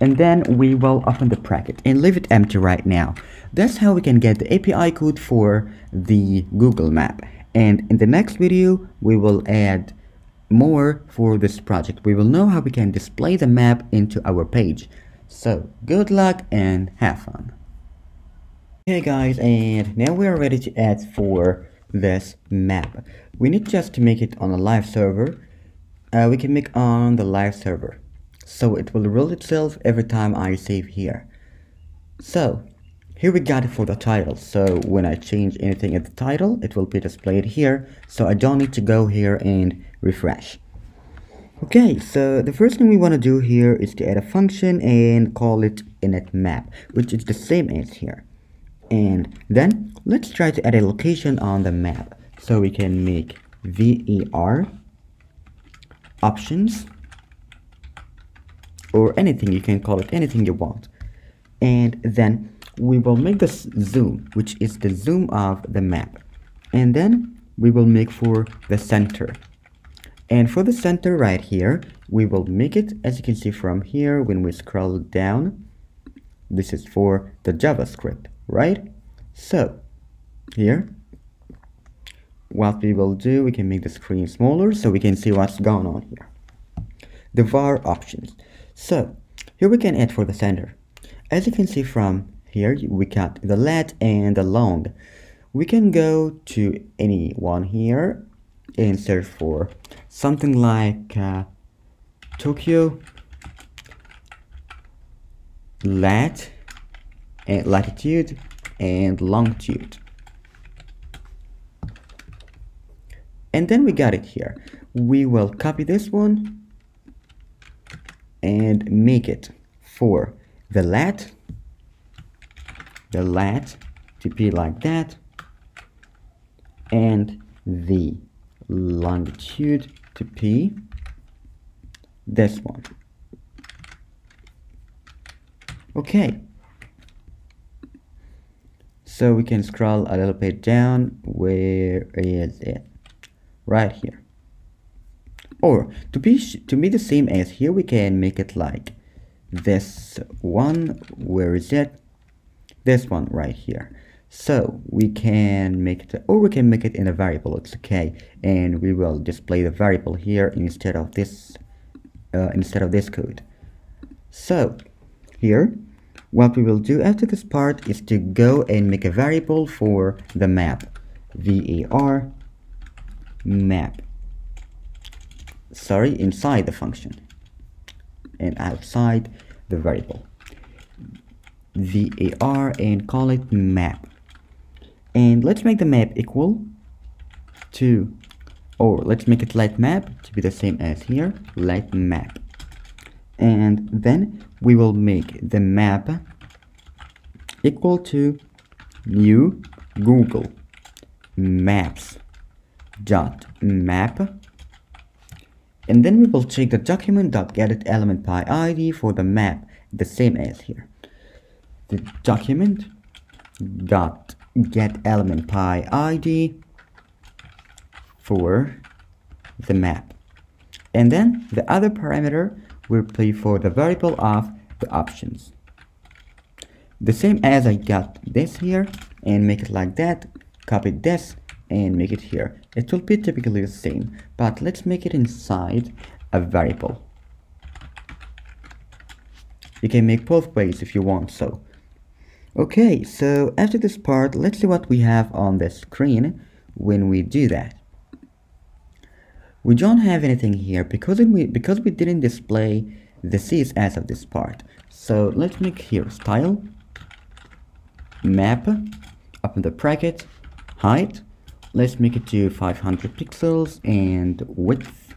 and then we will open the bracket and leave it empty right now. That's how we can get the API code for the Google map. And in the next video we will add more for this project. We will know how we can display the map into our page. So good luck and have fun. Okay guys and now we are ready to add for this map. We need just to make it on a live server. Uh, we can make on the live server so it will roll itself every time I save here. So here we got it for the title. So when I change anything in the title it will be displayed here. So I don't need to go here and refresh. Okay so the first thing we want to do here is to add a function and call it init map which is the same as here. And then let's try to add a location on the map. So we can make var options or anything you can call it anything you want. And then we will make this zoom which is the zoom of the map. And then we will make for the center. And for the center right here we will make it as you can see from here when we scroll down this is for the javascript right? So here what we will do we can make the screen smaller so we can see what's going on here. The var options so here we can add for the center. As you can see from here, we got the lat and the long. We can go to any one here and search for something like uh, Tokyo lat and latitude and longitude. And then we got it here. We will copy this one and make it for the lat the lat to be like that and the longitude to be this one. Okay. So we can scroll a little bit down. Where is it? Right here or to be to be the same as here we can make it like this one where is it? This one right here. So we can make it or we can make it in a variable it's okay. And we will display the variable here instead of this uh, instead of this code. So here what we will do after this part is to go and make a variable for the map. Var map sorry inside the function and outside the variable. Var and call it map. And let's make the map equal to or let's make it let map to be the same as here let map. And then we will make the map equal to new google maps dot map and then we will check the document.getElementBy ID for the map the same as here. The document dot get element by id for the map. And then the other parameter will be for the variable of the options. The same as I got this here and make it like that. Copy this and make it here. It will be typically the same but let's make it inside a variable. You can make both ways if you want so. Okay so after this part let's see what we have on the screen when we do that. We don't have anything here because we because we didn't display the CSS of this part. So let's make here style map open the bracket height let's make it to 500 pixels and width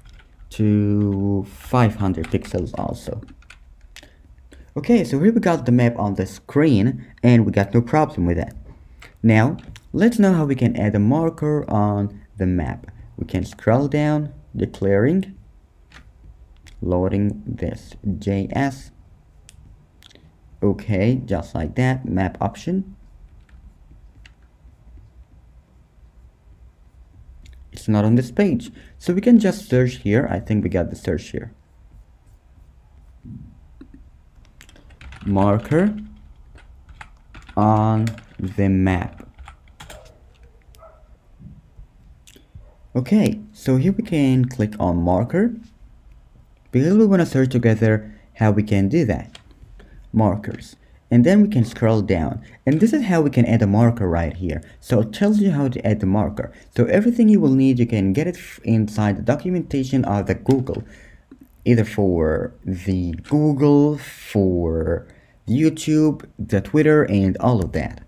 to 500 pixels also. Okay so here we got the map on the screen and we got no problem with that. Now let's know how we can add a marker on the map. We can scroll down declaring loading this JS okay just like that map option it's not on this page. So we can just search here. I think we got the search here. Marker on the map. Okay so here we can click on marker because we want to search together how we can do that. Markers and then we can scroll down. And this is how we can add a marker right here. So it tells you how to add the marker. So everything you will need you can get it inside the documentation of the Google either for the Google for YouTube the Twitter and all of that.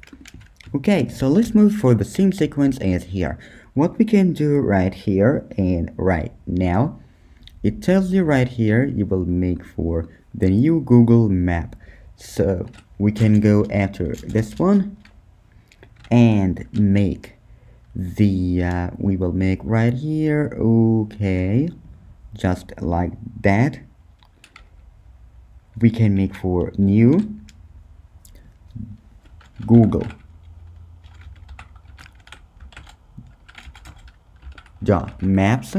Okay so let's move for the same sequence as here. What we can do right here and right now it tells you right here you will make for the new Google map. So we can go after this one and make the uh, we will make right here okay just like that. We can make for new Google. Dot maps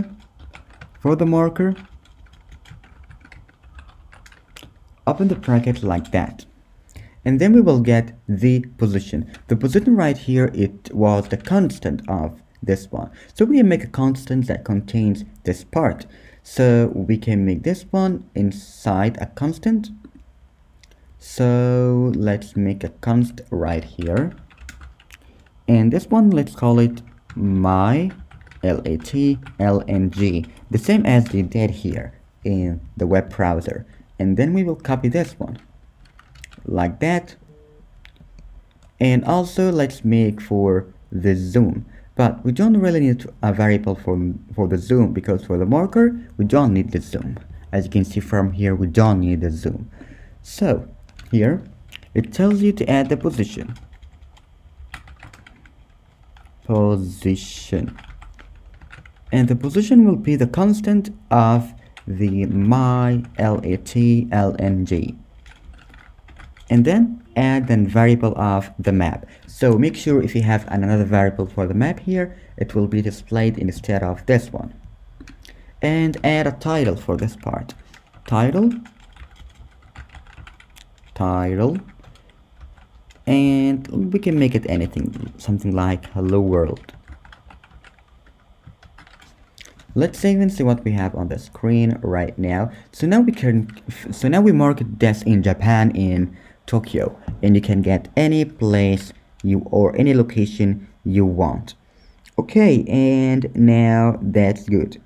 for the marker. Open the bracket like that and then we will get the position. The position right here it was the constant of this one. So we can make a constant that contains this part. So we can make this one inside a constant. So let's make a const right here. And this one let's call it my lat lng the same as we did here in the web browser. And then we will copy this one like that. And also let's make for the zoom. But we don't really need a variable for for the zoom because for the marker we don't need the zoom. As you can see from here we don't need the zoom. So here it tells you to add the position. Position. And the position will be the constant of the my lat lng and then add the variable of the map. So make sure if you have another variable for the map here it will be displayed instead of this one. And add a title for this part. Title. Title. And we can make it anything something like hello world. Let's save and see what we have on the screen right now. So now we can so now we mark this in japan in tokyo and you can get any place you or any location you want. Okay and now that's good.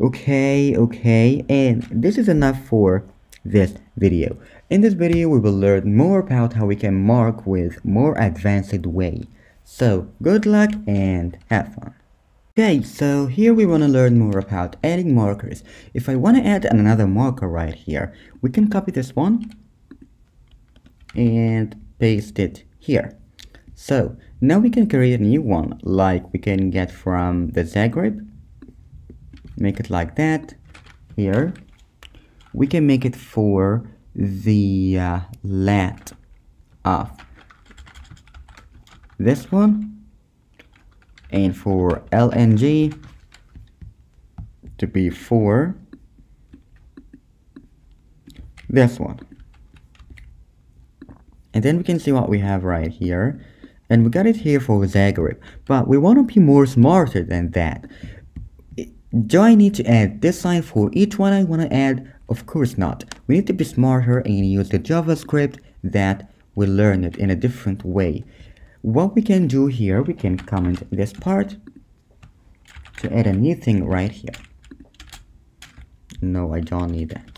Okay okay and this is enough for this video. In this video we will learn more about how we can mark with more advanced way. So good luck and have fun. Okay, so here we want to learn more about adding markers. If I want to add another marker right here, we can copy this one and paste it here. So now we can create a new one like we can get from the Zagreb. Make it like that. Here. We can make it for the uh, lat of this one and for LNG to be for this one and then we can see what we have right here and we got it here for Zagreb but we want to be more smarter than that do I need to add this line for each one I want to add? Of course not. We need to be smarter and use the JavaScript that we learn it in a different way. What we can do here, we can comment this part to add a new thing right here. No, I don't need that.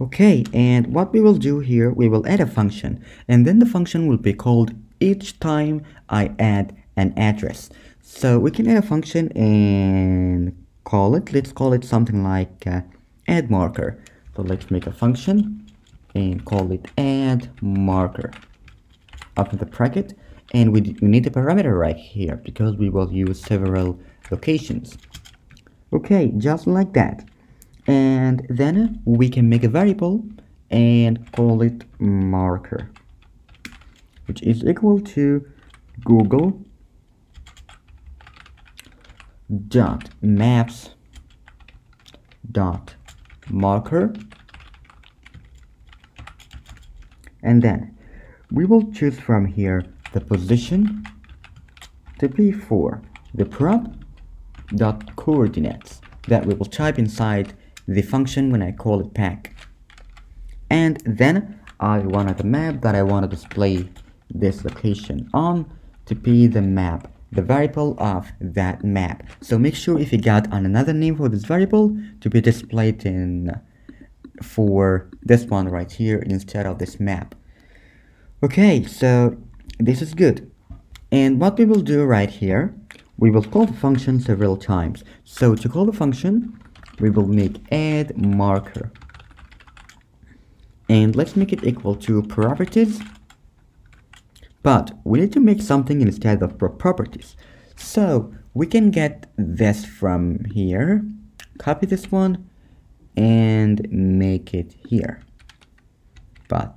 Okay, and what we will do here, we will add a function, and then the function will be called each time I add an address. So we can add a function and call it, let's call it something like uh, add marker. So let's make a function and call it add marker. Open the bracket and we, we need a parameter right here because we will use several locations. Okay, just like that. And then we can make a variable and call it marker, which is equal to Google dot maps dot marker. And then we will choose from here the position to be for the prop dot coordinates that we will type inside the function when I call it pack and then I wanted the map that I want to display this location on to be the map the variable of that map. So make sure if you got another name for this variable to be displayed in for this one right here instead of this map. Okay, so this is good. And what we will do right here, we will call the function several times. So to call the function, we will make add marker. And let's make it equal to properties but we need to make something instead of properties. So we can get this from here, copy this one, and make it here. But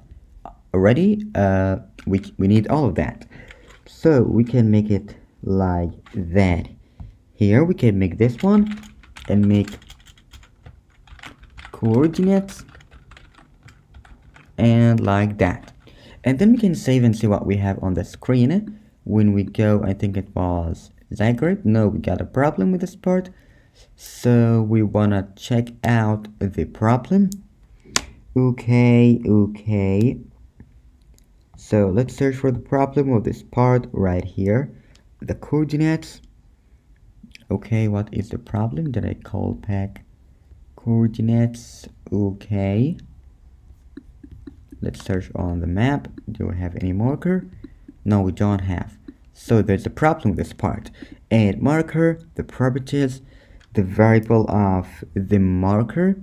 already uh, we, we need all of that. So we can make it like that. Here we can make this one and make coordinates and like that. And then we can save and see what we have on the screen. When we go I think it was Zagreb. No we got a problem with this part. So we wanna check out the problem. Okay okay. So let's search for the problem of this part right here. The coordinates. Okay what is the problem that I call pack coordinates. Okay. Let's search on the map. Do we have any marker? No we don't have. So there's a problem with this part. Add marker the properties the variable of the marker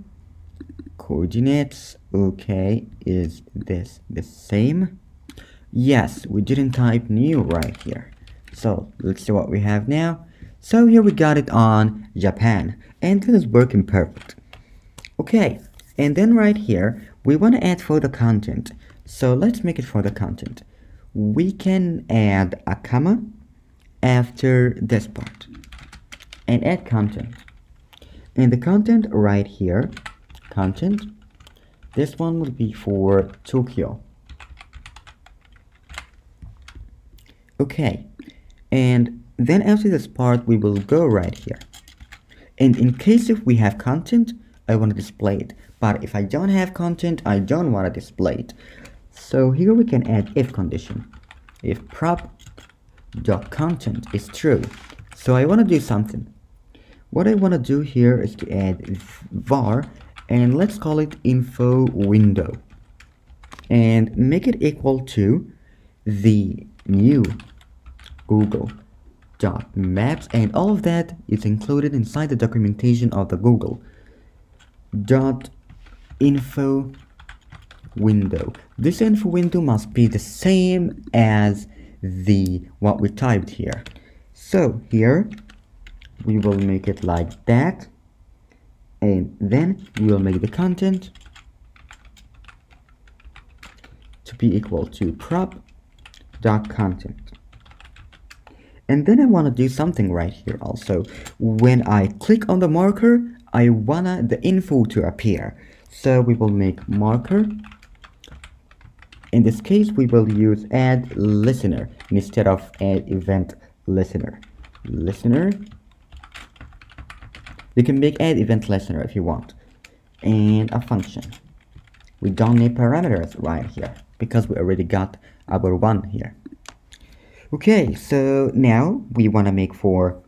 coordinates okay is this the same? Yes we didn't type new right here. So let's see what we have now. So here we got it on Japan and this is working perfect okay and then right here we want to add further content. So let's make it further content. We can add a comma after this part and add content. And the content right here content this one will be for Tokyo. Okay and then after this part we will go right here. And in case if we have content I want to display it. But if I don't have content I don't want to display it. So here we can add if condition. If prop dot content is true. So I want to do something. What I want to do here is to add var and let's call it info window. And make it equal to the new Google dot maps and all of that is included inside the documentation of the Google dot info window. This info window must be the same as the what we typed here. So here we will make it like that and then we will make the content to be equal to prop dot content and then I want to do something right here also when I click on the marker I wanna the info to appear. So we will make marker. In this case we will use add listener instead of add event listener. Listener. You can make add event listener if you want. And a function. We don't need parameters right here because we already got our one here. Okay so now we want to make for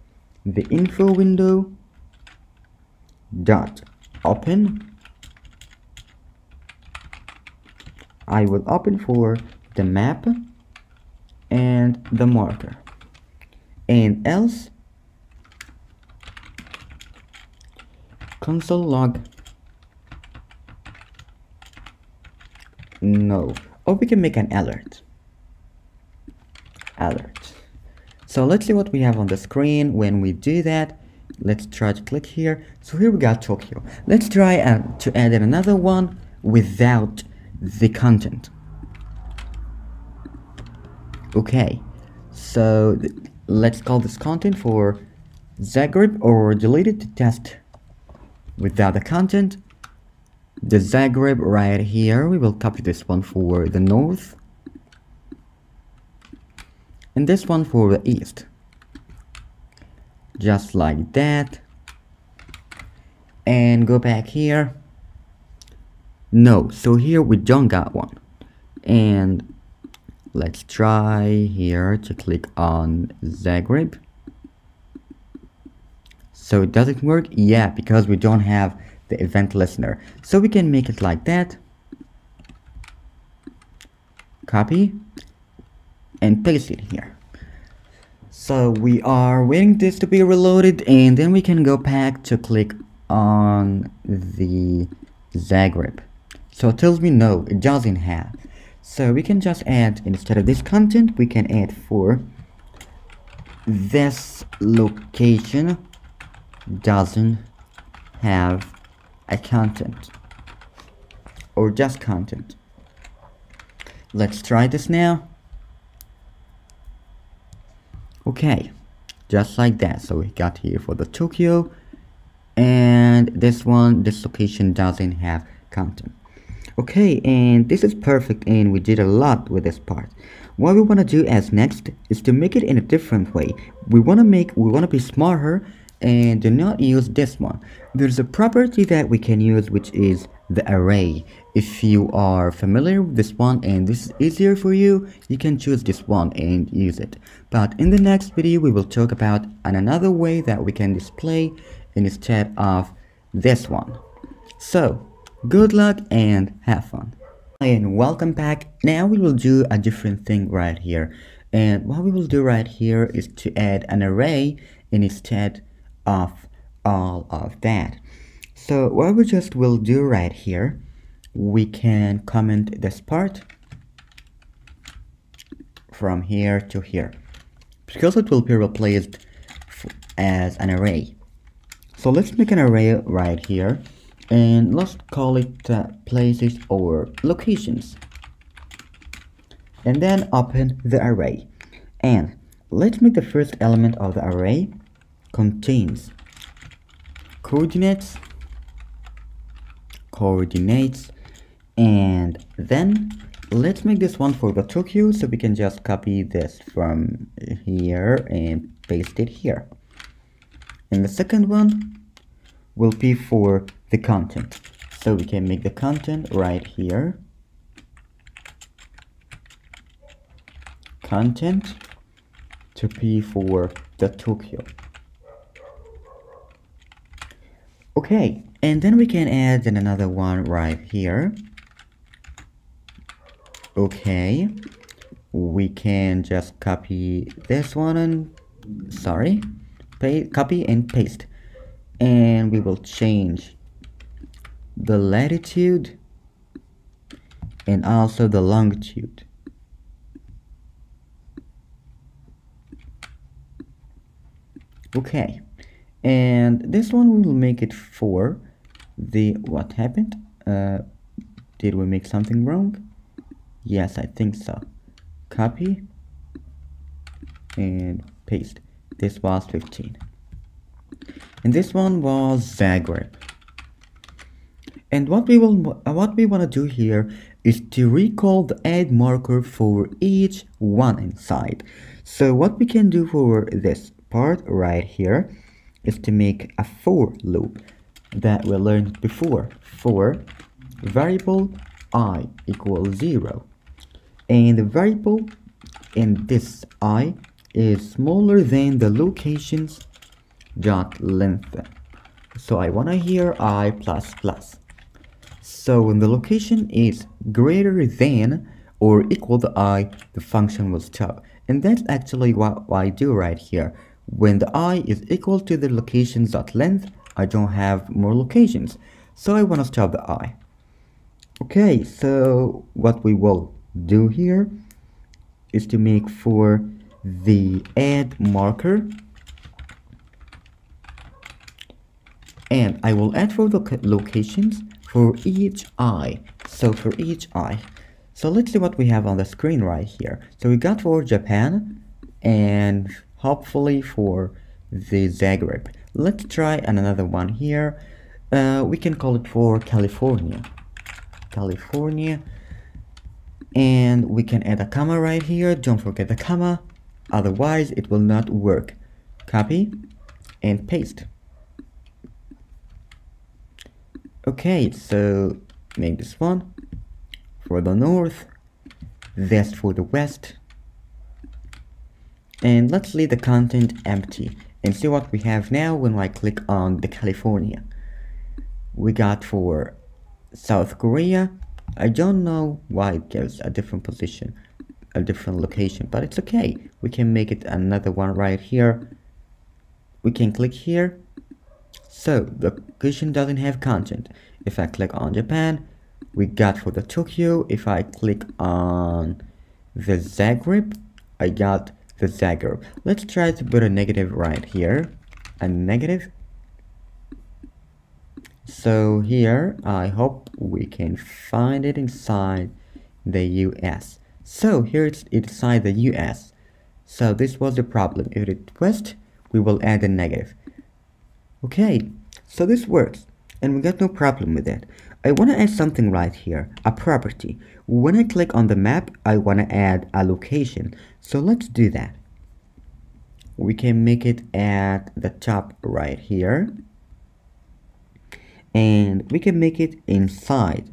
the info window dot. Open. I will open for the map and the marker. And else console log. No. Or we can make an alert. Alert. So let's see what we have on the screen. When we do that let's try to click here. So here we got Tokyo. Let's try to add another one without the content. Okay so let's call this content for Zagreb or delete it to test without the content. The Zagreb right here we will copy this one for the north. And this one for the east just like that. And go back here. No so here we don't got one. And let's try here to click on Zagreb so it doesn't work? Yeah because we don't have the event listener. So we can make it like that. Copy and paste it here so we are waiting this to be reloaded and then we can go back to click on the Zagreb so it tells me no it doesn't have. So we can just add instead of this content we can add for this location doesn't have a content or just content. Let's try this now okay just like that. So we got here for the Tokyo and this one this location doesn't have content. Okay and this is perfect and we did a lot with this part. What we want to do as next is to make it in a different way. We want to make we want to be smarter and do not use this one. There's a property that we can use which is the array if you are familiar with this one and this is easier for you you can choose this one and use it. But in the next video we will talk about an another way that we can display instead of this one. So good luck and have fun. And welcome back. Now we will do a different thing right here. And what we will do right here is to add an array instead of all of that. So what we just will do right here we can comment this part from here to here. Because it will be replaced as an array. So let's make an array right here and let's call it uh, places or locations. And then open the array. And let's make the first element of the array contains coordinates coordinates and then let's make this one for the Tokyo so we can just copy this from here and paste it here. And the second one will be for the content. So we can make the content right here. Content to be for the Tokyo. Okay and then we can add another one right here okay. We can just copy this one and sorry pay, copy and paste. And we will change the latitude and also the longitude. Okay. And this one we will make it for the what happened? Uh, did we make something wrong yes I think so. Copy and paste. This was 15 and this one was Zagreb. And what we will what we want to do here is to recall the add marker for each one inside. So what we can do for this part right here is to make a for loop that we learned before. For variable i equals 0 and the variable in this i is smaller than the locations dot length. So I want to hear i plus plus. So when the location is greater than or equal to i the function will stop. And that's actually what, I do right here. When the i is equal to the locations dot length I don't have more locations. So I want to stop the i. Okay so what we will do here is to make for the add marker. And I will add for the locations for each i. So for each i. So let's see what we have on the screen right here. So we got for Japan and hopefully for the Zagreb. Let's try another one here. Uh, we can call it for California. California and we can add a comma right here. Don't forget the comma. Otherwise it will not work. Copy and paste. Okay so make this one. For the north this for the west. And let's leave the content empty and see what we have now when I click on the California. We got for South Korea. I don't know why it gives a different position, a different location, but it's okay. We can make it another one right here. We can click here. So the location doesn't have content. If I click on Japan, we got for the Tokyo. If I click on the Zagreb, I got the Zagreb. Let's try to put a negative right here. A negative so here I hope we can find it inside the US so here it's inside the US so this was the problem. If it west we will add a negative. Okay so this works and we got no problem with it. I want to add something right here a property. When I click on the map I want to add a location. So let's do that. We can make it at the top right here and we can make it inside.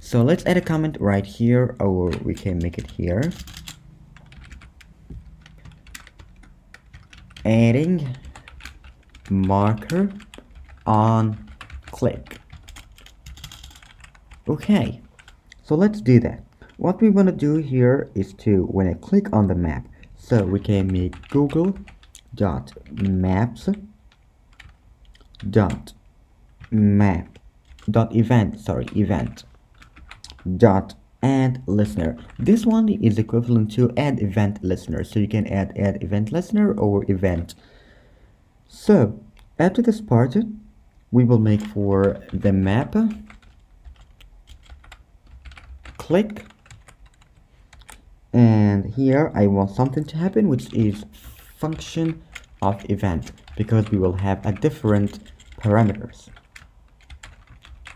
So let's add a comment right here or we can make it here. Adding marker on click. Okay so let's do that. What we want to do here is to when I click on the map so we can make google dot maps dot map dot event sorry event dot add listener. This one is equivalent to add event listener. So you can add add event listener or event. So after this part we will make for the map. Click. And here I want something to happen which is function of event because we will have a different parameters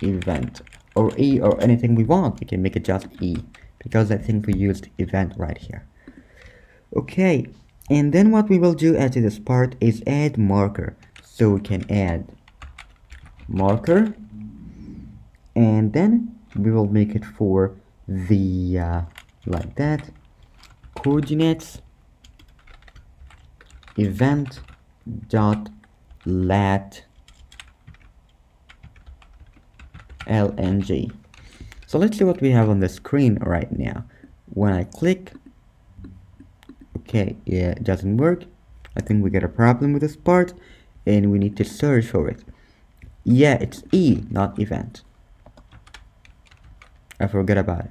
event or E or anything we want. We can make it just E because I think we used event right here. Okay, and then what we will do after this part is add marker. So we can add marker and then we will make it for the uh, like that coordinates event dot lat LNG. So let's see what we have on the screen right now. When I click, okay, yeah, it doesn't work. I think we got a problem with this part and we need to search for it. Yeah, it's E, not event. I forgot about it.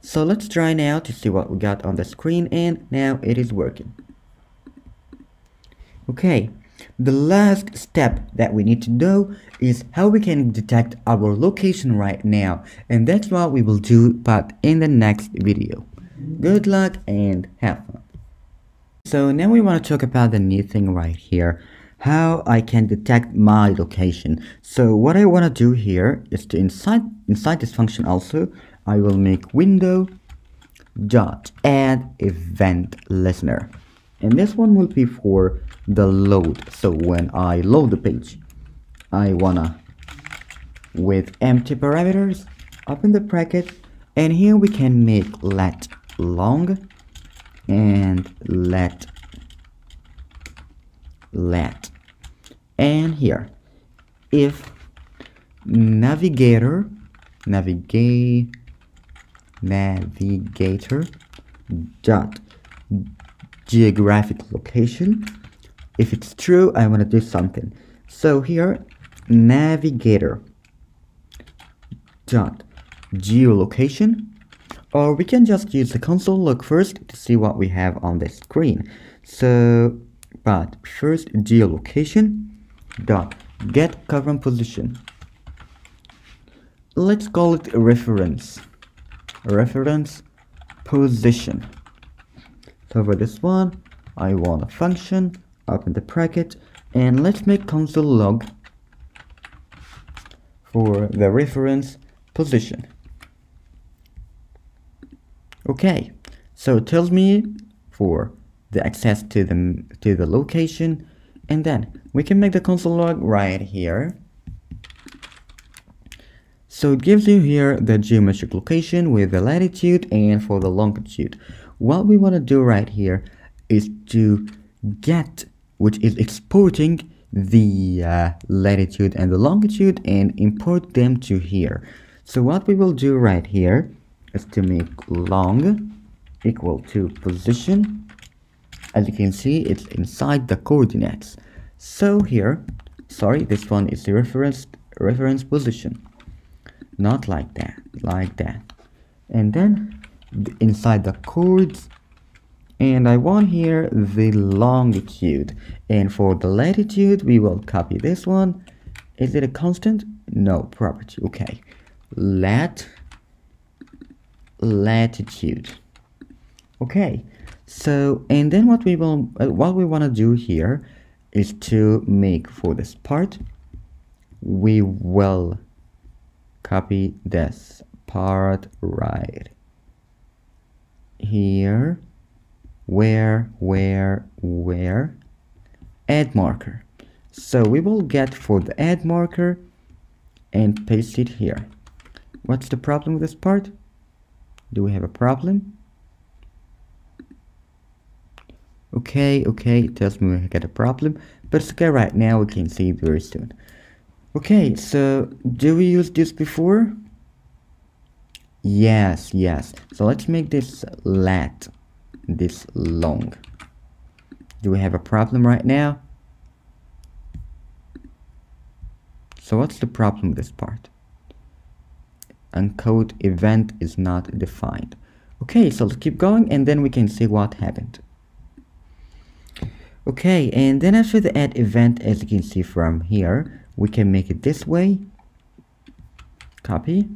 So let's try now to see what we got on the screen and now it is working. Okay, the last step that we need to know is how we can detect our location right now and that's what we will do but in the next video. Good luck and have fun. So now we want to talk about the new thing right here. how I can detect my location. So what I want to do here is to inside inside this function also I will make window dot add event listener and this one will be for the load. So when I load the page I wanna with empty parameters open the bracket and here we can make let long and let let. And here if navigator navigate navigator dot geographic location if it's true I want to do something. So here navigator. Dot. Geolocation. Or we can just use the console log first to see what we have on the screen. So but first geolocation. Dot. Get current position. Let's call it reference. Reference position. So for this one I want a function open the bracket and let's make console log for the reference position okay so it tells me for the access to the to the location and then we can make the console log right here so it gives you here the geometric location with the latitude and for the longitude. What we want to do right here is to get, which is exporting the uh, latitude and the longitude and import them to here. So what we will do right here is to make long equal to position. As you can see, it's inside the coordinates. So here, sorry, this one is the reference reference position not like that like that and then inside the coords and I want here the longitude. And for the latitude we will copy this one. Is it a constant? No property. Okay. Lat latitude. Okay. So and then what we will uh, what we want to do here is to make for this part we will copy this part right here where where where? Add marker. So we will get for the add marker and paste it here. What's the problem with this part? Do we have a problem? Okay okay it tells me we got a problem but it's okay right now we can see it very soon. Okay, so do we use this before? Yes, yes. So let's make this lat, this long. Do we have a problem right now? So what's the problem with this part? Uncaught event is not defined. Okay, so let's keep going and then we can see what happened. Okay, and then after the add event, as you can see from here, we can make it this way copy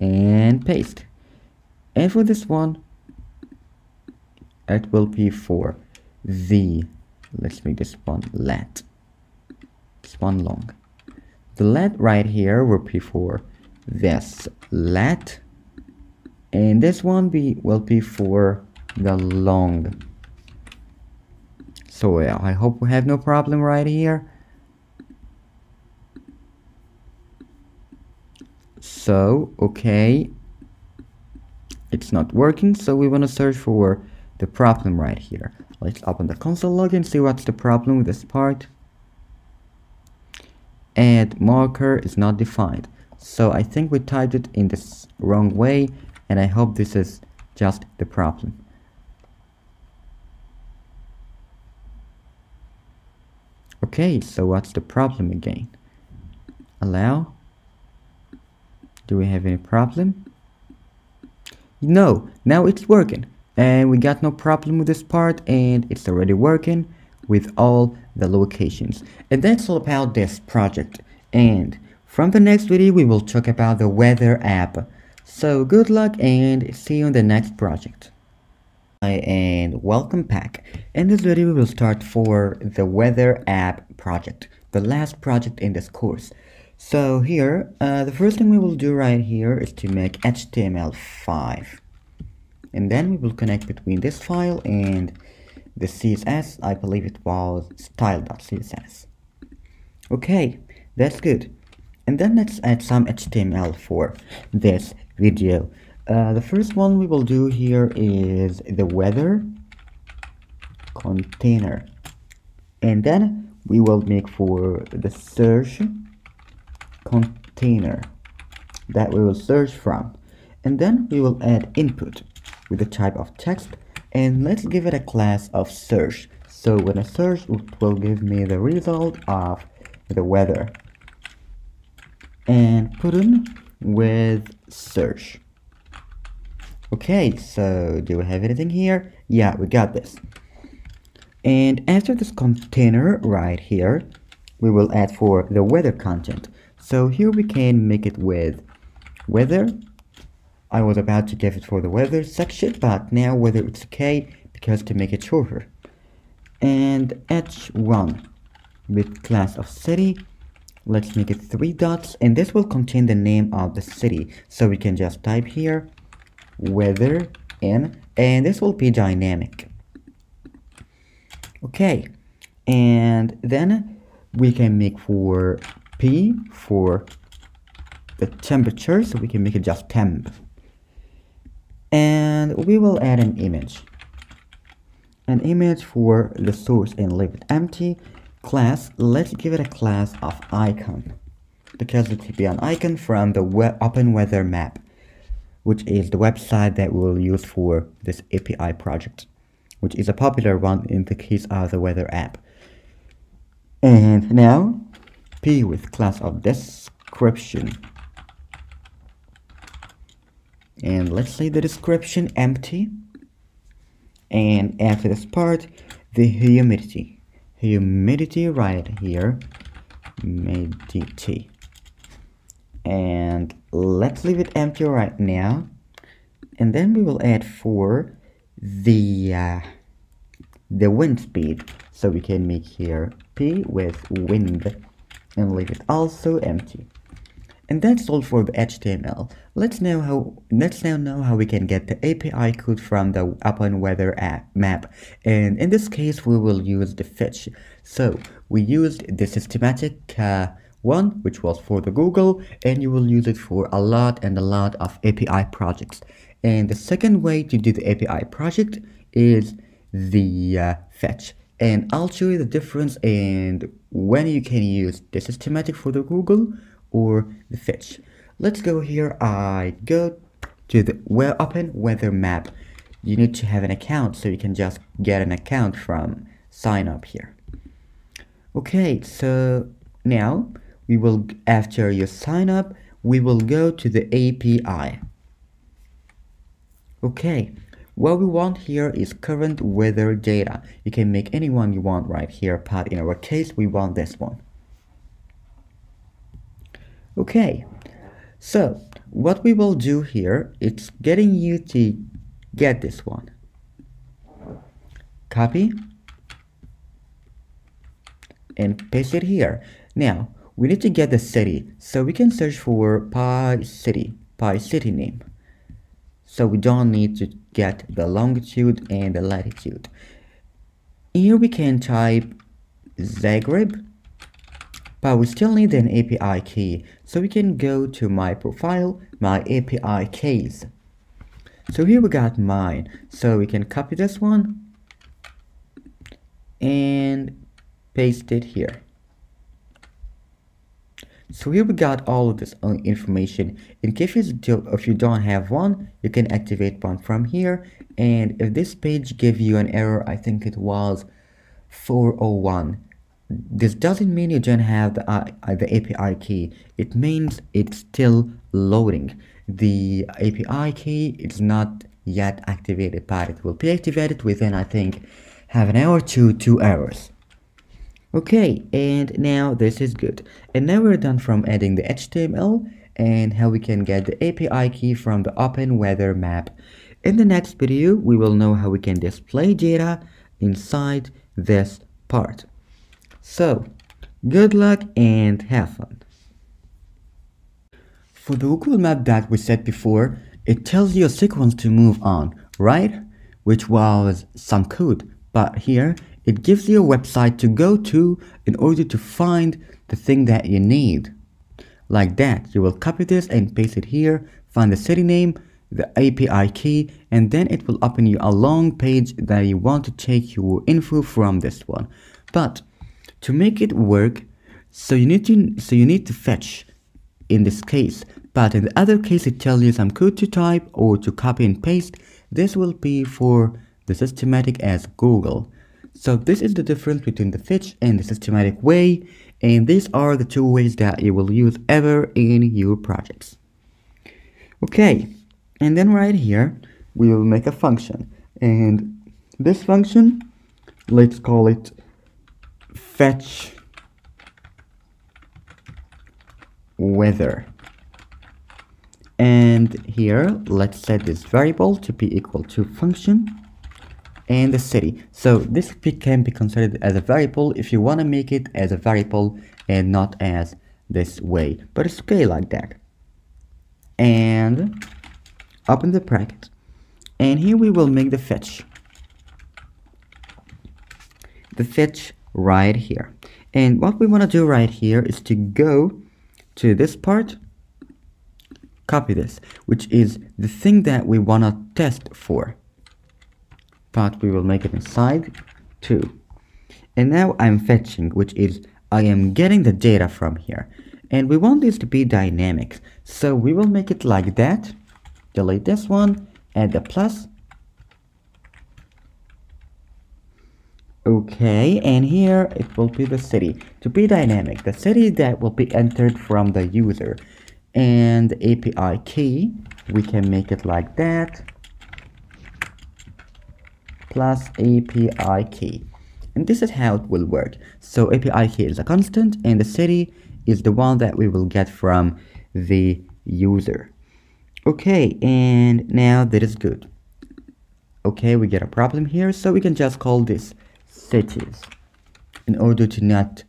and paste and for this one it will be for the let's make this one let. This one long. The let right here will be for this let. And this one be will be for the long. So yeah, I hope we have no problem right here. So okay. It's not working so we want to search for the problem right here. Let's open the console log and see what's the problem with this part. Add marker is not defined. So I think we typed it in this wrong way and I hope this is just the problem. Okay so what's the problem again? Allow? Do we have any problem? No, now it's working. And we got no problem with this part and it's already working with all the locations. And that's all about this project. And from the next video we will talk about the weather app. So good luck and see you on the next project. Hi and welcome back. In this video we will start for the weather app project, the last project in this course. So here, uh, the first thing we will do right here is to make HTML5. And then we will connect between this file and the CSS, I believe it was style.css. Okay, that's good. And then let's add some HTML for this video. Uh, the first one we will do here is the weather container. And then we will make for the search container that we will search from. And then we will add input with the type of text and let's give it a class of search. So when I search, it will give me the result of the weather and put in with search. Okay, so do we have anything here? Yeah, we got this. And after this container right here, we will add for the weather content. So here we can make it with weather. I was about to give it for the weather section, but now weather it's okay because to make it shorter. And h1 with class of city. Let's make it three dots and this will contain the name of the city. So we can just type here weather in and this will be dynamic okay and then we can make for p for the temperature so we can make it just temp and we will add an image an image for the source and leave it empty class let's give it a class of icon because it will be an icon from the we open weather map which is the website that we'll use for this API project, which is a popular one in the case of the weather app. And now, P with class of description. And let's say the description empty. And after this part, the humidity. Humidity right here. Humidity and let's leave it empty right now and then we will add for the uh, the wind speed so we can make here p with wind and leave it also empty and that's all for the HTML. Let's know how let's now know how we can get the API code from the Open Weather app map. And in this case, we will use the fetch. So we used the systematic uh, one which was for the Google and you will use it for a lot and a lot of API projects and the second way to do the API project is the uh, fetch and I'll show you the difference and when you can use the systematic for the Google or the fetch let's go here. I go to the well open weather map. You need to have an account so you can just get an account from sign up here. Okay so now we will after you sign up we will go to the API okay what we want here is current weather data. You can make any one you want right here but in our case we want this one okay so what we will do here it's getting you to get this one. Copy and paste it here. Now we need to get the city so we can search for pi city pi city name. So we don't need to get the longitude and the latitude. Here we can type Zagreb but we still need an API key so we can go to my profile my API keys so here we got mine so we can copy this one and paste it here so here we got all of this information. In case if you don't have one, you can activate one from here. And if this page gave you an error, I think it was 401. This doesn't mean you don't have the, uh, the API key. It means it's still loading. The API key is not yet activated, but it will be activated within, I think, half an hour to two hours. Okay, and now this is good. And now we're done from adding the HTML and how we can get the API key from the open weather map. In the next video, we will know how we can display data inside this part. So, good luck and have fun. For the Google map that we said before, it tells you a sequence to move on, right? Which was some code, but here it gives you a website to go to in order to find the thing that you need. Like that, you will copy this and paste it here, find the city name, the API key, and then it will open you a long page that you want to take your info from this one. But to make it work, so you need to so you need to fetch in this case. But in the other case, it tells you some code to type or to copy and paste. This will be for the systematic as Google. So this is the difference between the fetch and the systematic way. And these are the two ways that you will use ever in your projects. Okay, and then right here, we will make a function. And this function, let's call it fetch weather. And here, let's set this variable to be equal to function and the city. So this can be considered as a variable if you want to make it as a variable and not as this way. But it's okay like that. And open the bracket. And here we will make the fetch. The fetch right here. And what we want to do right here is to go to this part, copy this, which is the thing that we want to test for but we will make it inside too. And now I'm fetching, which is I am getting the data from here. And we want this to be dynamic. So we will make it like that. Delete this one, add the plus. Okay, and here it will be the city. To be dynamic, the city that will be entered from the user. And API key, we can make it like that plus API key. And this is how it will work. So API key is a constant and the city is the one that we will get from the user. Okay, and now that is good. Okay, we get a problem here, so we can just call this cities. In order to not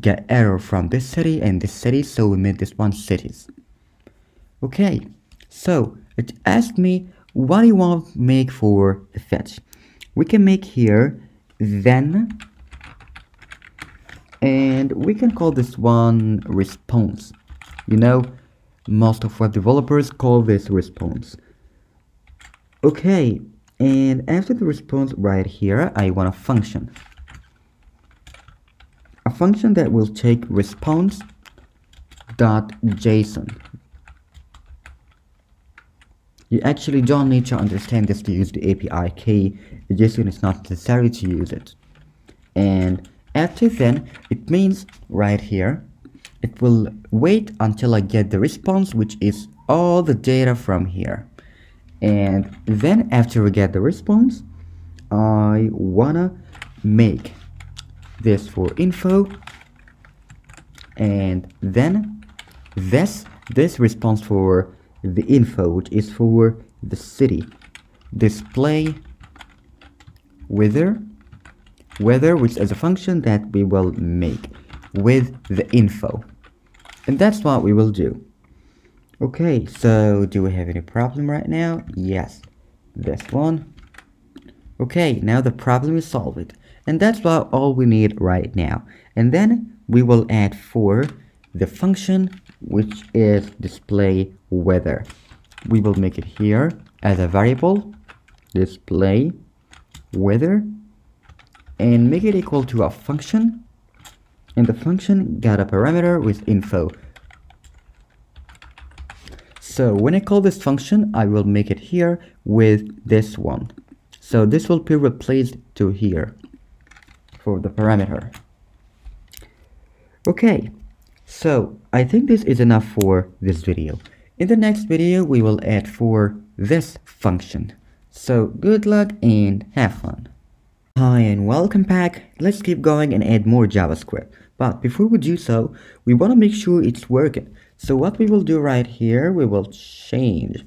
get error from this city and this city, so we made this one cities. Okay, so it asked me what do you want to make for the fetch? We can make here then and we can call this one response. You know most of web developers call this response. Okay and after the response right here I want a function a function that will take response dot json you actually don't need to understand this to use the API key, when it's not necessary to use it. And after then, it means right here, it will wait until I get the response, which is all the data from here. And then after we get the response, I wanna make this for info. And then this this response for the info which is for the city. Display weather weather which is a function that we will make with the info. And that's what we will do okay so do we have any problem right now? Yes this one. Okay now the problem is solved and that's about all we need right now. And then we will add for the function which is display weather. We will make it here as a variable display weather and make it equal to a function. And the function got a parameter with info so when I call this function I will make it here with this one so this will be replaced to here for the parameter okay so I think this is enough for this video. In the next video, we will add for this function. So good luck and have fun. Hi and welcome back. Let's keep going and add more JavaScript. But before we do so, we want to make sure it's working. So what we will do right here, we will change.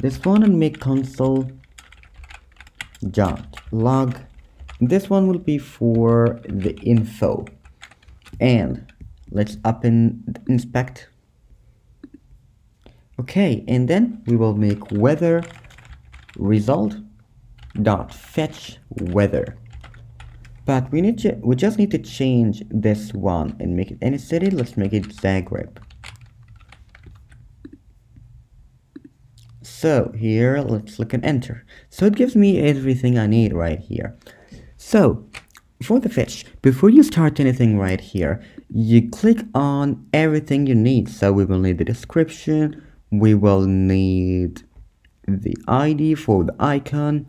This one and make console dot log. This one will be for the info. And let's open inspect. Okay and then we will make weather result dot fetch weather. But we need to we just need to change this one and make it any city. Let's make it Zagreb so here let's click and enter. So it gives me everything I need right here. So for the fish, before you start anything right here you click on everything you need. So we will need the description we will need the ID for the icon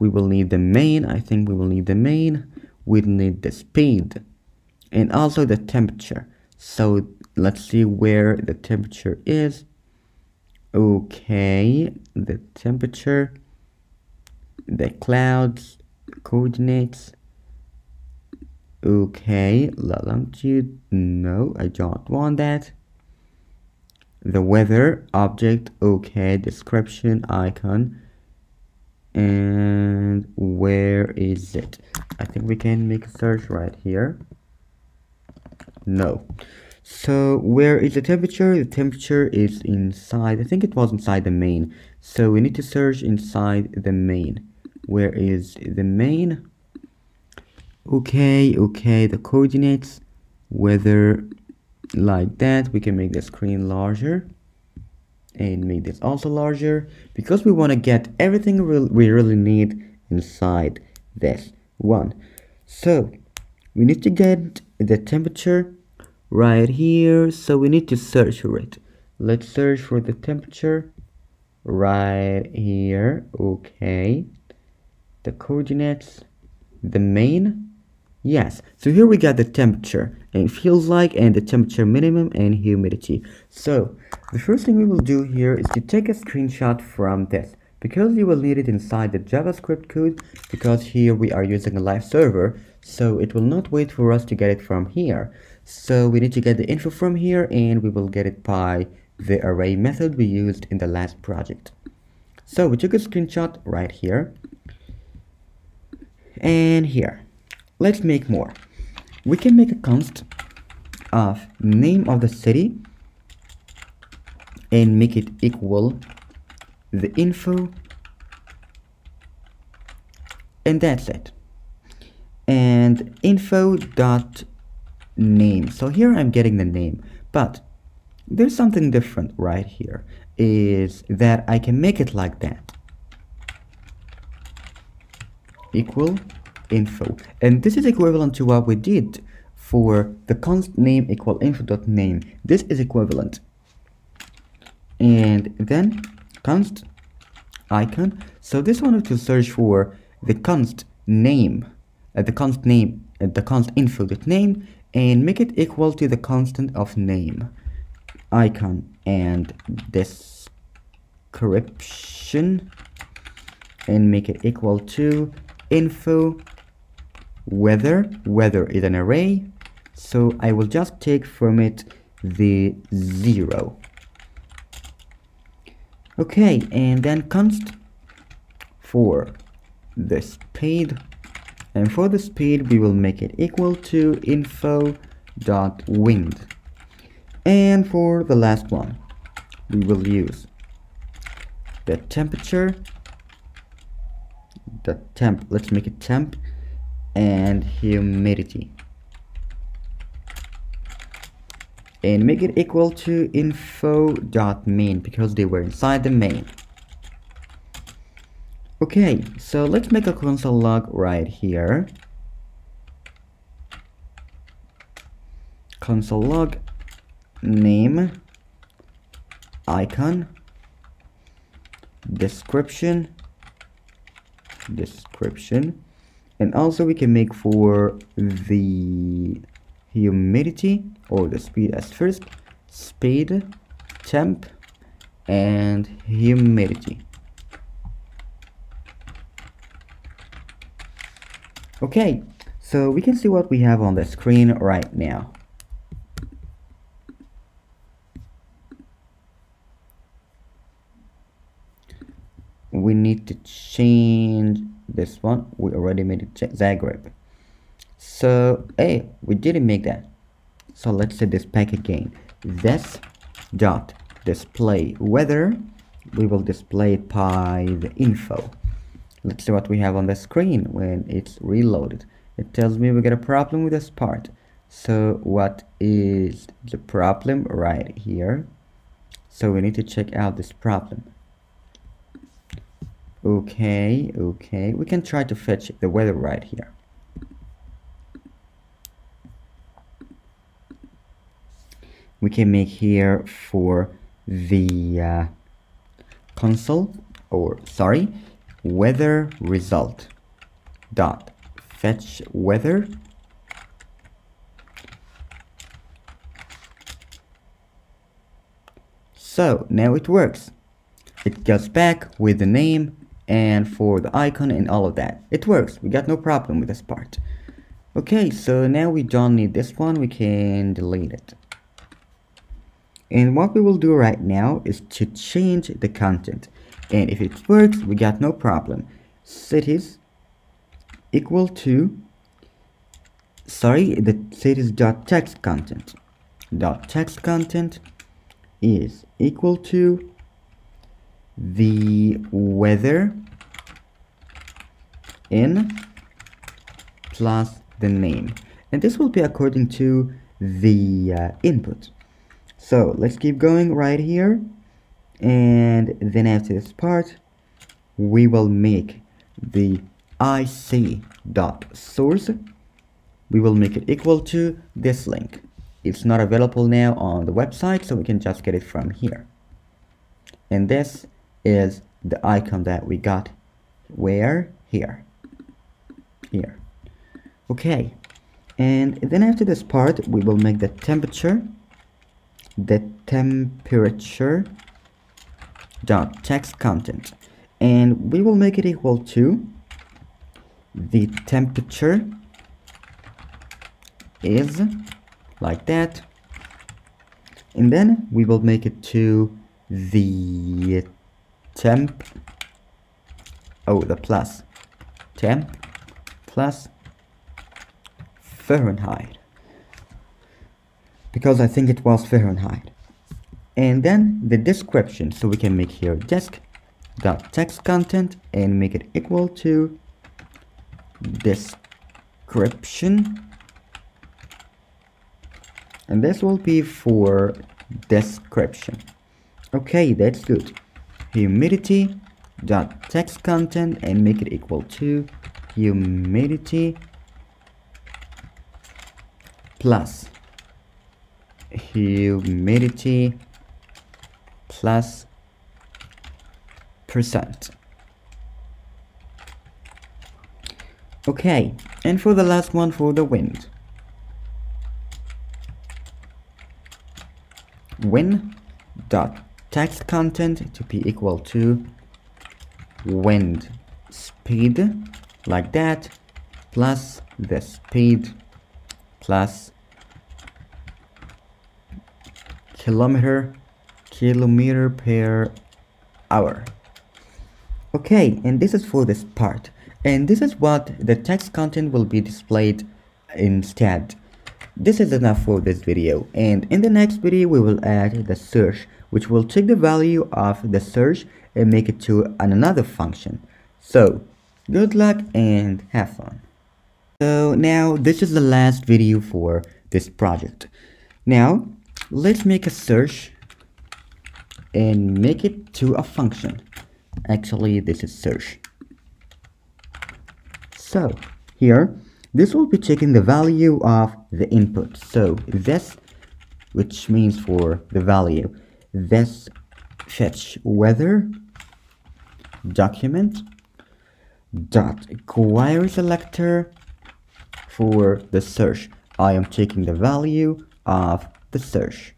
we will need the main I think we will need the main we need the speed and also the temperature. So let's see where the temperature is okay the temperature the clouds coordinates. Okay longitude no i don't want that. The weather object okay description icon. And where is it? I think we can make a search right here. No so where is the temperature? The temperature is inside I think it was inside the main. So we need to search inside the main. Where is the main? Okay okay the coordinates whether like that. We can make the screen larger and make this also larger because we want to get everything we really need inside this one. So we need to get the temperature right here so we need to search for it let's search for the temperature right here okay the coordinates the main Yes, so here we got the temperature and it feels like and the temperature minimum and humidity. So the first thing we will do here is to take a screenshot from this because you will need it inside the JavaScript code because here we are using a live server so it will not wait for us to get it from here. So we need to get the info from here and we will get it by the array method we used in the last project. So we took a screenshot right here and here. Let's make more. We can make a const of name of the city and make it equal the info and that's it. And info dot name. So here I'm getting the name but there's something different right here is that I can make it like that. Equal info. And this is equivalent to what we did for the const name equal info dot name. This is equivalent. And then const icon. So this one to search for the const name uh, the const name uh, the const info dot name and make it equal to the constant of name icon and description and make it equal to info weather. Weather is an array so I will just take from it the zero. Okay and then const for the speed and for the speed we will make it equal to info dot wind and for the last one we will use the temperature the temp let's make it temp and humidity. And make it equal to info dot main because they were inside the main okay so let's make a console log right here. Console log name icon description description and also we can make for the humidity or the speed as first speed temp and humidity okay so we can see what we have on the screen right now. We need to change this one. We already made it Zagreb so hey we didn't make that. So let's set this back again. This dot display weather. We will display it by the info let's see what we have on the screen when it's reloaded. It tells me we got a problem with this part. So what is the problem right here? So we need to check out this problem. Okay okay. We can try to fetch the weather right here. We can make here for the uh, console or sorry weather result dot fetch weather so now it works. It goes back with the name and for the icon and all of that. It works. We got no problem with this part. Okay so now we don't need this one. We can delete it. And what we will do right now is to change the content and if it works we got no problem. Cities equal to sorry the cities dot text content. Dot text content is equal to the weather in plus the name. And this will be according to the uh, input. So let's keep going right here and then after this part we will make the ic dot source. We will make it equal to this link. It's not available now on the website so we can just get it from here. And this is the icon that we got where? Here. Here. Okay. And then after this part we will make the temperature. The temperature dot text content. And we will make it equal to the temperature is like that. And then we will make it to the temp oh the plus temp plus Fahrenheit. Because I think it was Fahrenheit and then the description. So we can make here desk dot text content and make it equal to description. And this will be for description. Okay that's good. Humidity dot text content and make it equal to humidity plus humidity plus percent. Okay and for the last one for the wind. Wind dot text content to be equal to wind speed like that plus the speed plus kilometer kilometer per hour. Okay and this is for this part. And this is what the text content will be displayed instead. This is enough for this video. And in the next video we will add the search which will take the value of the search and make it to another function. So good luck and have fun. So now this is the last video for this project. Now let's make a search and make it to a function. Actually this is search. So here this will be taking the value of the input. So this which means for the value this fetch weather document dot query selector for the search. I am taking the value of the search.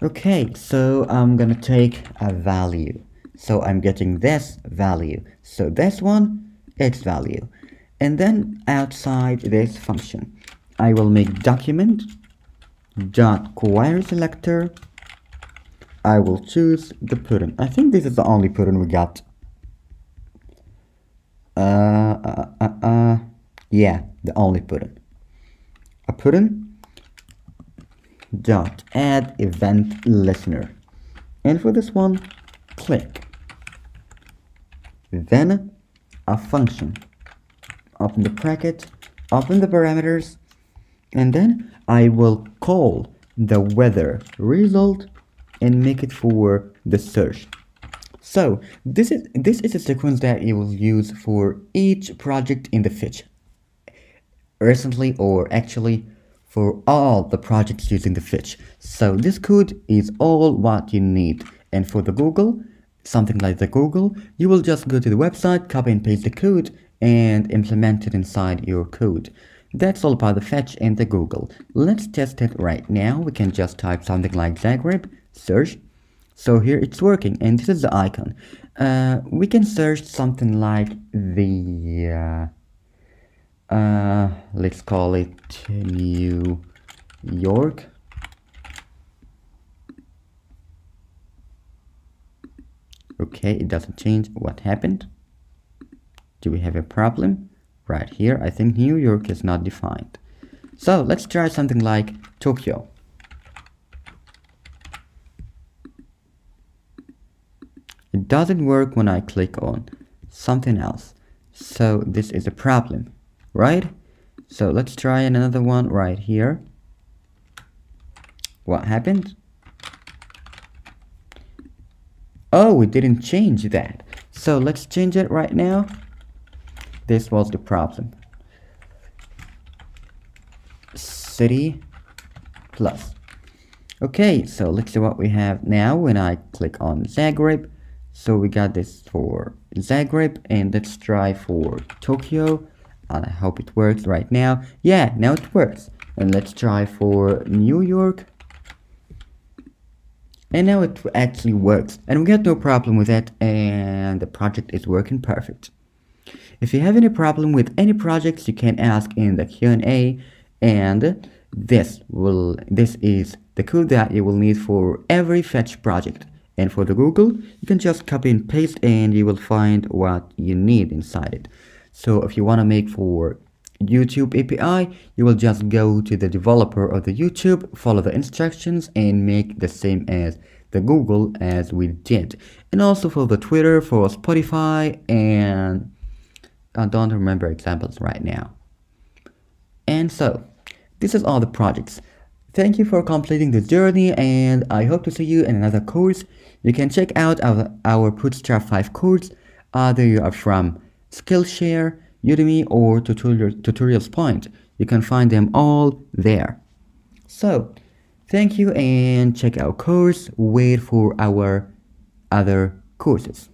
Okay, so I'm gonna take a value. So I'm getting this value. So this one, its value. And then outside this function, I will make document dot query selector. I will choose the button. I think this is the only button we got uh, uh, uh, uh, yeah, the only button. A button dot add event listener. And for this one, click. Then a function. Open the bracket, open the parameters, and then I will call the weather result and make it for the search. So this is this is a sequence that you will use for each project in the fetch. Recently or actually for all the projects using the fetch. So this code is all what you need. And for the Google, something like the Google, you will just go to the website, copy and paste the code, and implement it inside your code. That's all about the fetch and the Google. Let's test it right now. We can just type something like Zagreb, search. So here it's working and this is the icon. Uh, we can search something like the, uh, uh, let's call it New York. Okay, it doesn't change. What happened? Do we have a problem? Right here, I think New York is not defined. So let's try something like Tokyo. It doesn't work when I click on something else. So this is a problem, right? So let's try another one right here. What happened? Oh, we didn't change that. So let's change it right now. This was the problem. City plus. Okay, so let's see what we have now when I click on Zagreb. So we got this for Zagreb and let's try for Tokyo. And I hope it works right now. Yeah, now it works. And let's try for New York. And now it actually works. And we got no problem with it and the project is working perfect. If you have any problem with any projects, you can ask in the Q&A and this will this is the code that you will need for every fetch project. And for the Google, you can just copy and paste and you will find what you need inside it. So if you want to make for YouTube API, you will just go to the developer of the YouTube, follow the instructions and make the same as the Google as we did. And also for the Twitter, for Spotify and I don't remember examples right now. And so, this is all the projects. Thank you for completing this journey and I hope to see you in another course. You can check out our, our Bootstrap 5 course, either you are from Skillshare, Udemy or tutorial, Tutorials Point. You can find them all there. So, thank you and check our course. Wait for our other courses.